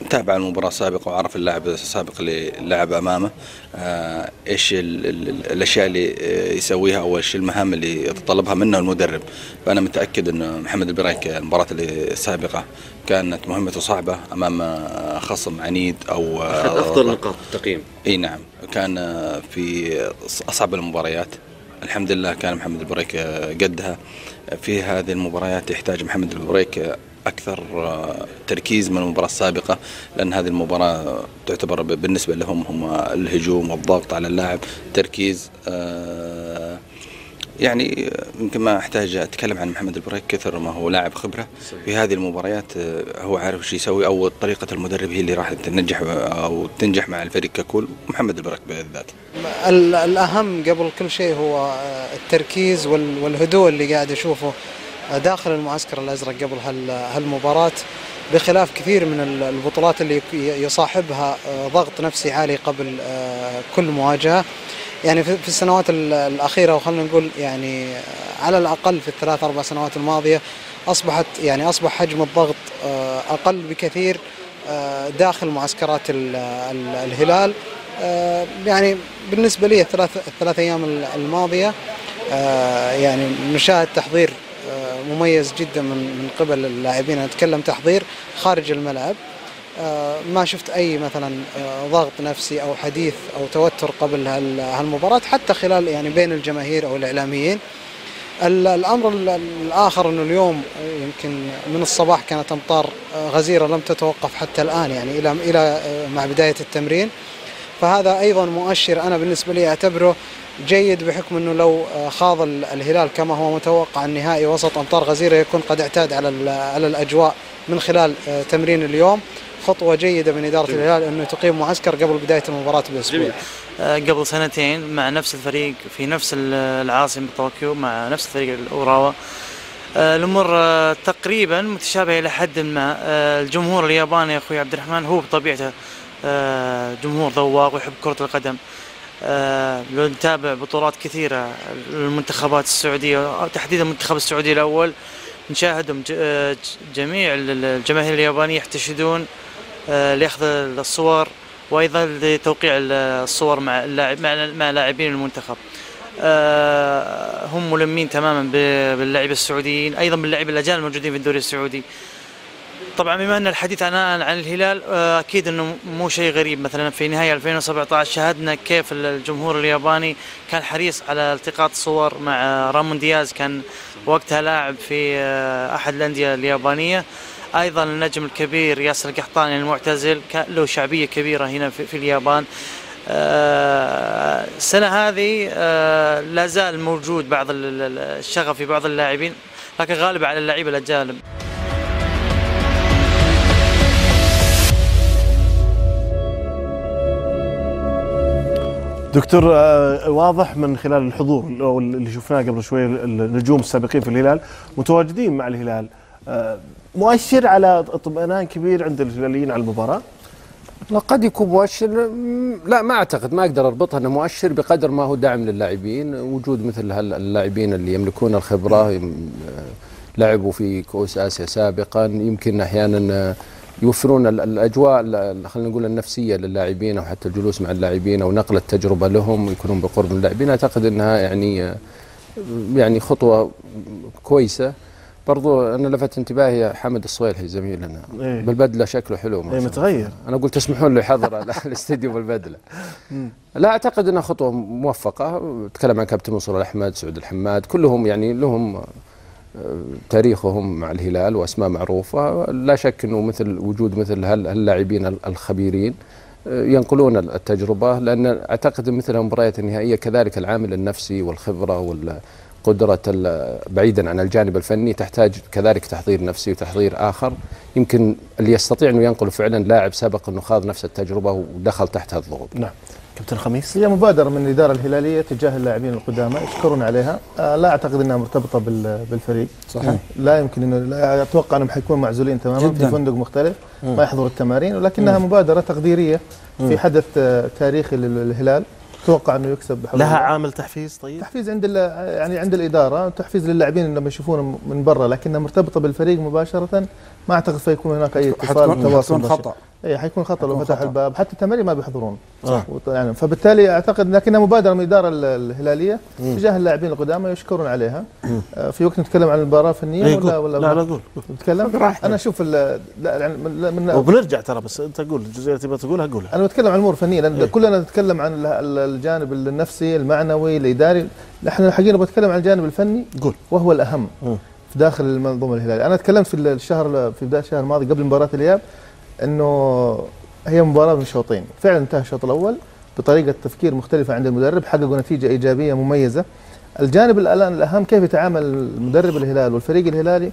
تابع المباراة السابقة وعرف اللاعب السابق اللي لعب أمامه. آه، إيش ال- ال- الأشياء اللي آه، يسويها أو إيش المهام اللي يتطلبها منه المدرب. فأنا متأكد أن محمد البرايك المباراة السابقة كانت مهمته صعبة أمام آه، خصم عنيد أو آه،
أفضل نقاط التقييم.
إي نعم. كان آه، في أصعب المباريات. الحمد لله كان محمد البريك آه، قدها. في هذه المباريات يحتاج محمد البريك آه، أكثر آه، تركيز من المباراة السابقة لأن هذه المباراة تعتبر بالنسبة لهم هم الهجوم والضغط على اللاعب. تركيز آه، يعني آه، يمكن ما أحتاج أتكلم عن محمد البريك كثر ما هو لاعب خبرة في هذه المباريات آه، هو عارف إيش يسوي أو طريقة المدرب هي اللي راح تنجح أو تنجح مع الفريق ككل. محمد البريك بالذات.
ال- الأهم قبل كل شيء هو آه، التركيز وال- والهدوء اللي قاعد أشوفه. آه، داخل المعسكر الأزرق قبل هال- هالمباراة بخلاف كثير من ال- البطولات اللي يصاحبها آه، ضغط نفسي عالي قبل آه، كل مواجهة. يعني في السنوات ال- الأخيرة وخلنا نقول يعني آه، على الأقل في الثلاث أربع سنوات الماضية أصبحت يعني أصبح حجم الضغط أقل بكثير داخل معسكرات ال- ال- الهلال. يعني بالنسبة لي الثلاث الثلاث أيام ال- الماضية آه، يعني نشاهد تحضير مميز جدا من من قبل اللاعبين. أنا أتكلم تحضير خارج الملعب. آه، ما شفت أي مثلا آه، ضغط نفسي أو حديث أو توتر قبل هال- هالمباراة حتى خلال يعني بين الجماهير أو الإعلاميين. ال- الأمر ال- الآخر إنه اليوم يمكن من الصباح كانت أمطار غزيرة لم تتوقف حتى الآن يعني إلى إلى مع بداية التمرين. فهذا أيضا مؤشر أنا بالنسبة لي أعتبره جيد بحكم إنه لو خاض ال- الهلال كما هو متوقع النهائي وسط أمطار غزيرة يكون قد اعتاد على على الأجواء من خلال تمرين اليوم. خطوة جيدة من إدارة الهلال إنه تقيم معسكر قبل بداية المباراة بأسبوع.
آه، قبل سنتين مع نفس الفريق في نفس ال- العاصمة طوكيو مع نفس الفريق الأوراوا. آه، الأمور آه، تقريبا متشابهة إلى حد ما. آه، الجمهور الياباني يا أخوي عبد الرحمن هو بطبيعته آه، جمهور ذواق ويحب كرة القدم. آه، لو نتابع بطولات كثيرة للمنتخبات السعودية تحديدا المنتخب السعودي الأول نشاهدهم آه، جميع ال- الجماهير اليابانية يحتشدون آه، لأخذ الصور وأيضا لتوقيع الصور مع مع لاعبين المنتخب. آه، هم ملمين تماما باللاعبين السعوديين أيضا باللاعبين الأجانب الموجودين في الدوري السعودي. طبعا بما أن الحديث عن عن الهلال آه، أكيد إنه مو شيء غريب. مثلا في نهاية 2017 شاهدنا كيف الجمهور الياباني كان حريص على التقاط صور مع رامون دياز كان وقتها لاعب في آه، أحد الأندية اليابانية. أيضا النجم الكبير ياسر القحطاني المعتزل كان له شعبية كبيرة هنا في, في اليابان. آه، السنة هذه لا زال موجود بعض ال- ال- الشغف في بعض اللاعبين لكن غالبا على اللعيبة الأجانب.
دكتور آه، واضح من خلال الحضور اللي شفناه قبل شوي النجوم السابقين في الهلال متواجدين مع الهلال. آه، مؤشر على اطمئنان كبير عند الهلاليين على المباراة؟
لا قد يكون مؤشر لا ما أعتقد ما أقدر اربطها إنه مؤشر بقدر ما هو دعم للاعبين. وجود مثل اللاعبين اللي يملكون الخبرة آه، لعبوا في كؤوس آسيا سابقا. يمكن أحيانا يوفرون ال- الأجواء ال- خلينا نقول النفسية للاعبين أو حتى الجلوس مع اللاعبين أو نقل التجربة لهم يكونون بقرب من اللاعبين أعتقد إنها يعني يعني خطوة كويسة برضو أنا لفت انتباهي حمد الصويلحي زميلنا
إيه.
بالبدلة شكله حلو ما
إيه،. متغير.
أنا قلت تسمحون له يحضر الاستديو بالبدلة لا أعتقد إنها خطوة موفقة تكلم عن كابتن منصور الأحمد سعود الحماد كلهم يعني لهم تاريخهم مع الهلال وأسماء معروفة لا شك إنه مثل وجود مثل هال- هاللاعبين ال- الخبيرين آه، ينقلون التجربة لأن أعتقد مثل المباريات النهائية كذلك العامل النفسي والخبرة والقدرة ال- بعيدا عن الجانب الفني تحتاج كذلك تحضير نفسي وتحضير آخر يمكن اللي يستطيع إنه ينقل فعلا لاعب سبق إنه خاض نفس التجربة ودخل تحت الضغوط.
نعم. كابتن خميس
هي مبادرة من الإدارة الهلالية تجاه اللاعبين القدامى يشكرون عليها آه، لا أعتقد أنها مرتبطة بال- بالفريق
صحيح.
لا يمكن أنه لا أتوقع أنهم حيكونوا معزولين تماما
جداً.
في فندق مختلف
مم.
ما يحضروا التمارين ولكنها
مم.
مبادرة تقديرية
مم.
في حدث آه، تاريخي للهلال أتوقع أنه يكسب بحول
لها. عامل تحفيز طيب
تحفيز عند يعني عند الإدارة تحفيز للاعبين لما يشوفون من برا لكنها مرتبطة بالفريق مباشرة ما أعتقد سيكون هناك أي اتصال تواصل.
خطأ.
اي حيكون خطأ لو فتح
خطأ.
الباب حتى التمارين ما بيحضرون
آه.
وط- يعني فبالتالي أعتقد لكنها مبادرة من الاداره ال-
الهلالية.
تجاه اللاعبين القدامى يشكرون عليها آه، في وقت نتكلم عن المباراة الفنية
إيه،
ولا. ولا
لا، لا، قول.
نتكلم. أنا أشوف لا يعني من,
وبنرجع ترى بس أنت قول الجزئية اللي تبغى تقولها قولها
أنا بتكلم عن الأمور الفنية لأن
إيه.
كلنا نتكلم عن ال- ال- الجانب النفسي المعنوي الإداري نحن حقيقه بتكلم عن الجانب الفني
قول
وهو الأهم
مم.
في داخل المنظومة الهلالية. أنا تكلمت في الشهر في بداية الشهر الماضي قبل مباراة الأياب إنه هي مباراة من شوطين. فعلا انتهى الشوط الأول بطريقة تفكير مختلفة عند المدرب حققوا نتيجة إيجابية مميزة. الجانب الآن الأهم كيف يتعامل مدرب الهلال والفريق الهلالي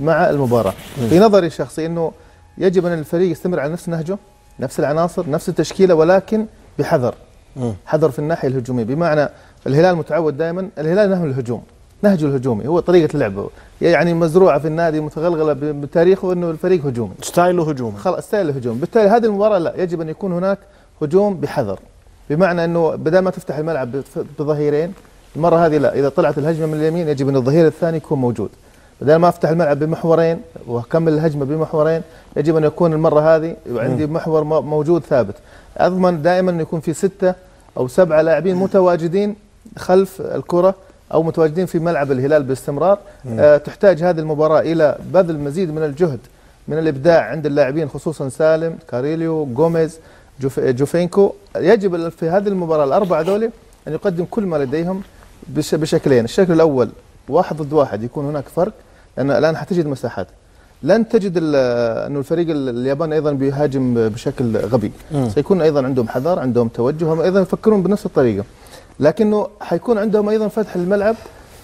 مع
المباراة.
في نظري الشخصي إنه يجب أن الفريق يستمر على نفس نهجه نفس العناصر نفس التشكيلة ولكن بحذر. حذر في الناحية الهجومية. بمعنى الهلال متعود دائما الهلال نهج الهجوم. نهجه الهجومي هو طريقة لعبه. يعني مزروعة في النادي متغلغلة بتاريخه إنه الفريق هجومي.
style ه هجومي.
خلاص style الهجوم بالتالي هذه المباراة لا يجب أن يكون هناك هجوم بحذر. بمعنى إنه بدل ما تفتح الملعب بظهيرين المرة هذه لا إذا طلعت الهجمة من اليمين يجب أن الظهير الثاني يكون موجود. بدل ما أفتح الملعب بمحورين وأكمل الهجمة بمحورين يجب أن يكون المرة هذه عندي محور مو- موجود ثابت. أضمن دائما انه يكون في ستة أو سبعة لاعبين متواجدين خلف الكرة أو متواجدين في ملعب الهلال باستمرار. آه تحتاج هذه المباراة إلى بذل مزيد من الجهد من الإبداع عند اللاعبين خصوصا سالم كاريليو جوميز جوف جوفينكو. يجب في هذه المباراة الأربعة ذولي أن يقدم كل ما لديهم بش بشكلين. الشكل الأول واحد ضد واحد يكون هناك فرق لأن الآن حتجد مساحات. لن تجد انه الفريق ال- الياباني أيضا بيهاجم بشكل غبي.
مم.
سيكون أيضا عندهم حذر عندهم توجه هم أيضا يفكرون بنفس الطريقة. لكنه حيكون عندهم أيضا فتح الملعب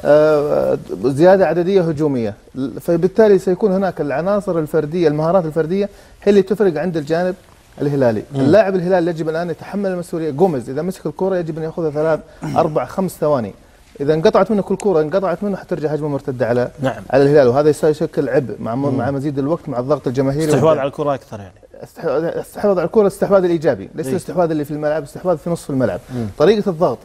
آه، زيادة عددية هجومية فبالتالي سيكون هناك العناصر الفردية المهارات الفردية هي اللي تفرق عند الجانب الهلالي
مم.
اللاعب الهلال يجب الآن يتحمل المسؤولية جوميز إذا مسك الكره يجب أن يأخذها ثلاث أربع خمس ثواني إذا انقطعت منه كل كره انقطعت منه حترجع هجمة مرتدة على
نعم.
على الهلال وهذا يشكل عبء مع
مم.
مع مزيد الوقت مع الضغط الجماهيري
استحواذ. على الكره أكثر يعني
استحواذ استحواذ على الكره الاستحواذ الإيجابي ليس
إيه.
الاستحواذ اللي في الملعب استحواذ في نصف الملعب
مم.
طريقة الضغط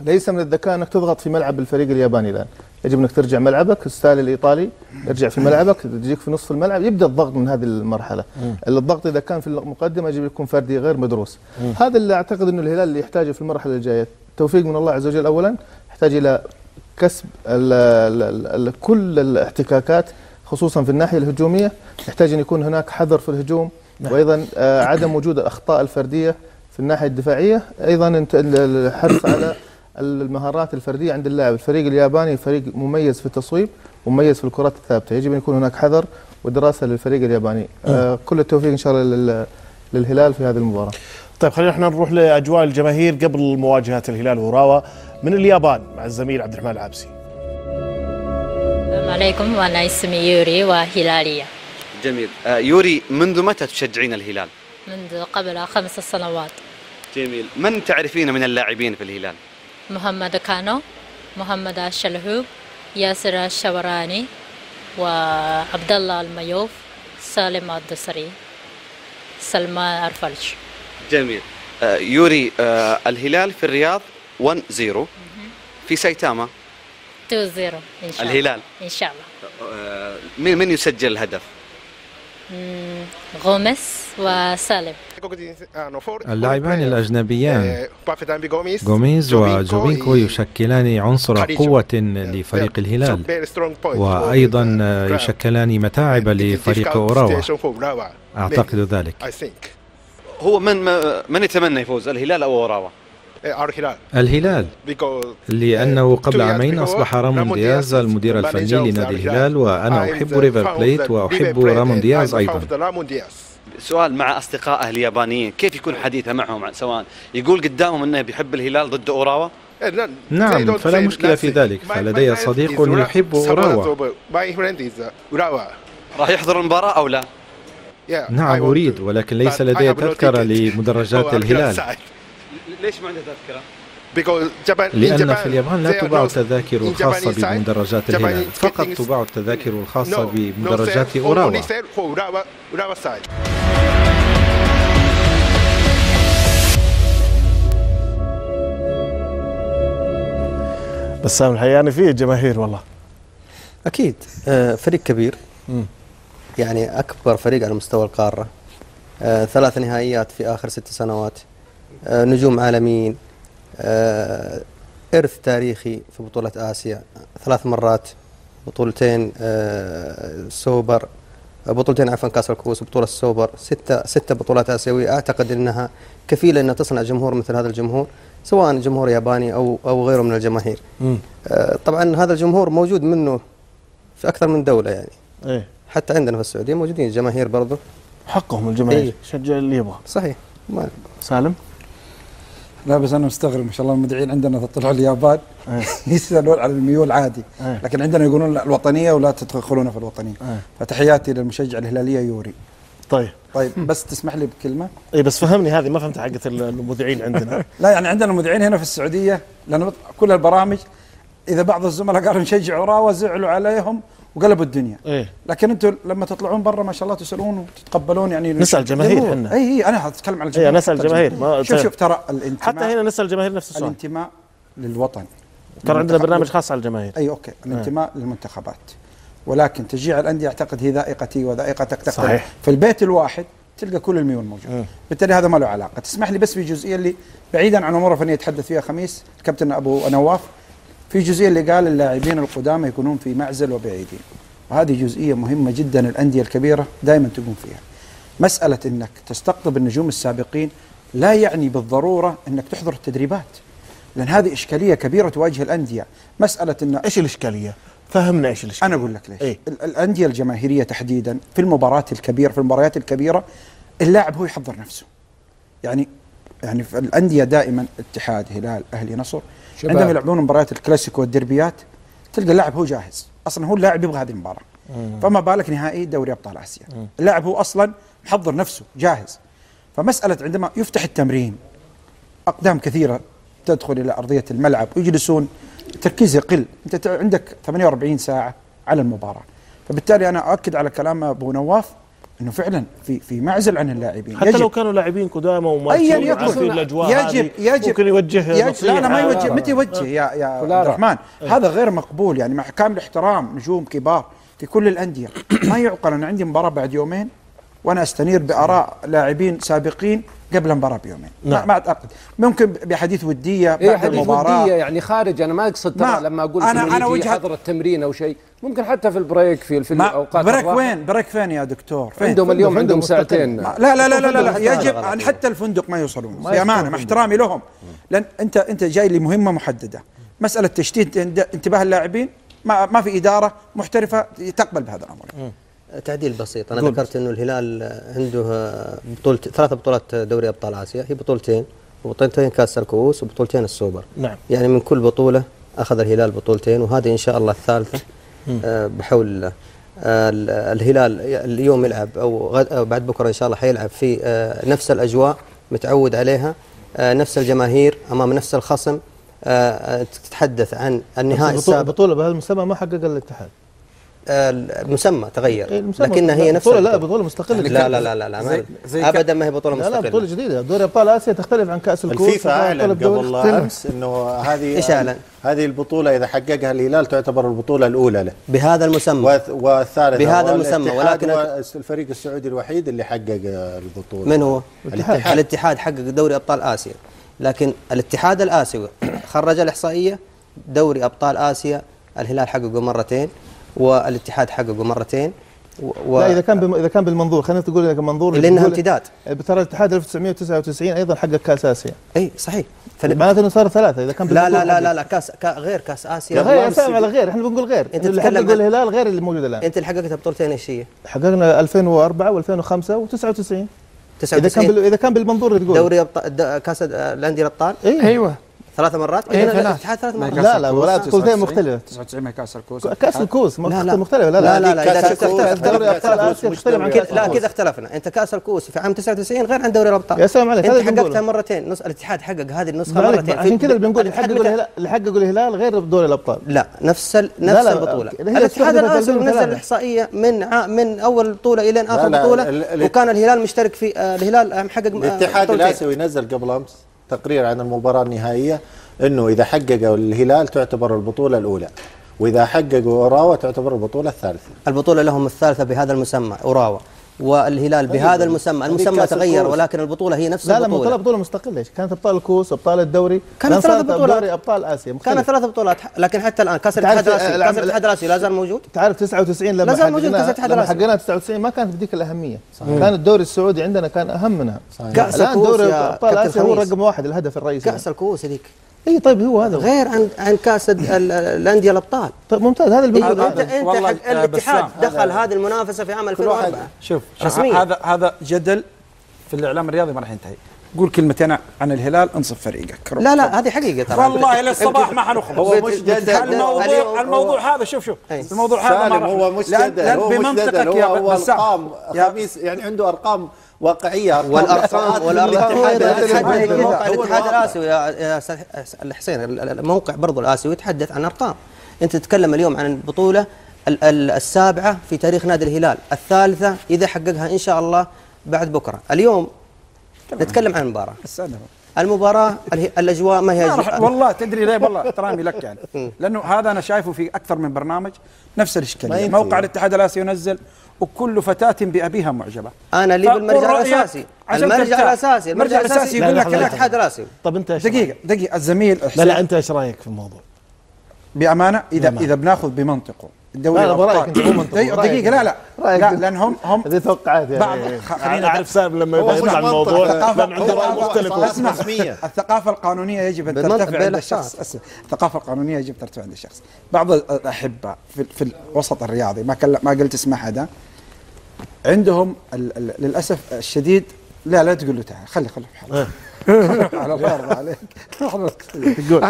ليس من الذكاء أنك تضغط في ملعب الفريق الياباني الآن. يجب أنك ترجع ملعبك الستايل الإيطالي يرجع في ملعبك تجيك في نصف الملعب. يبدأ الضغط من هذه المرحلة.
مم.
الضغط إذا كان في المقدمة يجب يكون فردي غير مدروس.
مم.
هذا اللي أعتقد إنه الهلال اللي يحتاجه في المرحلة الجاية. توفيق من الله عز وجل اولا يحتاج إلى كسب ال ال ال كل الاحتكاكات خصوصا في الناحية الهجومية. يحتاج إن يكون هناك حذر في الهجوم.
نعم.
وأيضا آه، عدم وجود الأخطاء الفردية في الناحية الدفاعية. أيضا الحرص على المهارات الفردية عند اللاعب. الفريق الياباني فريق مميز في التصويب ومميز في الكرات الثابتة. يجب أن يكون هناك حذر ودراسة للفريق الياباني. آه، كل التوفيق إن شاء الله لل- للهلال في هذه المباراة.
طيب خلينا إحنا نروح لأجواء الجماهير قبل مواجهة الهلال وراوا. من اليابان مع الزميل عبد الرحمن العابسي.
السلام عليكم. وأنا اسمي يوري وهلالية
جميل. آه يوري منذ متى تشجعين الهلال؟
منذ قبل خمس سنوات.
جميل. من تعرفين من اللاعبين في الهلال؟
محمد كانو محمد الشلهوب ياسر الشوراني وعبد الله الميوف سالم الدسري سلمان أرفلش
جميل. آه يوري آه الهلال في الرياض 1-0 في سايتاما؟
2-0 إن شاء الله.
الهلال.
إن شاء الله.
آه من من يسجل الهدف؟
غوميس وسالم.
اللاعبان الأجنبيان غوميز وجوبينكو يشكلان عنصر قوة لفريق الهلال وأيضا يشكلان متاعب لفريق أوراوا أعتقد ذلك.
هو من من يتمنى يفوز الهلال أو أوراوا؟
الهلال. لأنه قبل عامين أصبح رامون دياز المدير الفني لنادي الهلال وأنا أحب ريفر بليت وأحب رامون دياز أيضا.
سؤال مع اصدقائه اليابانيين كيف يكون حديثه معهم سواء يقول قدامهم إنه بيحب الهلال ضد أوراوا؟
نعم فلا مشكلة في ذلك. فلدي صديق يحب أوراوا.
راح يحضر المباراة أو لا؟
نعم أريد ولكن ليس لدي تذكرة لمدرجات الهلال.
ليش ما عنده تذكرة؟
لأن في اليابان لا تباع التذاكر الخاصة بمدرجات الهلال فقط تباع التذاكر الخاصة بمدرجات أوراوا.
بسام الحياني فيه جماهير والله.
أكيد آه، فريق كبير. يعني أكبر فريق على مستوى القارة. آه، ثلاث نهائيات في آخر ست سنوات. آه، نجوم عالميين. آه، إرث تاريخي في بطولة آسيا. ثلاث مرات بطولتين آه، سوبر بطولتين عفوا كاس الكؤوس بطولة السوبر ستة ستة بطولات آسيوية. أعتقد إنها كفيلة إنها تصنع جمهور مثل هذا الجمهور سواء جمهور ياباني أو أو غيره من الجماهير. آه، طبعا هذا الجمهور موجود منه في أكثر من دولة يعني.
إيه.
حتى عندنا في السعودية موجودين الجماهير برضه
حقهم الجماهير.
إيه.
شجع اللي يبغى.
صحيح. ما
سالم؟
لا بس أنا مستغرب ما شاء الله المذيعين عندنا تطلعوا اليابان. يسألون على الميول عادي.
إيه.
لكن عندنا يقولون الوطنية ولا تدخلون في الوطنية.
إيه.
فتحياتي للمشجع الهلالية يوري.
طيب.
طيب بس تسمح لي بكلمة؟
اي بس فهمني هذه ما فهمت حقت المذيعين عندنا.
لا يعني عندنا مذيعين هنا في السعودية لأن كل البرامج إذا بعض الزملاء قالوا نشجع اوراوا زعلوا عليهم وقلبوا الدنيا.
إيه.
لكن أنتم لما تطلعون برا ما شاء الله تسألون وتتقبلون يعني
نسأل جماهير
جمهور.
حنا.
اي اي أنا أتكلم على
اي
الجمهور
نسأل
حتى
الجماهير. ما
شوف شوف ترى الانتماء
حتى هنا نسأل الجماهير نفس السؤال.
الانتماء للوطن.
ترى عندنا برنامج خاص على الجماهير.
أي okay. الانتماء للمنتخبات. ولكن تشجيع الأندية أعتقد هي ذائقتي وذائقتك تقتل
صحيح.
في البيت الواحد تلقى كل الميول موجود. بالتالي هذا ما له علاقة. تسمح لي بس في جزئيه اللي بعيدا عن أمور فنية يتحدث فيها خميس. الكابتن أبو نواف. في جزئية اللي قال اللاعبين القدامى يكونون في معزل وبعيدين. وهذه جزئية مهمة جدا الأندية الكبيرة دائما تقوم فيها. مسألة إنك تستقطب النجوم السابقين لا يعني بالضرورة إنك تحضر التدريبات لأن هذه إشكالية كبيرة تواجه الأندية. مسألة إن
إيش الإشكالية؟ فهمنا إيش الإشكالية.
أنا أقول لك ليش. إيه؟ الأندية الجماهيرية تحديدا في المباريات الكبيرة في المباريات الكبيرة اللاعب هو يحضر نفسه. يعني يعني في الأندية دائما اتحاد هلال أهلي نصر
شباب.
عندما يلعبون مباريات الكلاسيكو والدربيات تلقى اللاعب هو جاهز. أصلا هو اللاعب يبغى هذه المباراة. فما بالك نهائي دوري أبطال آسيا. اللاعب هو أصلا محضر نفسه جاهز. فمسألة عندما يفتح التمرين أقدام كثيرة تدخل إلى أرضية الملعب ويجلسون التركيز يقل. أنت عندك 48 ساعة على المباراة. فبالتالي أنا أؤكد على كلام أبو نواف إنه فعلا في في معزل عن اللاعبين
حتى
يجب
لو كانوا لاعبين قدامى وما
ايا
يكونوا عارفين
يكن
الأجواء
يجب يجب
ممكن يوجه
يجب لا لا ما. يوجه متى يوجه يا يا عبد. الرحمن
إيه.
هذا غير مقبول يعني مع كامل احترام نجوم كبار في كل الأندية ما يعقل أنا عندي مباراة بعد يومين وأنا أستنير بآراء لاعبين سابقين قبل المباراة بيومين. ما,
نعم.
ما أعتقد. ممكن بحديث ودية
إيه
بعد
حديث
المباراة.
ودية يعني خارج. أنا ما أقصد ترى
ما-
لما أقول
أنا
يجي
وجهة-
يحضر التمرين أو شيء. ممكن حتى في ال break في
في
الأوقات
break
الراحة.
وين؟ break فين يا دكتور؟ فين؟
عندهم اليوم
فندق
عندهم. ساعتين.
لا لا لا لا, لا, لا يجب. أن حتى الفندق ما يوصلون.
ما بأمانة
مع احترامي لهم. لأن انت أنت جاي لمهمه محددة. مسألة تشتيت انتباه اللاعبين. ما ما في إدارة محترفة تقبل بهذا الأمر.
تعديل بسيط.
أنا.
ذكرت إنه الهلال عنده بطولة ثلاث بطولات دوري أبطال آسيا. هي بطولتين وبطولتين كأس الكؤوس وبطولتين السوبر.
نعم.
يعني من كل بطولة أخذ الهلال بطولتين وهذه إن شاء الله الثالثة. آه، بحول الله. آه، ال- الهلال اليوم يلعب غد أو بعد بكرة إن شاء الله حيلعب في آه، نفس الأجواء متعود عليها. نفس الجماهير أمام نفس الخصم. تتحدث عن النهائي السابق.
البطولة بهذا المسمى ما حقق الاتحاد.
المسمى تغير.
إيه، المسمى
لكنها هي
لا،
نفس
بطولة لا
البطولة.
بطولة مستقلة.
لا لا لا لا, لا
زي-
ما-
زي
ابدا ما هي بطولة
لا لا
مستقلة.
بطولة جديدة. دوري أبطال آسيا تختلف عن كأس الكؤوس
الفيفا
أعلن
قبل. أمس إنه هذه
إيش أعلن؟
هذه البطولة إذا حققها الهلال تعتبر البطولة الأولى له.
بهذا المسمى.
والث- والثالثة
بهذا المسمى، ولكن-
هو الفريق السعودي الوحيد اللي حقق البطولة.
من هو؟
الاتحاد.
الاتحاد حقق دوري أبطال آسيا. لكن الاتحاد الآسيوي خرج الإحصائية. دوري أبطال آسيا. الهلال حققه مرتين. والاتحاد حققه مرتين. و...
لا إذا كان بم... إذا كان بالمنظور خلينا تقول لك منظور
لأنها
تقول-
امتداد.
ترى الاتحاد 1999 أيضا حقق كأس آسيا.
اي صحيح.
معناته إنه صار ثلاثة إذا كان
لا لا لا. لا, لا كاس كا غير كأس آسيا.
يا غير أسامي على غير إحنا بنقول غير.
أنت
اللي
تتكلم
حققه الهلال غير اللي موجود الآن.
أنت اللي حققت بطولتين إيش هي؟
حققنا 2004 و2005 و99 إذا كان
99.
بال... إذا كان بالمنظور اللي تقول.
دوري ابطال د- كاس الأندية الأبطال؟
إيه.
أيوه.
ثلاث مرات؟
إيه،
إذن
ثلاث.
الاتحاد ثلاث مرات.
لا لا ولا بطولتين مختلفة
99 ما كاس الكوس
كاس الكوس
لا،
مختلفة
لا.
لا.
لا لا. لا
الكوس دوري
تختلف
عن
كذا- لا
الكوس.
اختلفنا. أنت كاس الكؤوس في عام 99 غير عن دوري الأبطال.
يا سلام عليك، اللي
حققتها. مرتين. نص الاتحاد حقق هذه
عليك،
مرتين.
عشان كذا اللي بنقول اللي
الاتحاد
حققوا الهلال غير دوري الأبطال.
لا نفس.
لا،
نفس
لا،
البطولة.
هي
الاتحاد
2003.
نزل الاحصائيه من ع... من أول بطولة إلى آخر
لا، لا،
بطولة
ال- ال-
وكان الهلال مشترك في آه الهلال آه، محقق آه،
الاتحاد
بطولتين.
الآسيوي نزل قبل أمس. تقرير عن المباراة النهائية إنه إذا حققوا الهلال تعتبر البطولة الأولى وإذا حققوا أوراوا تعتبر البطولة الثالثة.
البطولة لهم الثالثة بهذا المسمى أوراوا. والهلال بهذا المسمى المسمى تغير. ولكن البطولة هي نفس
لا لا
البطولة
بطولة مستقلة كانت أبطال الكوس أبطال الدوري
كانت ثلاث بطولات.
أبطال آسيا مختلف.
كانت ثلاث بطولات لكن حتى الآن
كأس
الاتحاد الاسيوي
العام-
كأس الاتحاد الاسيوي لا زال موجود
تعرف 99 لما
لا زال موجود كأس الاتحاد
لما
الآسيوي.
حققناها 99 ما كانت بديك الاهميه
صحيح.
كان الدوري السعودي عندنا كان اهم منها
كأس
الآن
الكؤوس
دوري
أبطال
آسيا هو. رقم واحد الهدف الرئيسي
كأس الكؤوس هذيك
اي طيب هو هذا
غير عن عن كاس ال- ال- الأندية الأبطال.
طيب ممتاز هذا بنقول
أنت انت حق
آه،
الاتحاد دخل هذه المنافسة في عام
كل واحد
2004
شوف
رسميا.
هذا هذا جدل في الإعلام الرياضي ما راح ينتهي. قول كلمتين عن الهلال انصف فريقك.
لا لا هذه حقيقة ترى.
والله للصباح ما حنخلص
هو مش جدل.
الموضوع الموضوع هذا شوف شوف.
أي.
الموضوع هذا
هو مش جدل. هو مش جدل. هو, هو. أرقام
يا-
خميس يعني عنده أرقام واقعيه ارقام
والارقام والارقام
الاتحاد.
الاسيوي يا يا أستاذ الحسين الموقع برضو الاسيوي يتحدث عن ارقام انت تتكلم اليوم عن البطوله ال- ال- السابعه في تاريخ نادي الهلال الثالثه اذا حققها ان شاء الله بعد بكره اليوم نتكلم عن المباراه اله- الاجواء ما هي أجواء
والله تدري ليه والله احترامي لك يعني لأنه هذا أنا شايفه في أكثر من برنامج نفس الاشكاليه. موقع الاتحاد الاسيوي ينزل وكل فتاة بأبيها معجبة
أنا لي بالمرجع
رأيك
الأساسي
عشان
المرجع
ترتاح.
الأساسي
المرجع الأساسي يقول لك لا
الاتحاد الاسيوي
طب أنت إيش
دقيقة دقيقة الزميل
لا لا أنت إيش رأيك في الموضوع؟
بأمانة إذا
بأمانة.
إذا بناخذ بمنطقه الدوري
لا،. برأيك أنت مو منطقي.
دقيقة
رأيك
لا لا
رأيك
لا
أنت.
لأن هم هم
هذه توقعات يعني
خلينا
اعرف سالم لما
منطق.
الموضوع
الثقافة-
لأن عنده
رأي
مختلف
أسمع الثقافة القانونية يجب أن
بالمنطق
ترتفع عند. الشخص أسمع. الثقافة القانونية يجب ترتفع عند الشخص بعض الأحبة في, في الوسط الرياضي ما ما قلت اسم حدا عندهم ال ال للأسف الشديد لا لا تقول له تعال خلي خلي في حاله على الله عليك.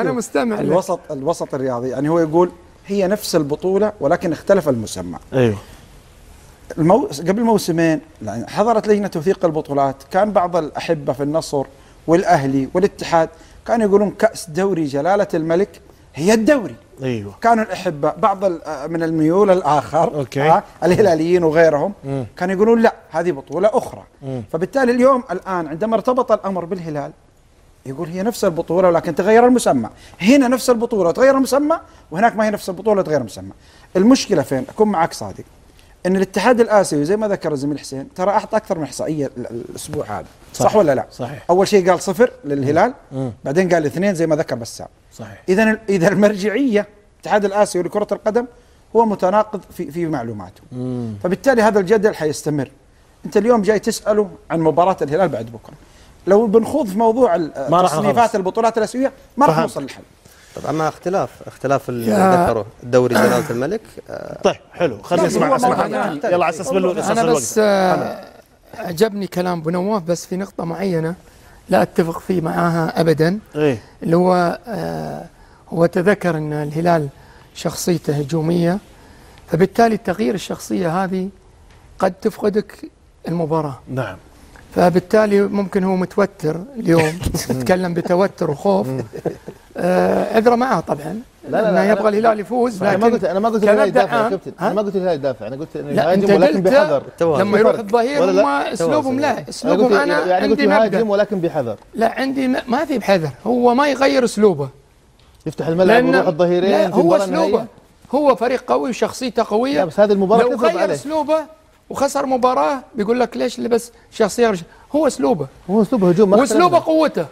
أنا مستمع.
الوسط الوسط الرياضي يعني هو يقول هي نفس البطولة ولكن اختلف المسمى.
أيوه.
المو... قبل موسمين يعني حضرت لجنة توثيق البطولات كان بعض الأحبة في النصر والأهلي والاتحاد كانوا يقولون كأس دوري جلالة الملك هي الدوري.
أيوه.
كانوا الأحبة بعض من الميول الآخر
أوكي.
آه الهلاليين وغيرهم
مم.
كانوا يقولون لا هذه بطولة أخرى.
مم.
فبالتالي اليوم الآن عندما ارتبط الأمر بالهلال يقول هي نفس البطولة ولكن تغير المسمى. هنا نفس البطولة تغير المسمى وهناك ما هي نفس البطولة تغير المسمى. المشكلة فين؟ أكون معك صادق. إن الاتحاد الآسيوي زي ما ذكر الزميل حسين ترى اعطى أكثر من إحصائية ال- ال- الأسبوع هذا صح,
صح.
ولا لا
صحيح.
أول شيء قال صفر للهلال
مم.
بعدين قال اثنين زي ما ذكر بسام
صحيح
اذا إذا المرجعية الاتحاد الآسيوي لكرة القدم هو متناقض في في معلوماته
مم.
فبالتالي هذا الجدل حيستمر أنت اليوم جاي تسأله عن مباراة الهلال بعد بكرة لو بنخوض في موضوع تصنيفات. البطولات الآسيوية ما راح. نوصل للحل
طبعا مع اختلاف اختلاف اللي
يا-
ذكره الدوري جلاله الملك آه،
طيب حلو. خلينا نسمع
أسمع.
يلا على أساس
أنا
الوقت.
بس آه، عجبني كلام أبو نواف بس في نقطة معينة لا أتفق فيه معاها ابدا.
إيه.
اللي هو آه، هو تذكر أن الهلال شخصيته هجومية فبالتالي تغيير الشخصية هذه قد تفقدك المباراة.
نعم.
فبالتالي ممكن هو متوتر اليوم يتكلم بتوتر وخوف. آه عذره معه طبعا.
لا، لا، لا،
يبغى
أنا-
الهلال يفوز
أنا ما
لكن
قلت أنا ما قلت الهلال يدافع يا كابتن؟ أنا ما قلت الهلال يدافع. أنا قلت انه يهاجم ولكن
قلت
بحذر.
لما يروح الظهير هم
لا؟
أسلوبهم لا.
أنا
أسلوبهم
قلت
أنا
يعني قلت
عندي مبدأ.
يهاجم ولكن بحذر.
لا عندي ما في بحذر. هو ما يغير أسلوبه.
يفتح الملعب ويروح الظهيرين
لا هو
أسلوبه.
هو فريق قوي وشخصيته قوية.
لا بس هذه المباراة
لو غير. أسلوبه وخسر مباراة بيقول لك ليش لبس شخصية. هو أسلوبه.
هو أسلوبه هجوم ما
واسلوبه. قوته.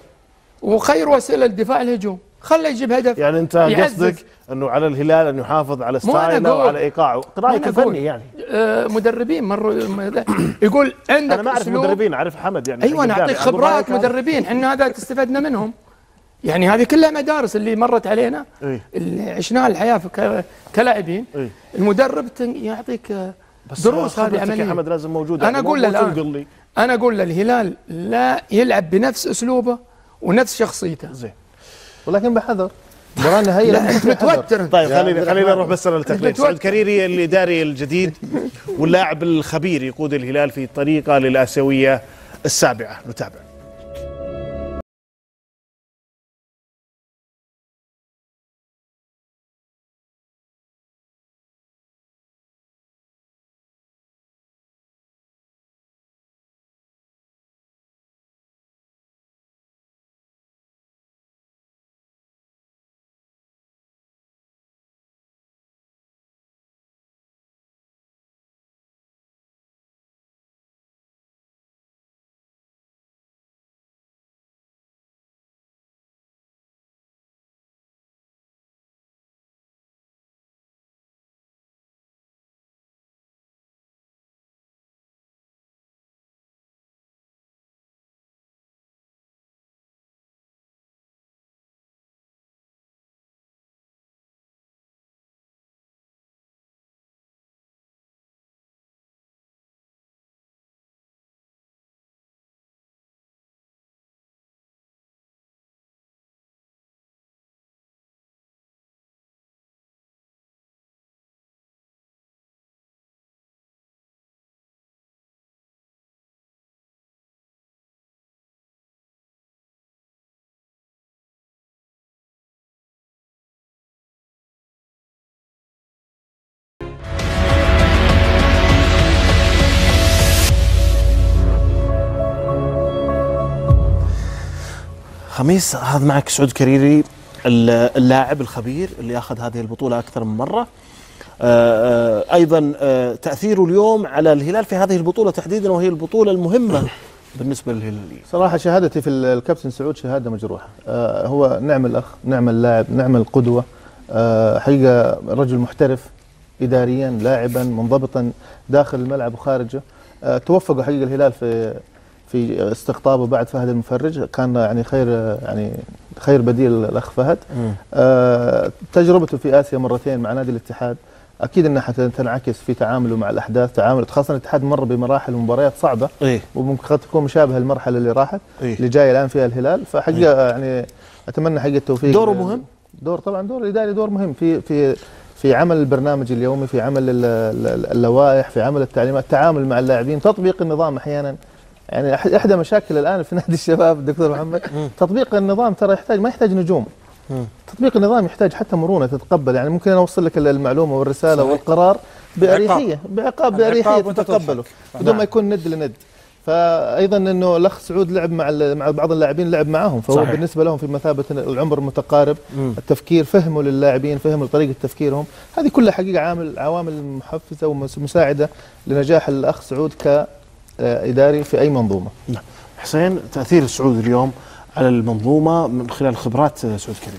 وخير وسيلة الدفاع الهجوم. خله يجيب هدف
يعني انت. قصدك انه على الهلال انه يحافظ على ستايله. وعلى إيقاعه رايك. الفني يعني
آه مدربين مروا يقول عندك
أنا ما
أعرف.
مدربين أعرف حمد يعني
أيوه أنا
قدامي. أعطيك
خبرات. مدربين إحنا هذا استفدنا منهم يعني هذه كلها مدارس اللي مرت علينا
إيه.
اللي عشناها الحياة كلاعبين
إيه.
المدرب يعطيك آه،
بس
دروس هذه عملية
حمد لازم موجودة
أنا
يعني
أقول
مو-
له الان أنا أقول له الهلال لا يلعب بنفس أسلوبه ونفس شخصيته
زين
ولكن بحذر
لا
تكون بحذر.
متوتر
طيب خلينا خلينا. نروح بس للتقرير
متوتر.
سعود كريري الإداري الجديد واللاعب الخبير يقود الهلال في الطريقة للآسيوية السابعة نتابع خميس هذا معك سعود كريري ال- اللاعب الخبير اللي أخذ هذه البطولة أكثر من مرة. آه، آه، أيضا آه، تأثيره اليوم على الهلال في هذه البطولة تحديدا وهي البطولة المهمة بالنسبة للهلاليين
صراحة شهادتي في الكابتن سعود شهادة مجروحة. آه هو نعم الأخ نعم اللاعب نعم القدوة. آه حقيقة رجل محترف إداريا لاعبا منضبطا داخل الملعب وخارجه. توفقوا حقيقة الهلال في في استقطابه بعد فهد المفرج. كان يعني خير يعني خير بديل الأخ فهد. آه تجربته في آسيا مرتين مع نادي الاتحاد. أكيد إنها حتنعكس في تعامله مع الأحداث تعامل خاصة الاتحاد مر بمراحل ومباريات صعبة.
إيه؟
وممكن قد تكون مشابهة المرحله اللي راحت
إيه؟
اللي جاية الآن فيها الهلال. فحقيقة يعني أتمنى حقيقة التوفيق.
دوره مهم؟
دور طبعا دور الاداري دور مهم. في في في عمل البرنامج اليومي في عمل ال- ال- اللوائح في عمل التعليمات التعامل مع اللاعبين تطبيق النظام أحيانا. يعني إحدى مشاكل الآن في نادي الشباب دكتور محمد تطبيق النظام ترى يحتاج ما يحتاج نجوم تطبيق النظام يحتاج حتى مرونة تتقبل يعني ممكن أنا أوصل لك المعلومة والرسالة
صحيح.
والقرار بأريحية
بعقاب.
بعقاب
بأريحية
تتقبله. بدون ما. يكون ند لند فايضا إنه الأخ سعود لعب مع مع بعض اللاعبين لعب معاهم فهو
صحيح.
بالنسبة لهم في مثابة العمر متقارب
مم.
التفكير فهمه للاعبين فهمه لطريقه تفكيرهم هذه كلها حقيقة عامل عوامل محفزة ومساعده لنجاح الأخ سعود كاداري في أي منظومة.
نعم. حسين تأثير السعود اليوم على المنظومة من خلال خبرات سعود كريري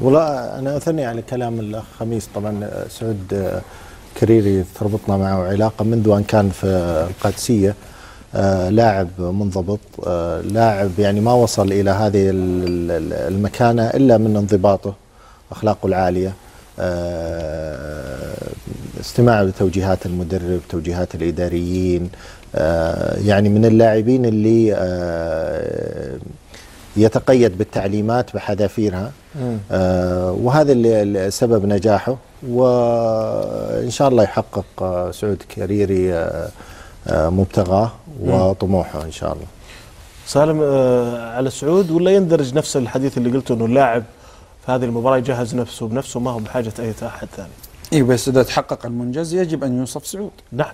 والله أنا أثني على كلام الاخ خميس طبعا آه، سعود آه، كريري تربطنا معه علاقة منذ أن كان في القادسية. آه، لاعب منضبط آه، لاعب يعني ما وصل إلى هذه ال- ال- المكانة إلا من انضباطه أخلاقه العالية آه، استماعه لتوجيهات المدرب توجيهات الإداريين آه، يعني من اللاعبين اللي آه، يتقيد بالتعليمات بحذافيرها. آه، وهذا اللي سبب نجاحه. وإن شاء الله يحقق آه، سعود كريري آه، آه، مبتغاه وطموحه إن شاء الله.
سالم آه، على سعود ولا يندرج نفس الحديث اللي قلته إنه اللاعب في هذه المباراة يجهز نفسه بنفسه ما هو بحاجة أي أحد ثاني؟
اي بس إذا تحقق المنجز يجب أن يوصف سعود.
نعم.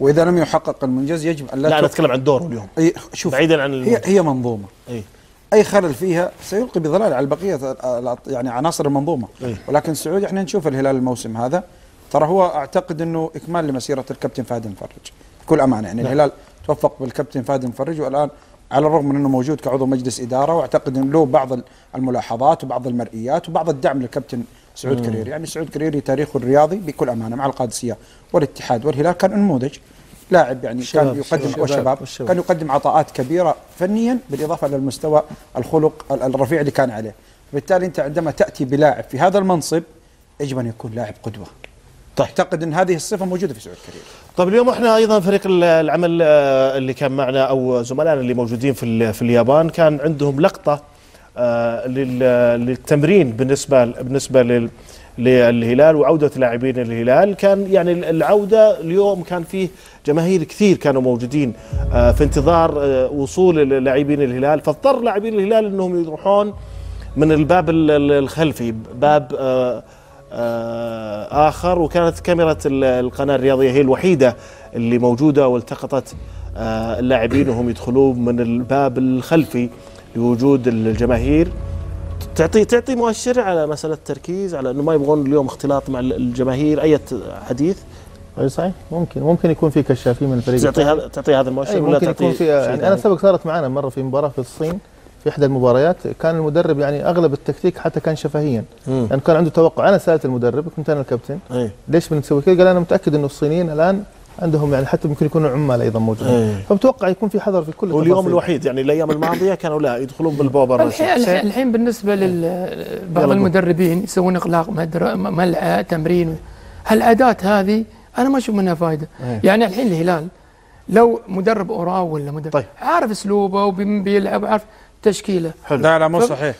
وإذا لم يحقق المنجز يجب أن لا
لا. أتكلم عن دوره اليوم
إي شوف
بعيدا عن
هي هي منظومة
إي
أي خلل فيها سيلقي بظلال على بقية يعني عناصر المنظومة
أي.
ولكن سعود إحنا نشوف الهلال الموسم هذا ترى هو أعتقد إنه إكمال لمسيرة الكابتن فهد المفرج بكل أمانة يعني
نعم.
الهلال توفق بالكابتن فهد المفرج والآن على الرغم من إنه موجود كعضو مجلس إدارة وأعتقد إنه له بعض ال- الملاحظات وبعض المرئيات وبعض الدعم للكابتن سعود. كريري. يعني سعود كريري تاريخه الرياضي بكل أمانة مع القادسية والاتحاد والهلال. كان نموذج لاعب يعني كان يقدم
الشباب،
والشباب.
والشباب.
كان يقدم عطاءات كبيرة فنيا بالإضافة للمستوى الخلق ال- الرفيع اللي كان عليه. بالتالي أنت عندما تأتي بلاعب في هذا المنصب يجب أن يكون لاعب قدوة.
طيب.
أعتقد إن هذه الصفة موجودة في سعود كريم
طيب اليوم إحنا أيضا فريق ال- العمل آه، اللي كان معنا أو زملائنا اللي موجودين في في اليابان كان عندهم لقطة للتمرين بالنسبة بالنسبة لل للهلال وعودة لاعبين الهلال كان يعني العودة اليوم كان فيه جماهير كثير كانوا موجودين آه، في انتظار آه، وصول لاعبين الهلال. فاضطر لاعبين الهلال إنهم يروحون من الباب ال- ال- الخلفي باب آه، آه، آخر. وكانت كاميرا ال- القناة الرياضية هي الوحيدة اللي موجودة والتقطت آه، اللاعبين وهم يدخلون من الباب الخلفي. لوجود الجماهير تعطي تعطي مؤشر على مسألة التركيز على إنه ما يبغون اليوم اختلاط مع الجماهير أي حديث
أي صحيح ممكن ممكن يكون في كشافين من الفريق
تعطي. هذا تعطي هذا المؤشر ولا
ممكن يكون في يعني
أنا؟
سبق صارت معنا مرة في مباراة في الصين في إحدى المباريات كان المدرب يعني أغلب التكتيك حتى كان شفهيا
مم.
يعني كان عنده توقع أنا سألت المدرب كنت أنا الكابتن
أي.
ليش بنسوي كذا؟ قال أنا متأكد إنه الصينيين الآن عندهم يعني حتى ممكن يكونوا عمال أيضا موجودين
أي.
فمتوقع يكون في حذر في كل
واليوم. الوحيد يعني الأيام الماضية كانوا لا يدخلون بالبوابة
الحين الحين, بالنسبة لبعض المدربين يسوون إغلاق مدر- ملعب تمرين هالأداة هذه أنا ما أشوف منها فائده
إيه.
يعني الحين الهلال لو مدرب اوراو ولا مدرب
طيب.
عارف أسلوبه وبيلعب عارف تشكيله
لا لا مو صحيح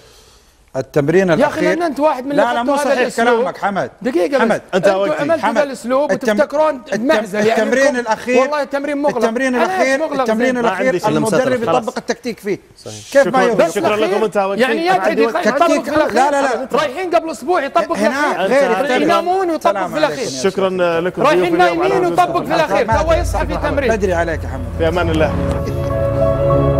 التمرين
يا
أخي
الأخير. أنت واحد من
لا لا مو
هذا
صحيح. كلامك حمد.
دقيقة
حمد.
أنتوا عملتوا ذا
الأسلوب
وتفتكرون بمعزل يعني
التمرين الاخير
والله التمرين مغلق.
التمرين الاخير التمرين. الأخير المدرب يطبق التكتيك فيه. كيف ما يوجد
شكراً لكم. وقتي.
يعني في
تكتيك
الاخير
لا لا لا.
رايحين قبل أسبوع يطبق في
هنا
الأخير.
غير.
ينامون ويطبق في الأخير.
شكرا لكم.
رايحين نايمين. ويطبق في الأخير. تو يصحى في تمرين.
بدري عليك يا حمد.
في أمان الله.